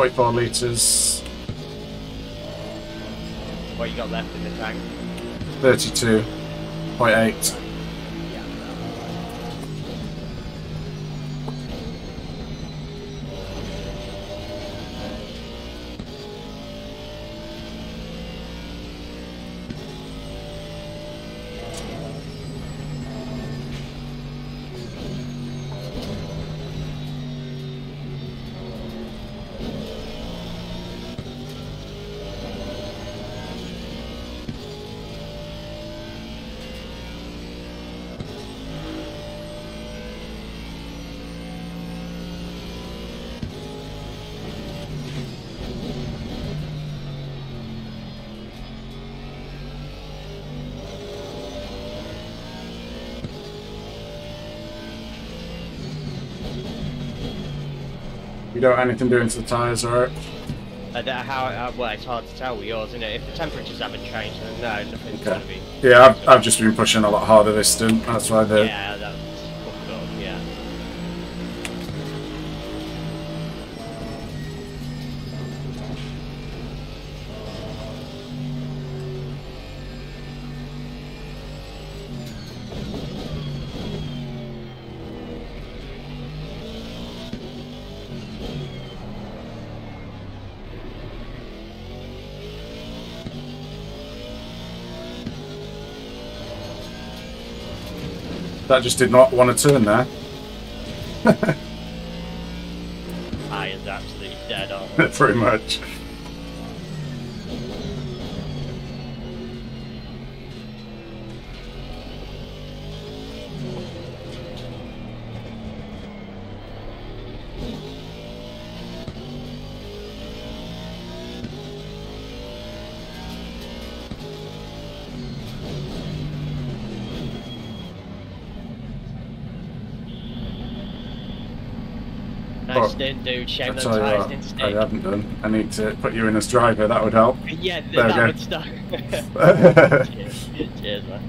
Sorry, liters. What you got left in the tank? 32.8. You don't have anything doing to the tyres, alright? I don't know how, uh, well, it's hard to tell with yours, isn't it? If the temperatures haven't changed, then no, nothing's Okay. going to be. Yeah, I've, I've just been pushing a lot harder this stint. That's why the Yeah, that just did not want to turn there. Iron's absolutely dead on. Pretty much. Stint. Shame I the tell you tyres what, I haven't done. I need to put you in as driver. That would help. Yeah, th- There that would start. cheers, cheers, man.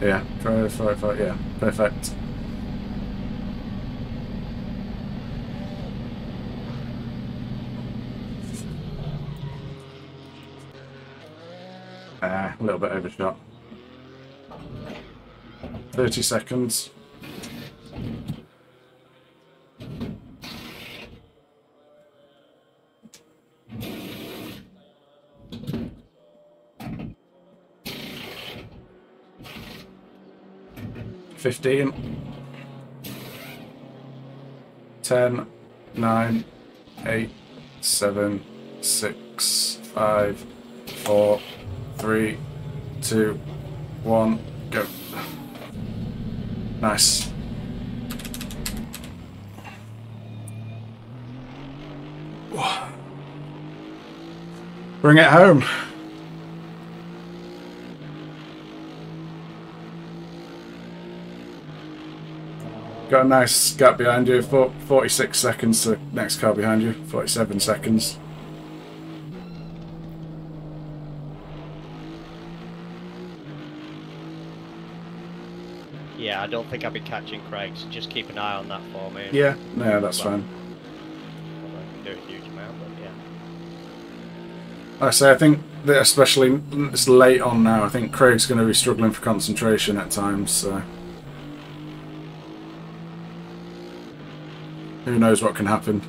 Yeah, five. Yeah, perfect. Ah, a little bit overshot. Thirty seconds. Fifteen. Ten. Nine. Eight. Seven. Six. Five. Four. Three. Two. One. Go. Nice. Bring it home. Got a nice gap behind you. 46 seconds to next car behind you. 47 seconds. Yeah, I don't think I'll be catching Craig, so just keep an eye on that for me. Yeah, no, that's Well, fine. I do a huge amount, but yeah. Like I say, I think that especially it's late on now. I think Craig's going to be struggling for concentration at times. So who knows what can happen?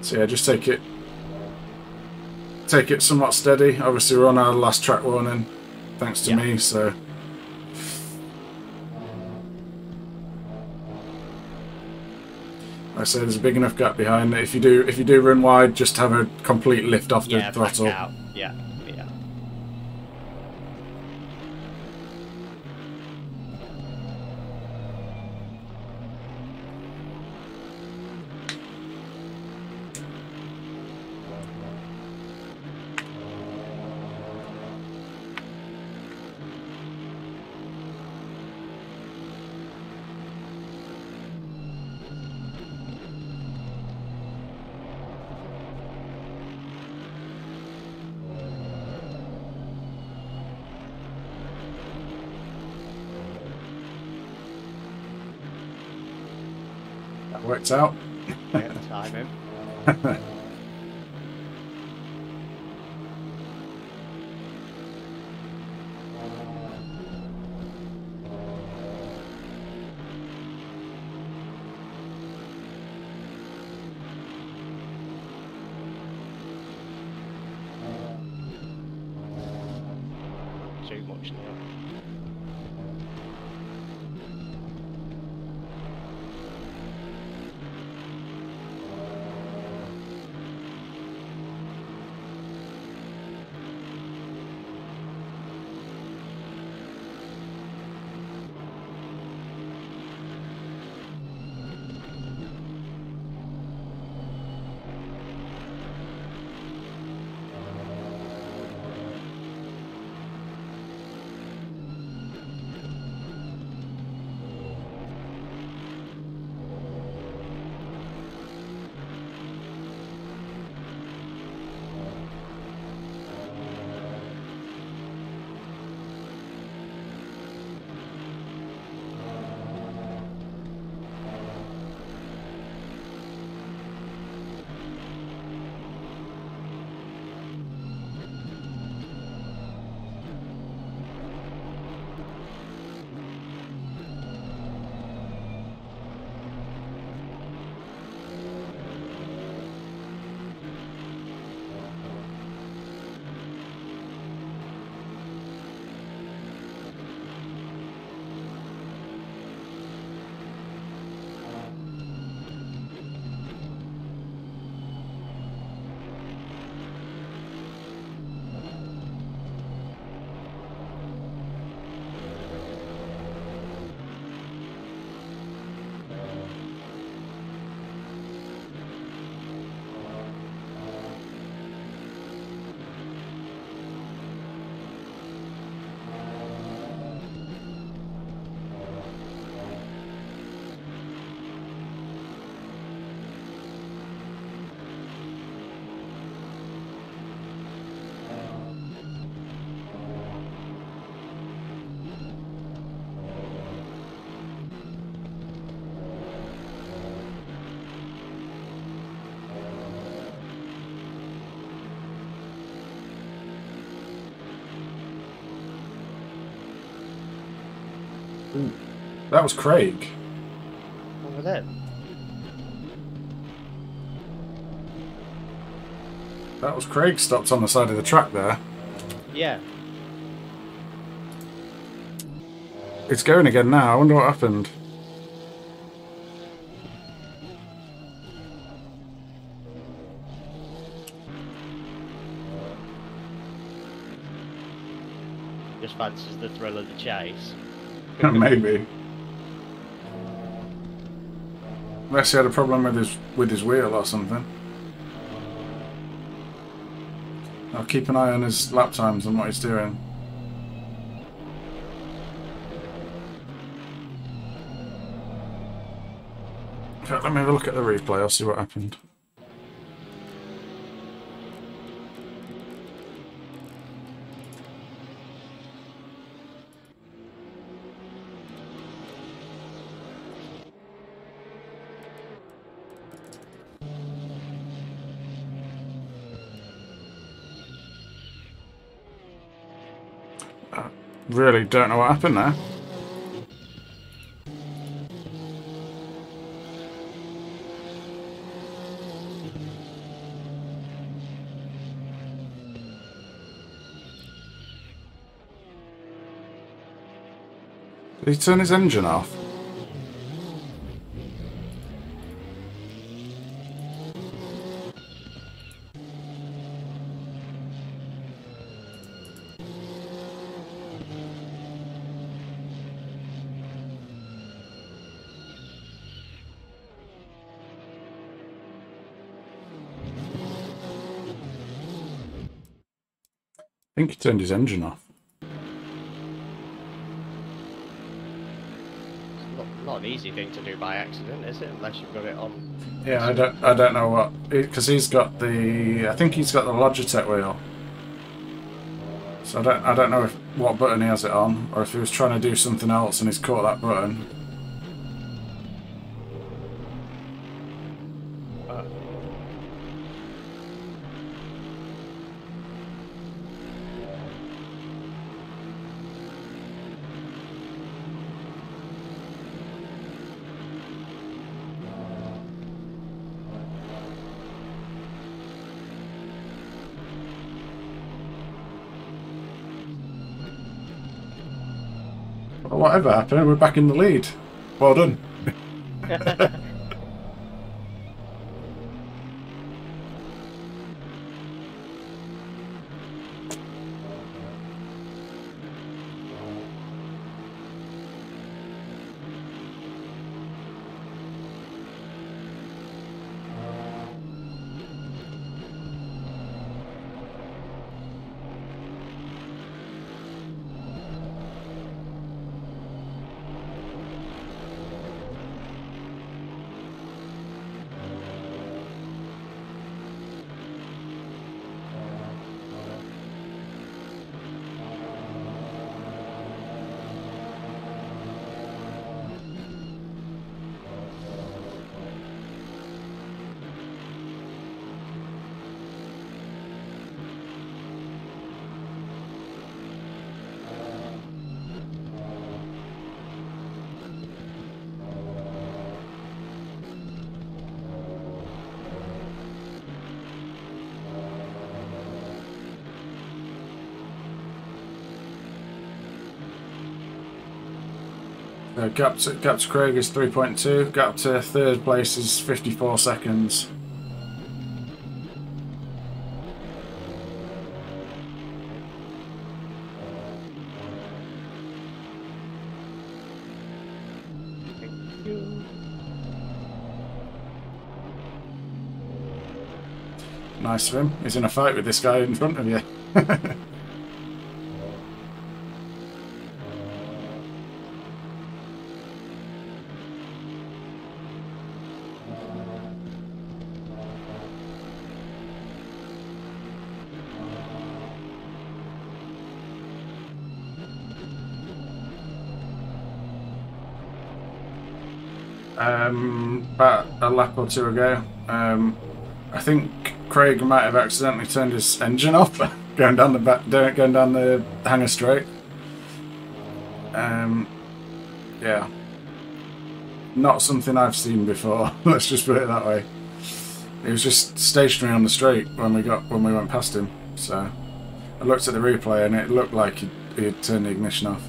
So yeah, just take it, take it somewhat steady. Obviously, we're on our last track warning, thanks to Yeah. me. So. Like I say there's a big enough gap behind that if you do if you do run wide, just have a complete lift off the Yeah, throttle. Yeah, out. That was Craig. Over there. That was Craig stopped on the side of the track there. Yeah. It's going again now. I wonder what happened. Just fancies the thrill of the chase. Maybe. Unless he had a problem with his with his wheel or something. I'll keep an eye on his lap times and what he's doing. Let me have a look at the replay. I'll see what happened. Really don't know what happened there. Did he turn his engine off? Think he turned his engine off. Not, not an easy thing to do by accident, is it? Unless you've got it on. Yeah, I don't, I don't know what, because he's got the, I think he's got the Logitech wheel. So I don't, I don't know if, what button he has it on, or if he was trying to do something else and he's caught that button. Well, whatever happened, we're back in the lead. Well done. Uh, gap, to, gap to Craig is 3.2. Gap to third place is 54 seconds. Nice of him. He's in a fight with this guy in front of you. lap or two ago. Um, I think Craig might have accidentally turned his engine off going down the back, going down the Hangar straight. Um, Yeah. Not something I've seen before. Let's just put it that way. He was just stationary on the straight when we got when we went past him. So I looked at the replay and it looked like he he had turned the ignition off.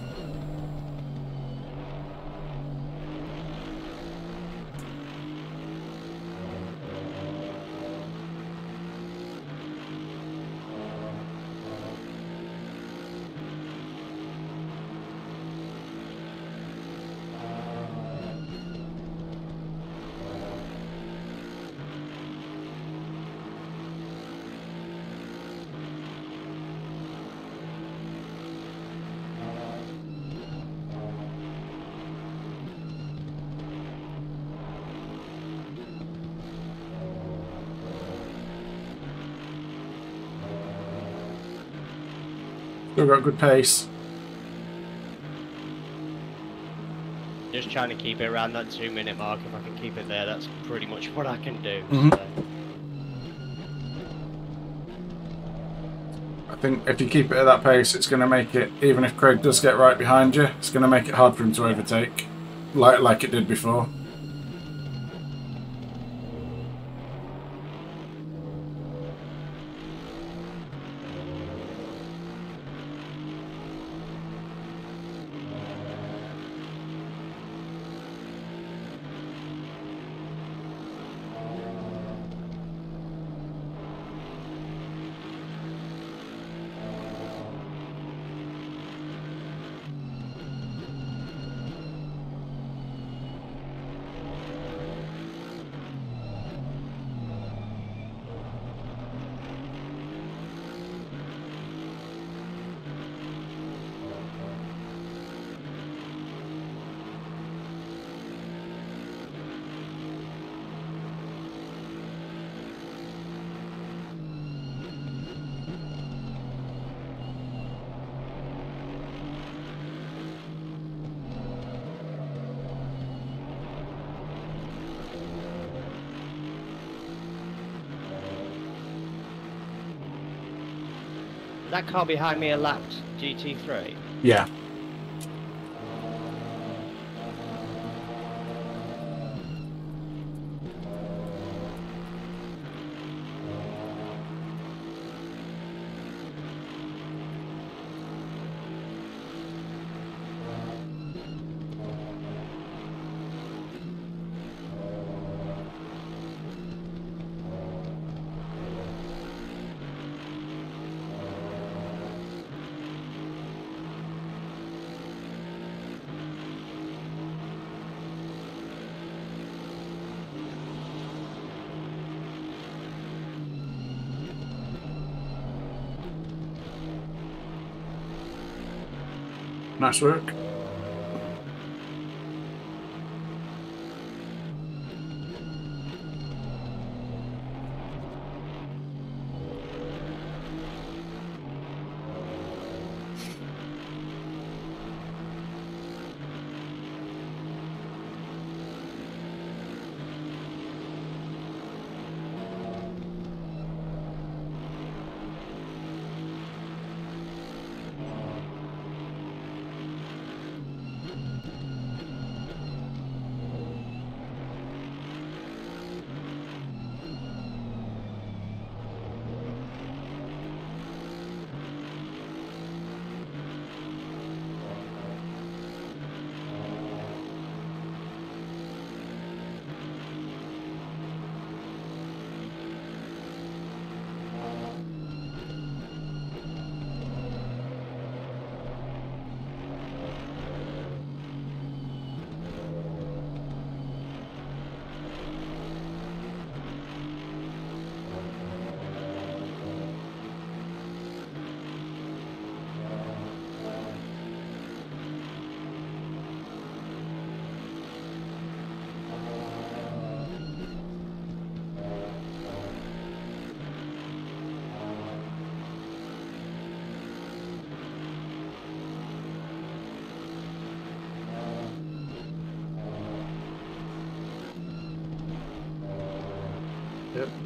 Still got good pace. Just trying to keep it around that two minute mark. If I can keep it there, that's pretty much what I can do. Mhm. so. I think if you keep it at that pace, it's going to make it, even if Craig does get right behind you, it's going to make it hard for him to overtake, like like it did before. Car behind me a lapped GT3. Yeah. Nice work.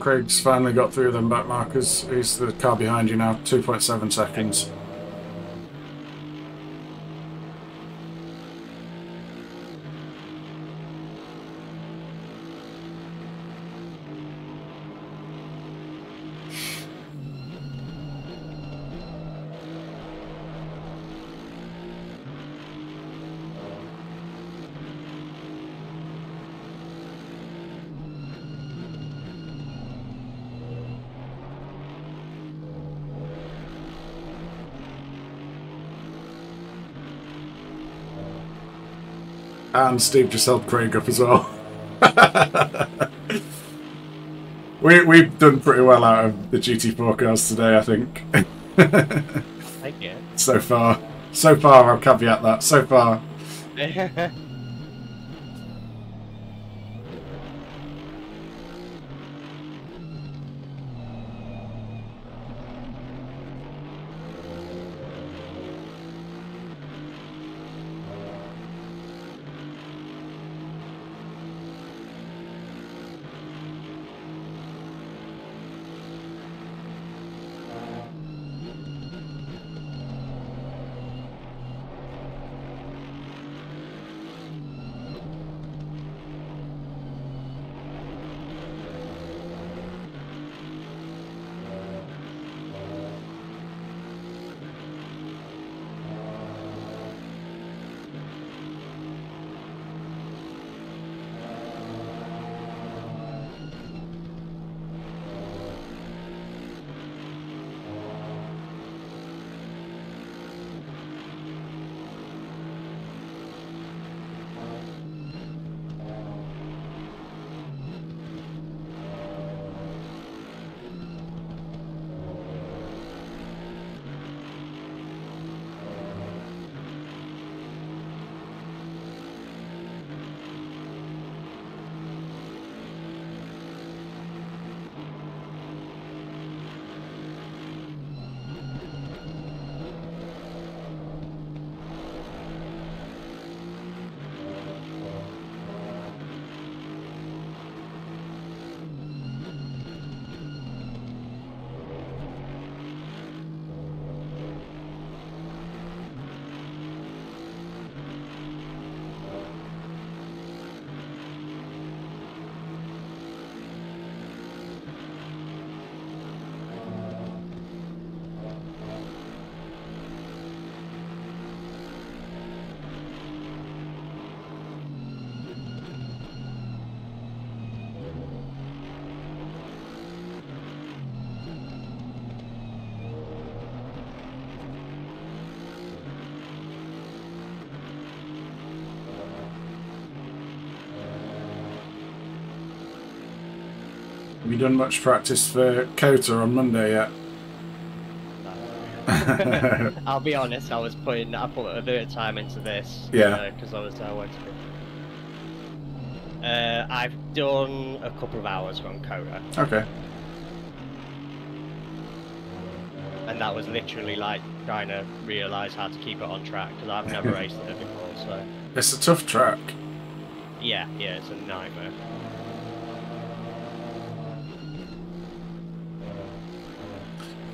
Craig's finally got through them back markers. He's the car behind you now, 2.7 seconds. And Steve just held Craig up as well. we, we've done pretty well out of the GT4 cars today, I think. Thank you. so far. So far, I'll caveat that. So far. done much practice for COTA on Monday yet? I'll be honest, I was putting, I put a bit of time into this. Yeah. Because I was, I wanted to. Uh, I've done a couple of hours on COTA, Okay. and that was literally like trying to realise how to keep it on track because I've never raced it before. So It's a tough track. yeah, yeah, it's a nightmare.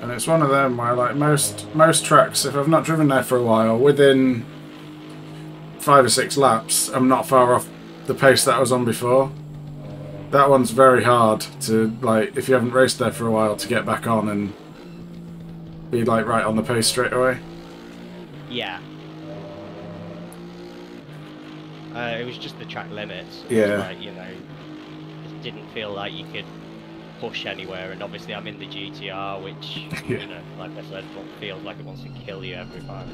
And it's one of them where, like most most tracks, if I've not driven there for a while, within five or six laps, I'm not far off the pace that I was on before. That one's very hard to like if you haven't raced there for a while to get back on and be like right on the pace straight away. Yeah. Uh, it was just the track limits. Yeah. Like, you know, it didn't feel like you could push anywhere, and obviously I'm in the GTR, which, Yeah. you know, like I said, feels like it wants to kill you every time.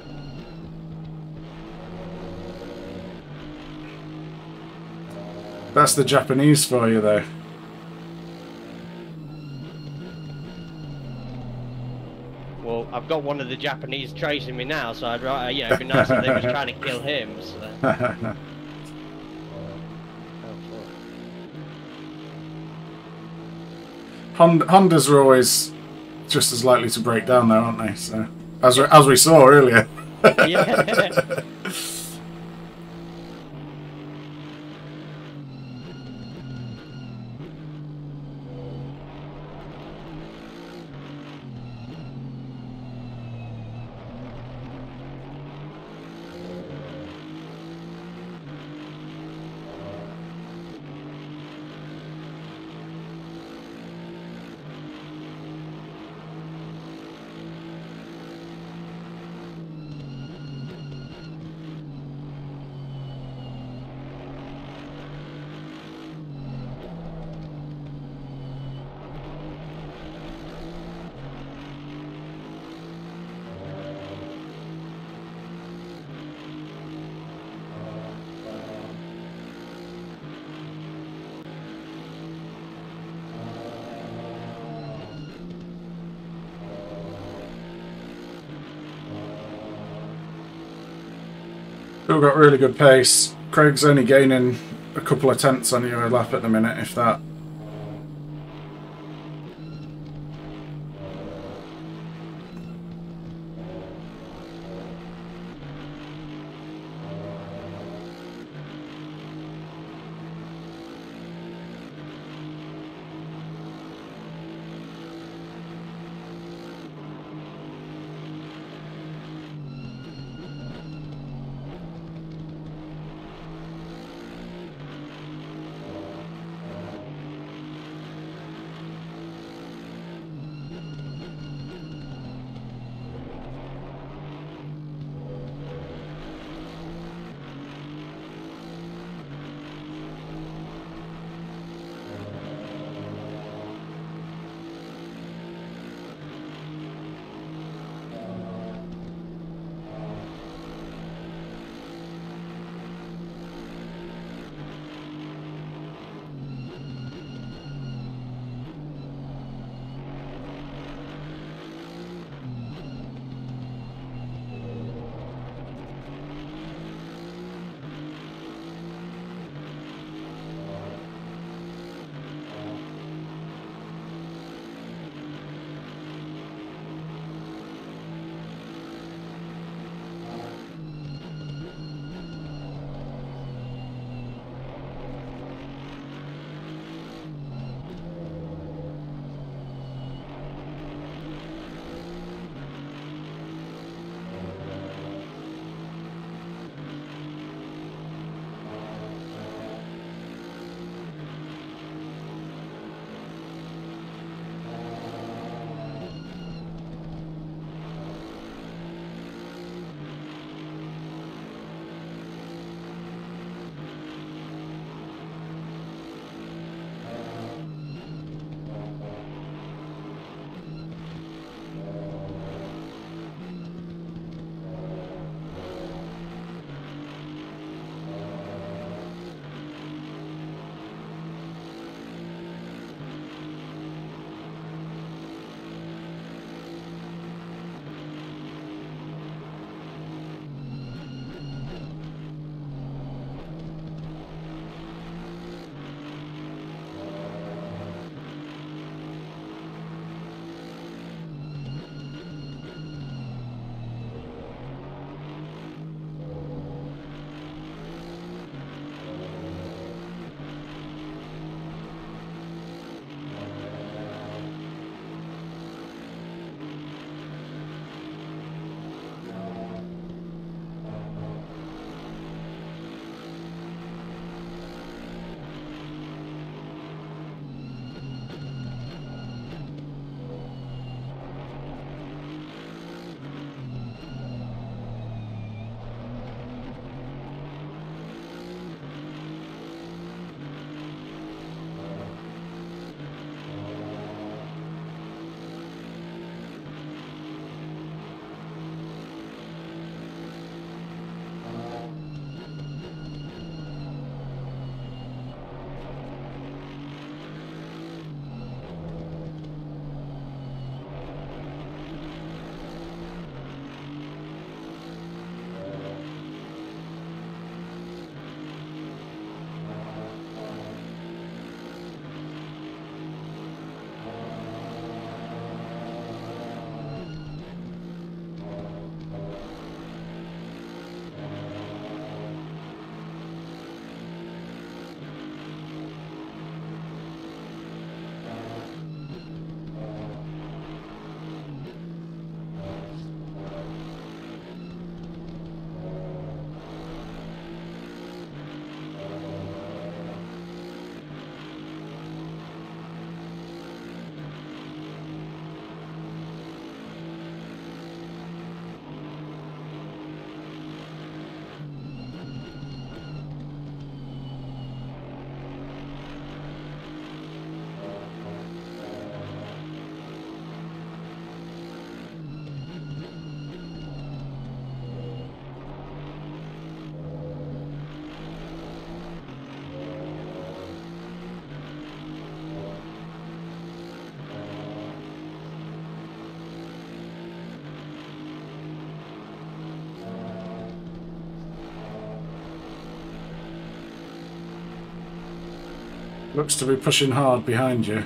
That's the Japanese for you though. Well, I've got one of the Japanese chasing me now, so I'd rather, you know, it'd be nice if they was trying to kill him. So. Hondas are always just as likely to break down though, aren't they? So as we, as we saw earlier. yeah. got really good pace. Craig's only gaining a couple of tenths on you a lap at the minute, if that. Looks to be pushing hard behind you.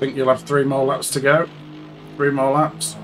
Think you'll have three more laps to go. Three more laps.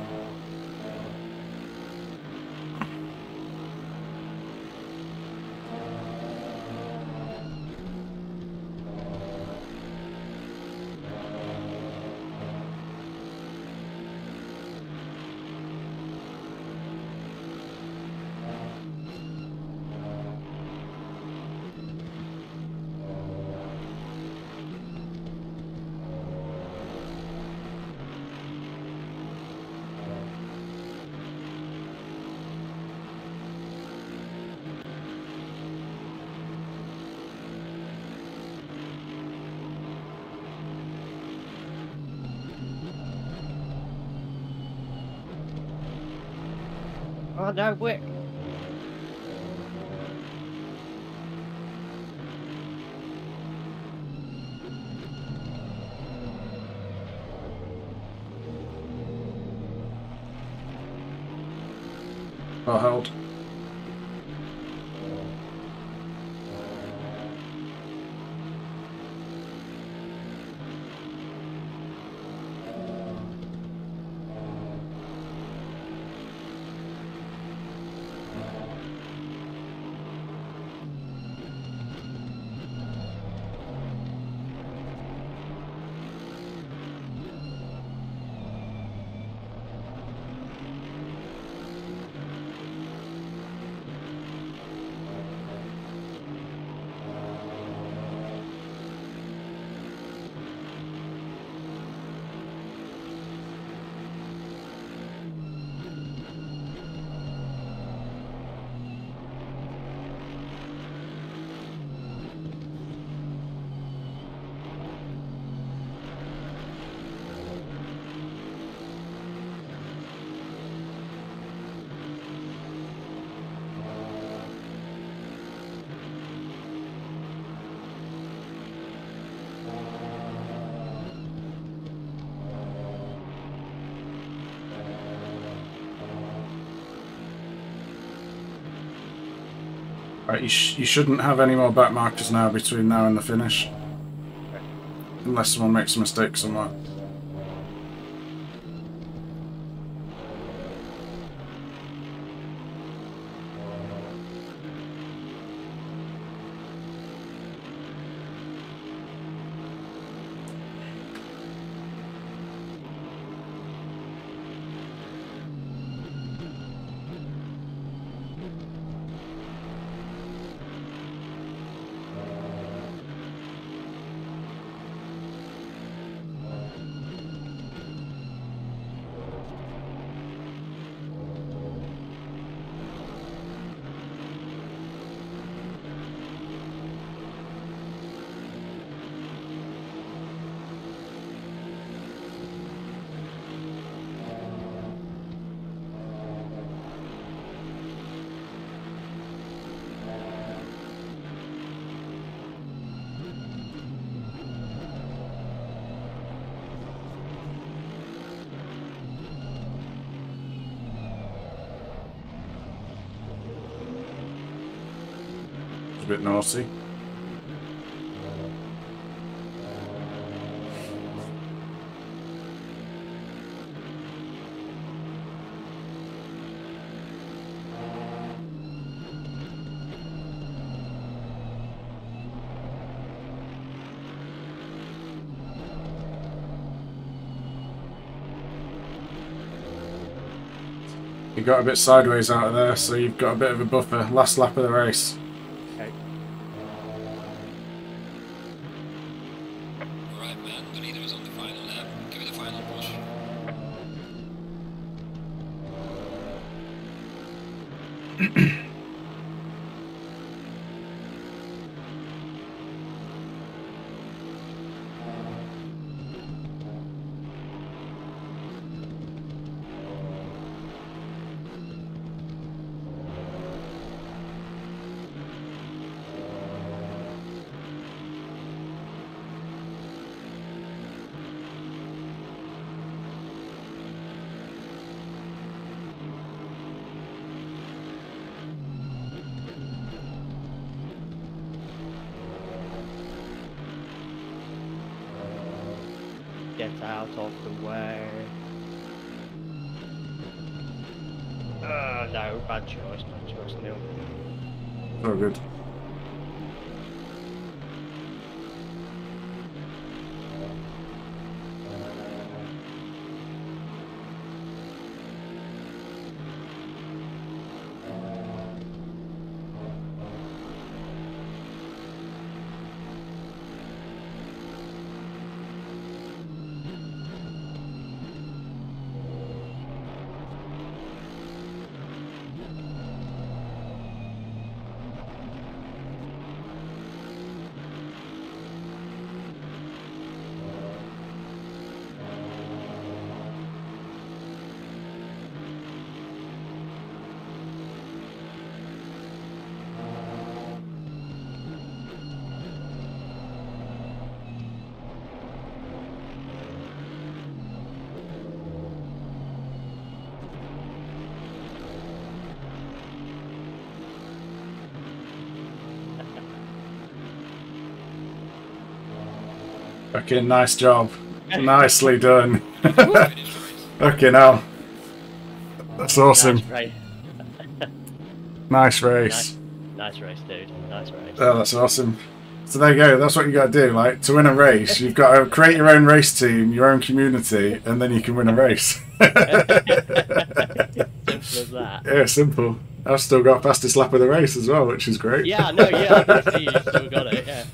Right, you, sh you shouldn't have any more back markers now between now and the finish. Unless someone makes a mistake somewhere. You got a bit sideways out of there, so you've got a bit of a buffer. Last lap of the race. Okay, nice job. Nicely done. okay, now. That's awesome. Nice race. Nice race. Nice, nice race, dude. Nice race. Oh, that's awesome. So there you go. That's what you got to do. Like to win a race, you've got to create your own race team, your own community, and then you can win a race. Simple as that. yeah, simple. I've still got fastest lap of the race as well, which is great. Yeah, no, yeah, I can see you still got it, yeah.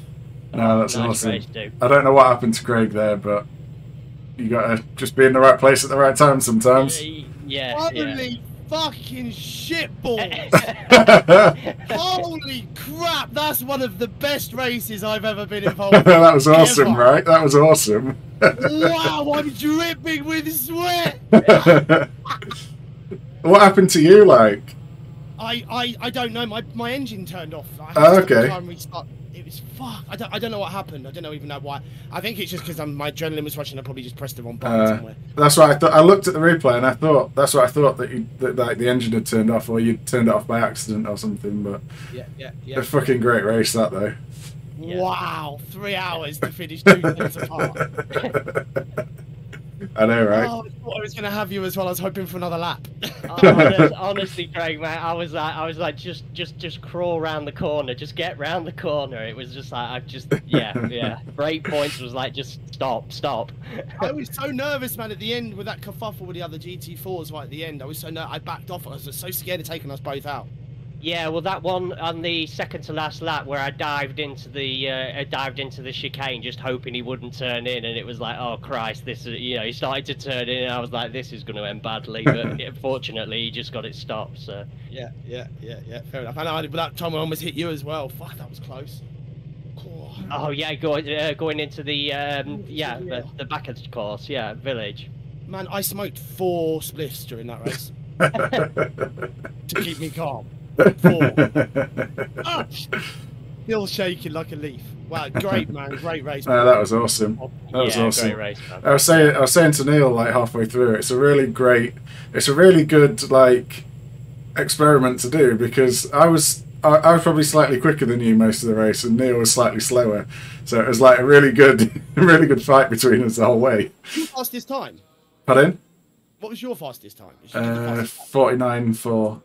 No, that's Nice awesome. race. I don't know what happened to Craig there, but you got to just be in the right place at the right time sometimes. Yeah, yeah. Holy fucking shitballs! Holy crap! That's one of the best races I've ever been involved in. that was awesome, Ever. right? That was awesome. wow, I'm dripping with sweat. what happened to you, like? I, I, I don't know. My, my engine turned off. I had Oh, to okay. Try and restart. It was fuck. I don't, I don't know what happened. I don't know even know why. I think it's just because my adrenaline was rushing. I probably just pressed the wrong button Uh, somewhere. that's what I thought. I looked at the replay and I thought that's what I thought that you that like the engine had turned off or you turned it off by accident or something. But Yeah, yeah, yeah. a fucking great race that though. Wow, three hours to finish two minutes apart. I know, right? Oh, I thought I was going to have you as well. I was hoping for another lap. Oh, honestly, Craig, man, I was like, I was like, just, just, just crawl round the corner, just get round the corner. It was just like, I just, yeah, yeah. Break points was like, just stop, stop. I was so nervous, man, at the end with that kerfuffle with the other GT4s right at the end. I was so ner- I backed off. I was just so scared of taking us both out. Yeah, well, that one on the second to last lap where I dived into the, uh, I dived into the chicane, just hoping he wouldn't turn in, and it was like, oh Christ, this, is, you know, he started to turn in, and I was like, this is going to end badly, but fortunately he just got it stopped. So. Yeah, yeah, yeah, yeah. Fair enough. I know. I- But that time I almost hit you as well. Fuck, that was close. Oh yeah, going uh, going into the um, yeah the, the back of the course, yeah, village. Man, I smoked four spliffs during that race to keep me calm. Ah! Still shaking like a leaf. Wow, great man, great race. No, that was awesome. That was Yeah, awesome. great race, man. I was saying, I was saying to Neil like halfway through, it's a really great, it's a really good like experiment to do because I was I, I was probably slightly quicker than you most of the race, and Neil was slightly slower. So it was like a really good, really good fight between us the whole way. Your fastest time? Pardon? What was your fastest time? You Uh, fastest- forty nine for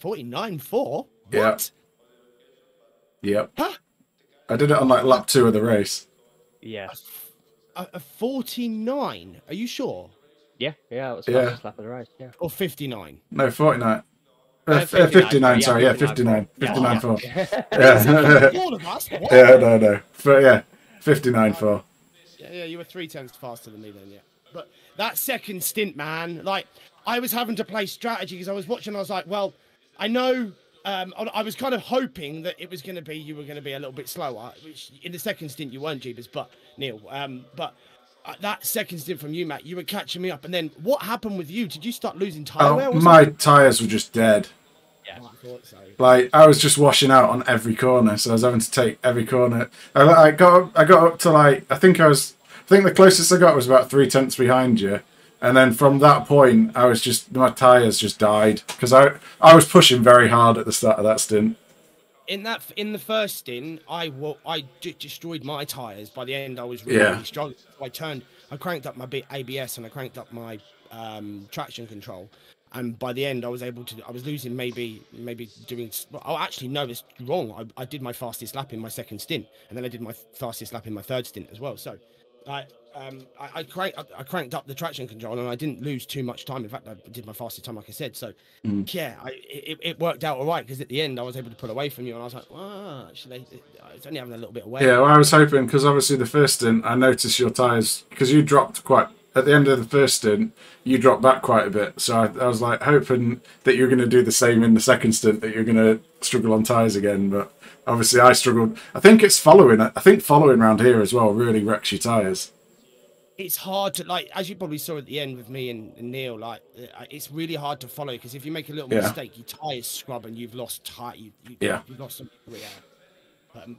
49 4? yeah. Yep. I did it on like lap two of the race. Yeah. A, a 49? Are you sure? Yeah, yeah, it was Yeah. fastest lap of the race. Yeah. Or 59? No, forty nine. Uh, Uh, 59, 59, yeah, sorry, yeah, 59, 59. 59 yeah. for. Yeah. Yeah. All of us? What? yeah, no, no. For, yeah, 59 for. Yeah, yeah, you were three tenths faster than me then, yeah. But that second stint, man, like, I was having to play strategy because I was watching. I was like, well, I know. Um, I was kind of hoping that it was going to be you were going to be a little bit slower. Which in the second stint you weren't, Jeebus, but Neil. Um, but uh, that second stint from you, Matt, you were catching me up. And then what happened with you? Did you start losing tire? Oh, or my tyres were just dead. Yeah, I thought so. Like I was just washing out on every corner, so I was having to take every corner. I, I got I got up to like I think I was I think the closest I got was about three tenths behind you, and then from that point I was just my tires just died because I I was pushing very hard at the start of that stint. in that in the first stint, I wa- I d- destroyed my tires. By the end, I was really, Yeah. really struggling. So I turned, I cranked up my B- ABS and I cranked up my um, traction control. And by the end, I was able to. I was losing maybe maybe doing. Oh, actually, no, it's wrong. I, I did my fastest lap in my second stint, and then I did my fastest lap in my third stint as well. So, I um I, I cranked I cranked up the traction control, and I didn't lose too much time. In fact, I did my fastest time, like I said. So, Mm. yeah, I, it, it worked out all right because at the end I was able to pull away from you, and I was like, well, actually, it's only having a little bit of weight. Yeah, well, I was hoping because obviously the first stint I noticed your tires because you dropped quite at the end of the first stint you dropped back quite a bit. So I, I was like hoping that you're going to do the same in the second stint that you're going to struggle on tires again. But obviously I struggled. I think it's following. I think following around here as well really wrecks your tires. It's hard to like as you probably saw at the end with me and, and Neil. Like uh, it's really hard to follow because if you make a little Yeah. mistake, your tires scrub and you've lost tire. You, you, Yeah. you've lost some career. Um,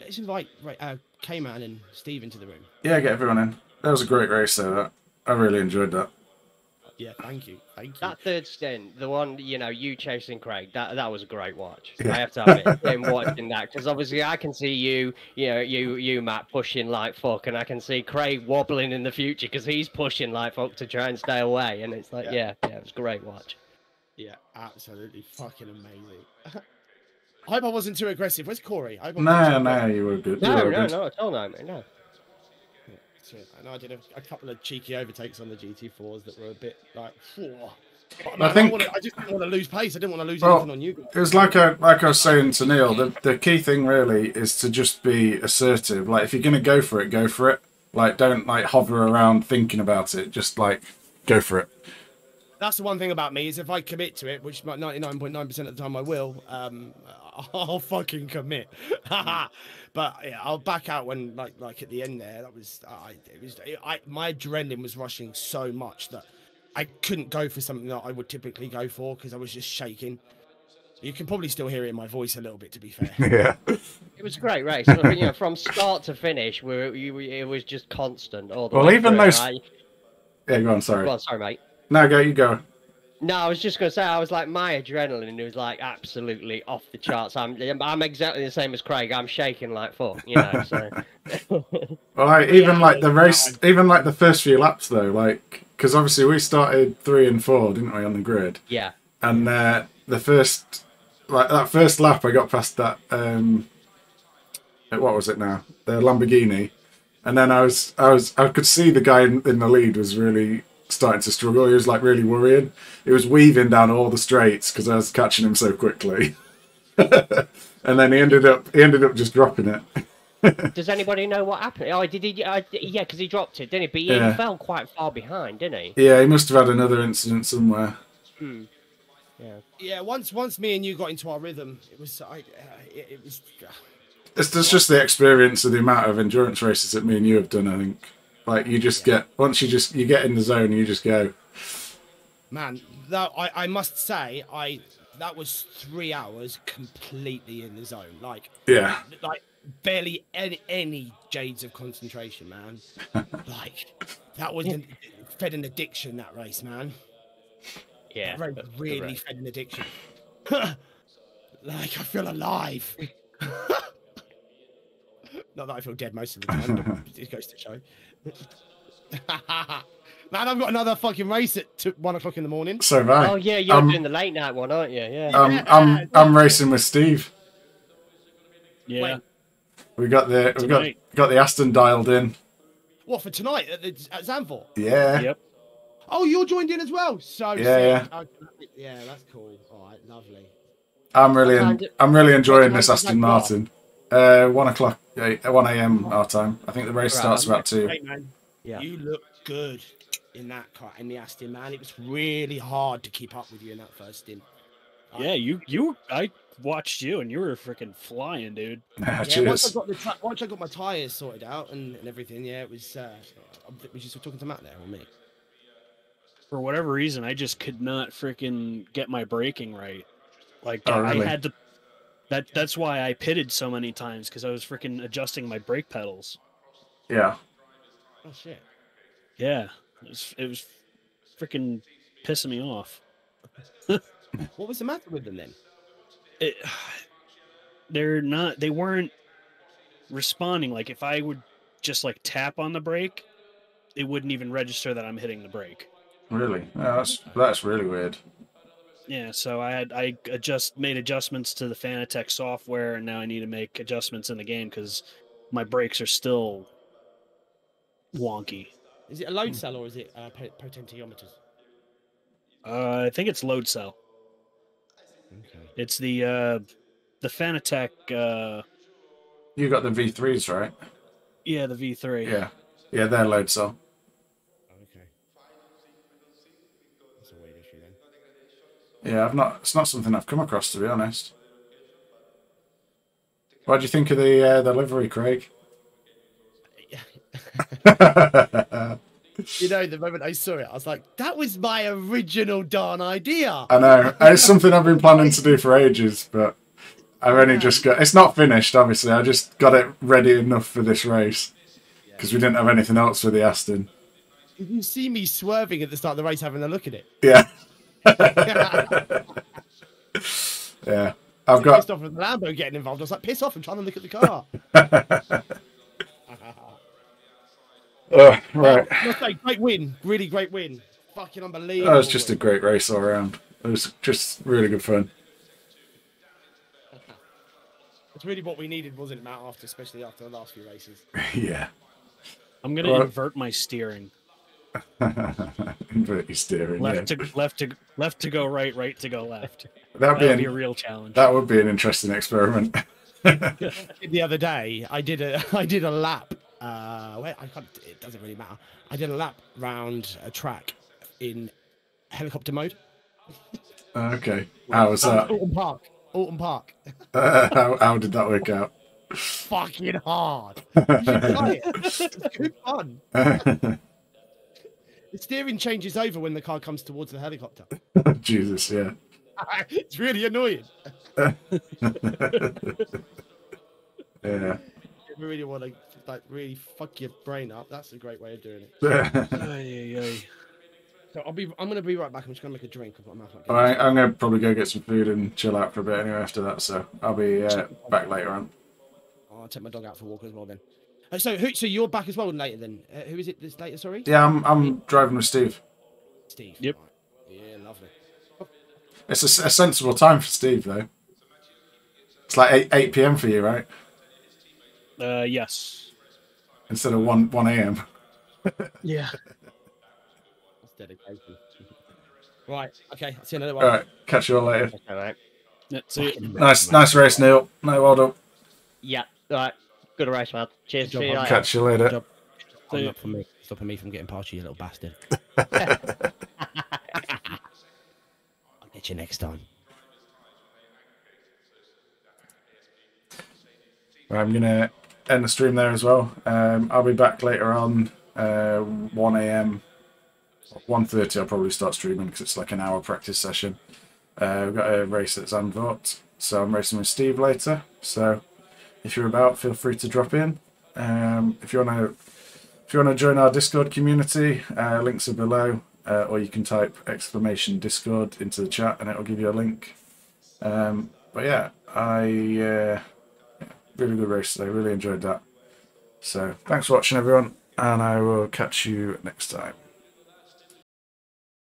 let's invite right, uh, K-Man and Steve into the room. Yeah, get everyone in. That was a great race though. That I really enjoyed that. Yeah, thank you, thank you. That third stint, the one you know, you chasing Craig, that that was a great watch. Yeah. I have to admit, him watching that because obviously I can see you, you know, you you Matt pushing like fuck, and I can see Craig wobbling in the future because he's pushing like fuck to try and stay away, and it's like, yeah, yeah, it was a great watch. Yeah, absolutely fucking amazing. I hope I wasn't too aggressive. Where's Corey? I hope No, no, you were good. No, were no, good. no, at all, no, no, Shit, I know I did a, a couple of cheeky overtakes on the GT4s that were a bit like. But, I I, think- wanna, I just didn't want to lose pace. I didn't want to lose Well, anything on you guys. It was like I like I was saying to Neil. The the key thing really is to just be assertive. Like if you're gonna go for it, go for it. Like don't like hover around thinking about it. Just like go for it. That's the one thing about me is if I commit to it, which 99.9% of the time I will, um, I'll fucking commit. but yeah, I'll back out when like like at the end there. That was I. It was I. My adrenaline was rushing so much that I couldn't go for something that I would typically go for because I was just shaking. You can probably still hear it in my voice a little bit, to be fair. Yeah. It was a great race. I mean, you know, from start to finish, we were, you, it was just constant all the Well, way even through. those- I, Yeah, go on. Sorry. go on, sorry, mate. No, go. You go. No, I was just gonna say I was like my adrenaline was like absolutely off the charts. I'm I'm exactly the same as Craig. I'm shaking like fuck, you know. So Well, like, even Yeah, like the yeah. race, even like the first few laps though, like because obviously we started three and four, didn't we, on the grid? yeah, And uh, the first, like that first lap, I got past that. um uh, What was it now? The Lamborghini, and then I was, I was, I could see the guy in, in the lead was really starting to struggle. He was like really worrying. He was weaving down all the straights because I was catching him so quickly. and then he ended up, he ended up just dropping it. does anybody know what happened? Oh, did he? Uh, yeah, because he dropped it, didn't he? But he Yeah. fell quite far behind, didn't he? Yeah, he must have had another incident somewhere. Hmm. Yeah. yeah, once once me and you got into our rhythm, it was I. Uh, it, it was. It's, it's just the experience of the amount of endurance races that me and you have done. I think, like you just get once you just you get in the zone, you just go. Man, that I, I must say, I that was three hours completely in the zone. Like Yeah, like barely any, any jades of concentration, man. like that was an, fed an addiction that race, man. Yeah. That race but- but really right. fed an addiction. like I feel alive. Not that I feel dead most of the time. but it goes to show. man, I've got another fucking race at two, one o'clock in the morning. so have I. Oh yeah, you're Um, doing the late night one, aren't you? Yeah. I'm I'm I'm racing with Steve. Yeah. Wait. We got the we got got the Aston dialed in. What for tonight at, the, at Zandvoort? Yeah. Yep. Oh, you're joined in as well. So Yeah, sick. Okay, yeah, that's cool. All right, lovely. I'm really en- I'm really enjoying this Aston Martin. Uh, one o'clock, uh, one a.m. our time. I think the race Right. starts about two. Great man. Yeah. You look good. in that car in the Aston. Man, it was really hard to keep up with you in that first stint. Yeah, you you I watched you and you were freaking flying, dude. Yeah, once I got the ti- once I got my tires sorted out and, and everything, yeah, it was. Uh, was you still talking to Matt there or me? For whatever reason, I just could not freaking get my braking right. Like Oh, I really? had to. That that's why I pitted so many times because I was freaking adjusting my brake pedals. Yeah. Oh shit! Yeah, it was it was freaking pissing me off. What was the matter with them then? It, they're not. They weren't responding. Like if I would just like tap on the brake, it wouldn't even register that I'm hitting the brake. Really? Yeah, that's that's really weird. Yeah, so I had I adjust made adjustments to the Fanatec software, and now I need to make adjustments in the game because my brakes are still wonky. Is it a load cell or is it uh, po- potentiometers? Uh, I think it's load cell. Okay. It's the uh, the Fanatec. Uh, You got the V3s, right? yeah, the V3. Yeah. Yeah, they're load cell. Okay. That's a weird issue then. Yeah, I've not. It's not something I've come across to be honest. What do you think of the uh, the livery, Craig? You know, the moment I saw it, I was like, "That was my original darn idea." I know it's something I've been planning to do for ages, but I've only just got. It's not finished, obviously. I just got it ready enough for this race because we didn't have anything else for the Aston. Did you see me swerving at the start of the race, having a look at it? Yeah, yeah. I've got. pissed off with the Lambo getting involved. I was like, "Piss off! I'm trying to look at the car." Oh, right. Must say, great win, really great win, fucking unbelievable. That was just a great race all around. It was just really good fun. It's really what we needed, wasn't it, Matt? After, especially after the last few races. yeah. I'm gonna Well- invert my steering. Invert your steering. Left yeah. to left to left to go right, right to go left. That'd be, an- be a real challenge. That would be an interesting experiment. the other day, I did a I did a lap. Uh, where I can't. It doesn't really matter. I did a lap round a track in helicopter mode. okay. How was that? Oulton Park. Oulton Park. Uh, how, how did that work out? Fucking hard. You try it. It's good fun. The steering changes over when the car comes towards the helicopter. Jesus, yeah. it's really annoying. Yeah. If you really want to like really fuck your brain up, that's a great way of doing it. So I'll be. I'm gonna be right back. I'm just gonna make a drink. I've got my All right, I'm going to probably go get some food and chill out for a bit anyway after that, so I'll be uh, back later on. I'll take my dog out for a walk as well then. Uh, so, who, so you're back as well later then? Uh, who is it this later? Sorry. Yeah, I'm, I'm driving with Steve. Steve. Yep. Yeah, lovely. It's a sensible time for Steve, though. It's like 8, 8 p.m. for you, right? Uh, yes. Instead of 1, 1 a.m. Yeah. That's dedication. right. Okay. I'll see you in a little All while. right, catch you all later. All right. That's it. Nice, nice race, Neil. No, well done. Yeah. All right. Good race, man. Cheers. Good job, See you later. Catch you later. Job. Stop for me. Stopping me from getting past you, you little bastard. I'll get you next time. I'm going to end the stream there as well. Um, I'll be back later on, uh, 1 a.m. 1.30 I'll probably start streaming because it's like an hour practice session. Uh, we've got a race at Zandvoort, so I'm racing with Steve later. So if you're about, feel free to drop in. Um, if you want to, if you want to join our Discord community, uh, links are below, uh, or you can type exclamation Discord into the chat and it'll give you a link. Um, but yeah, I uh, really good race today. Really enjoyed that. So thanks for watching, everyone, and I will catch you next time.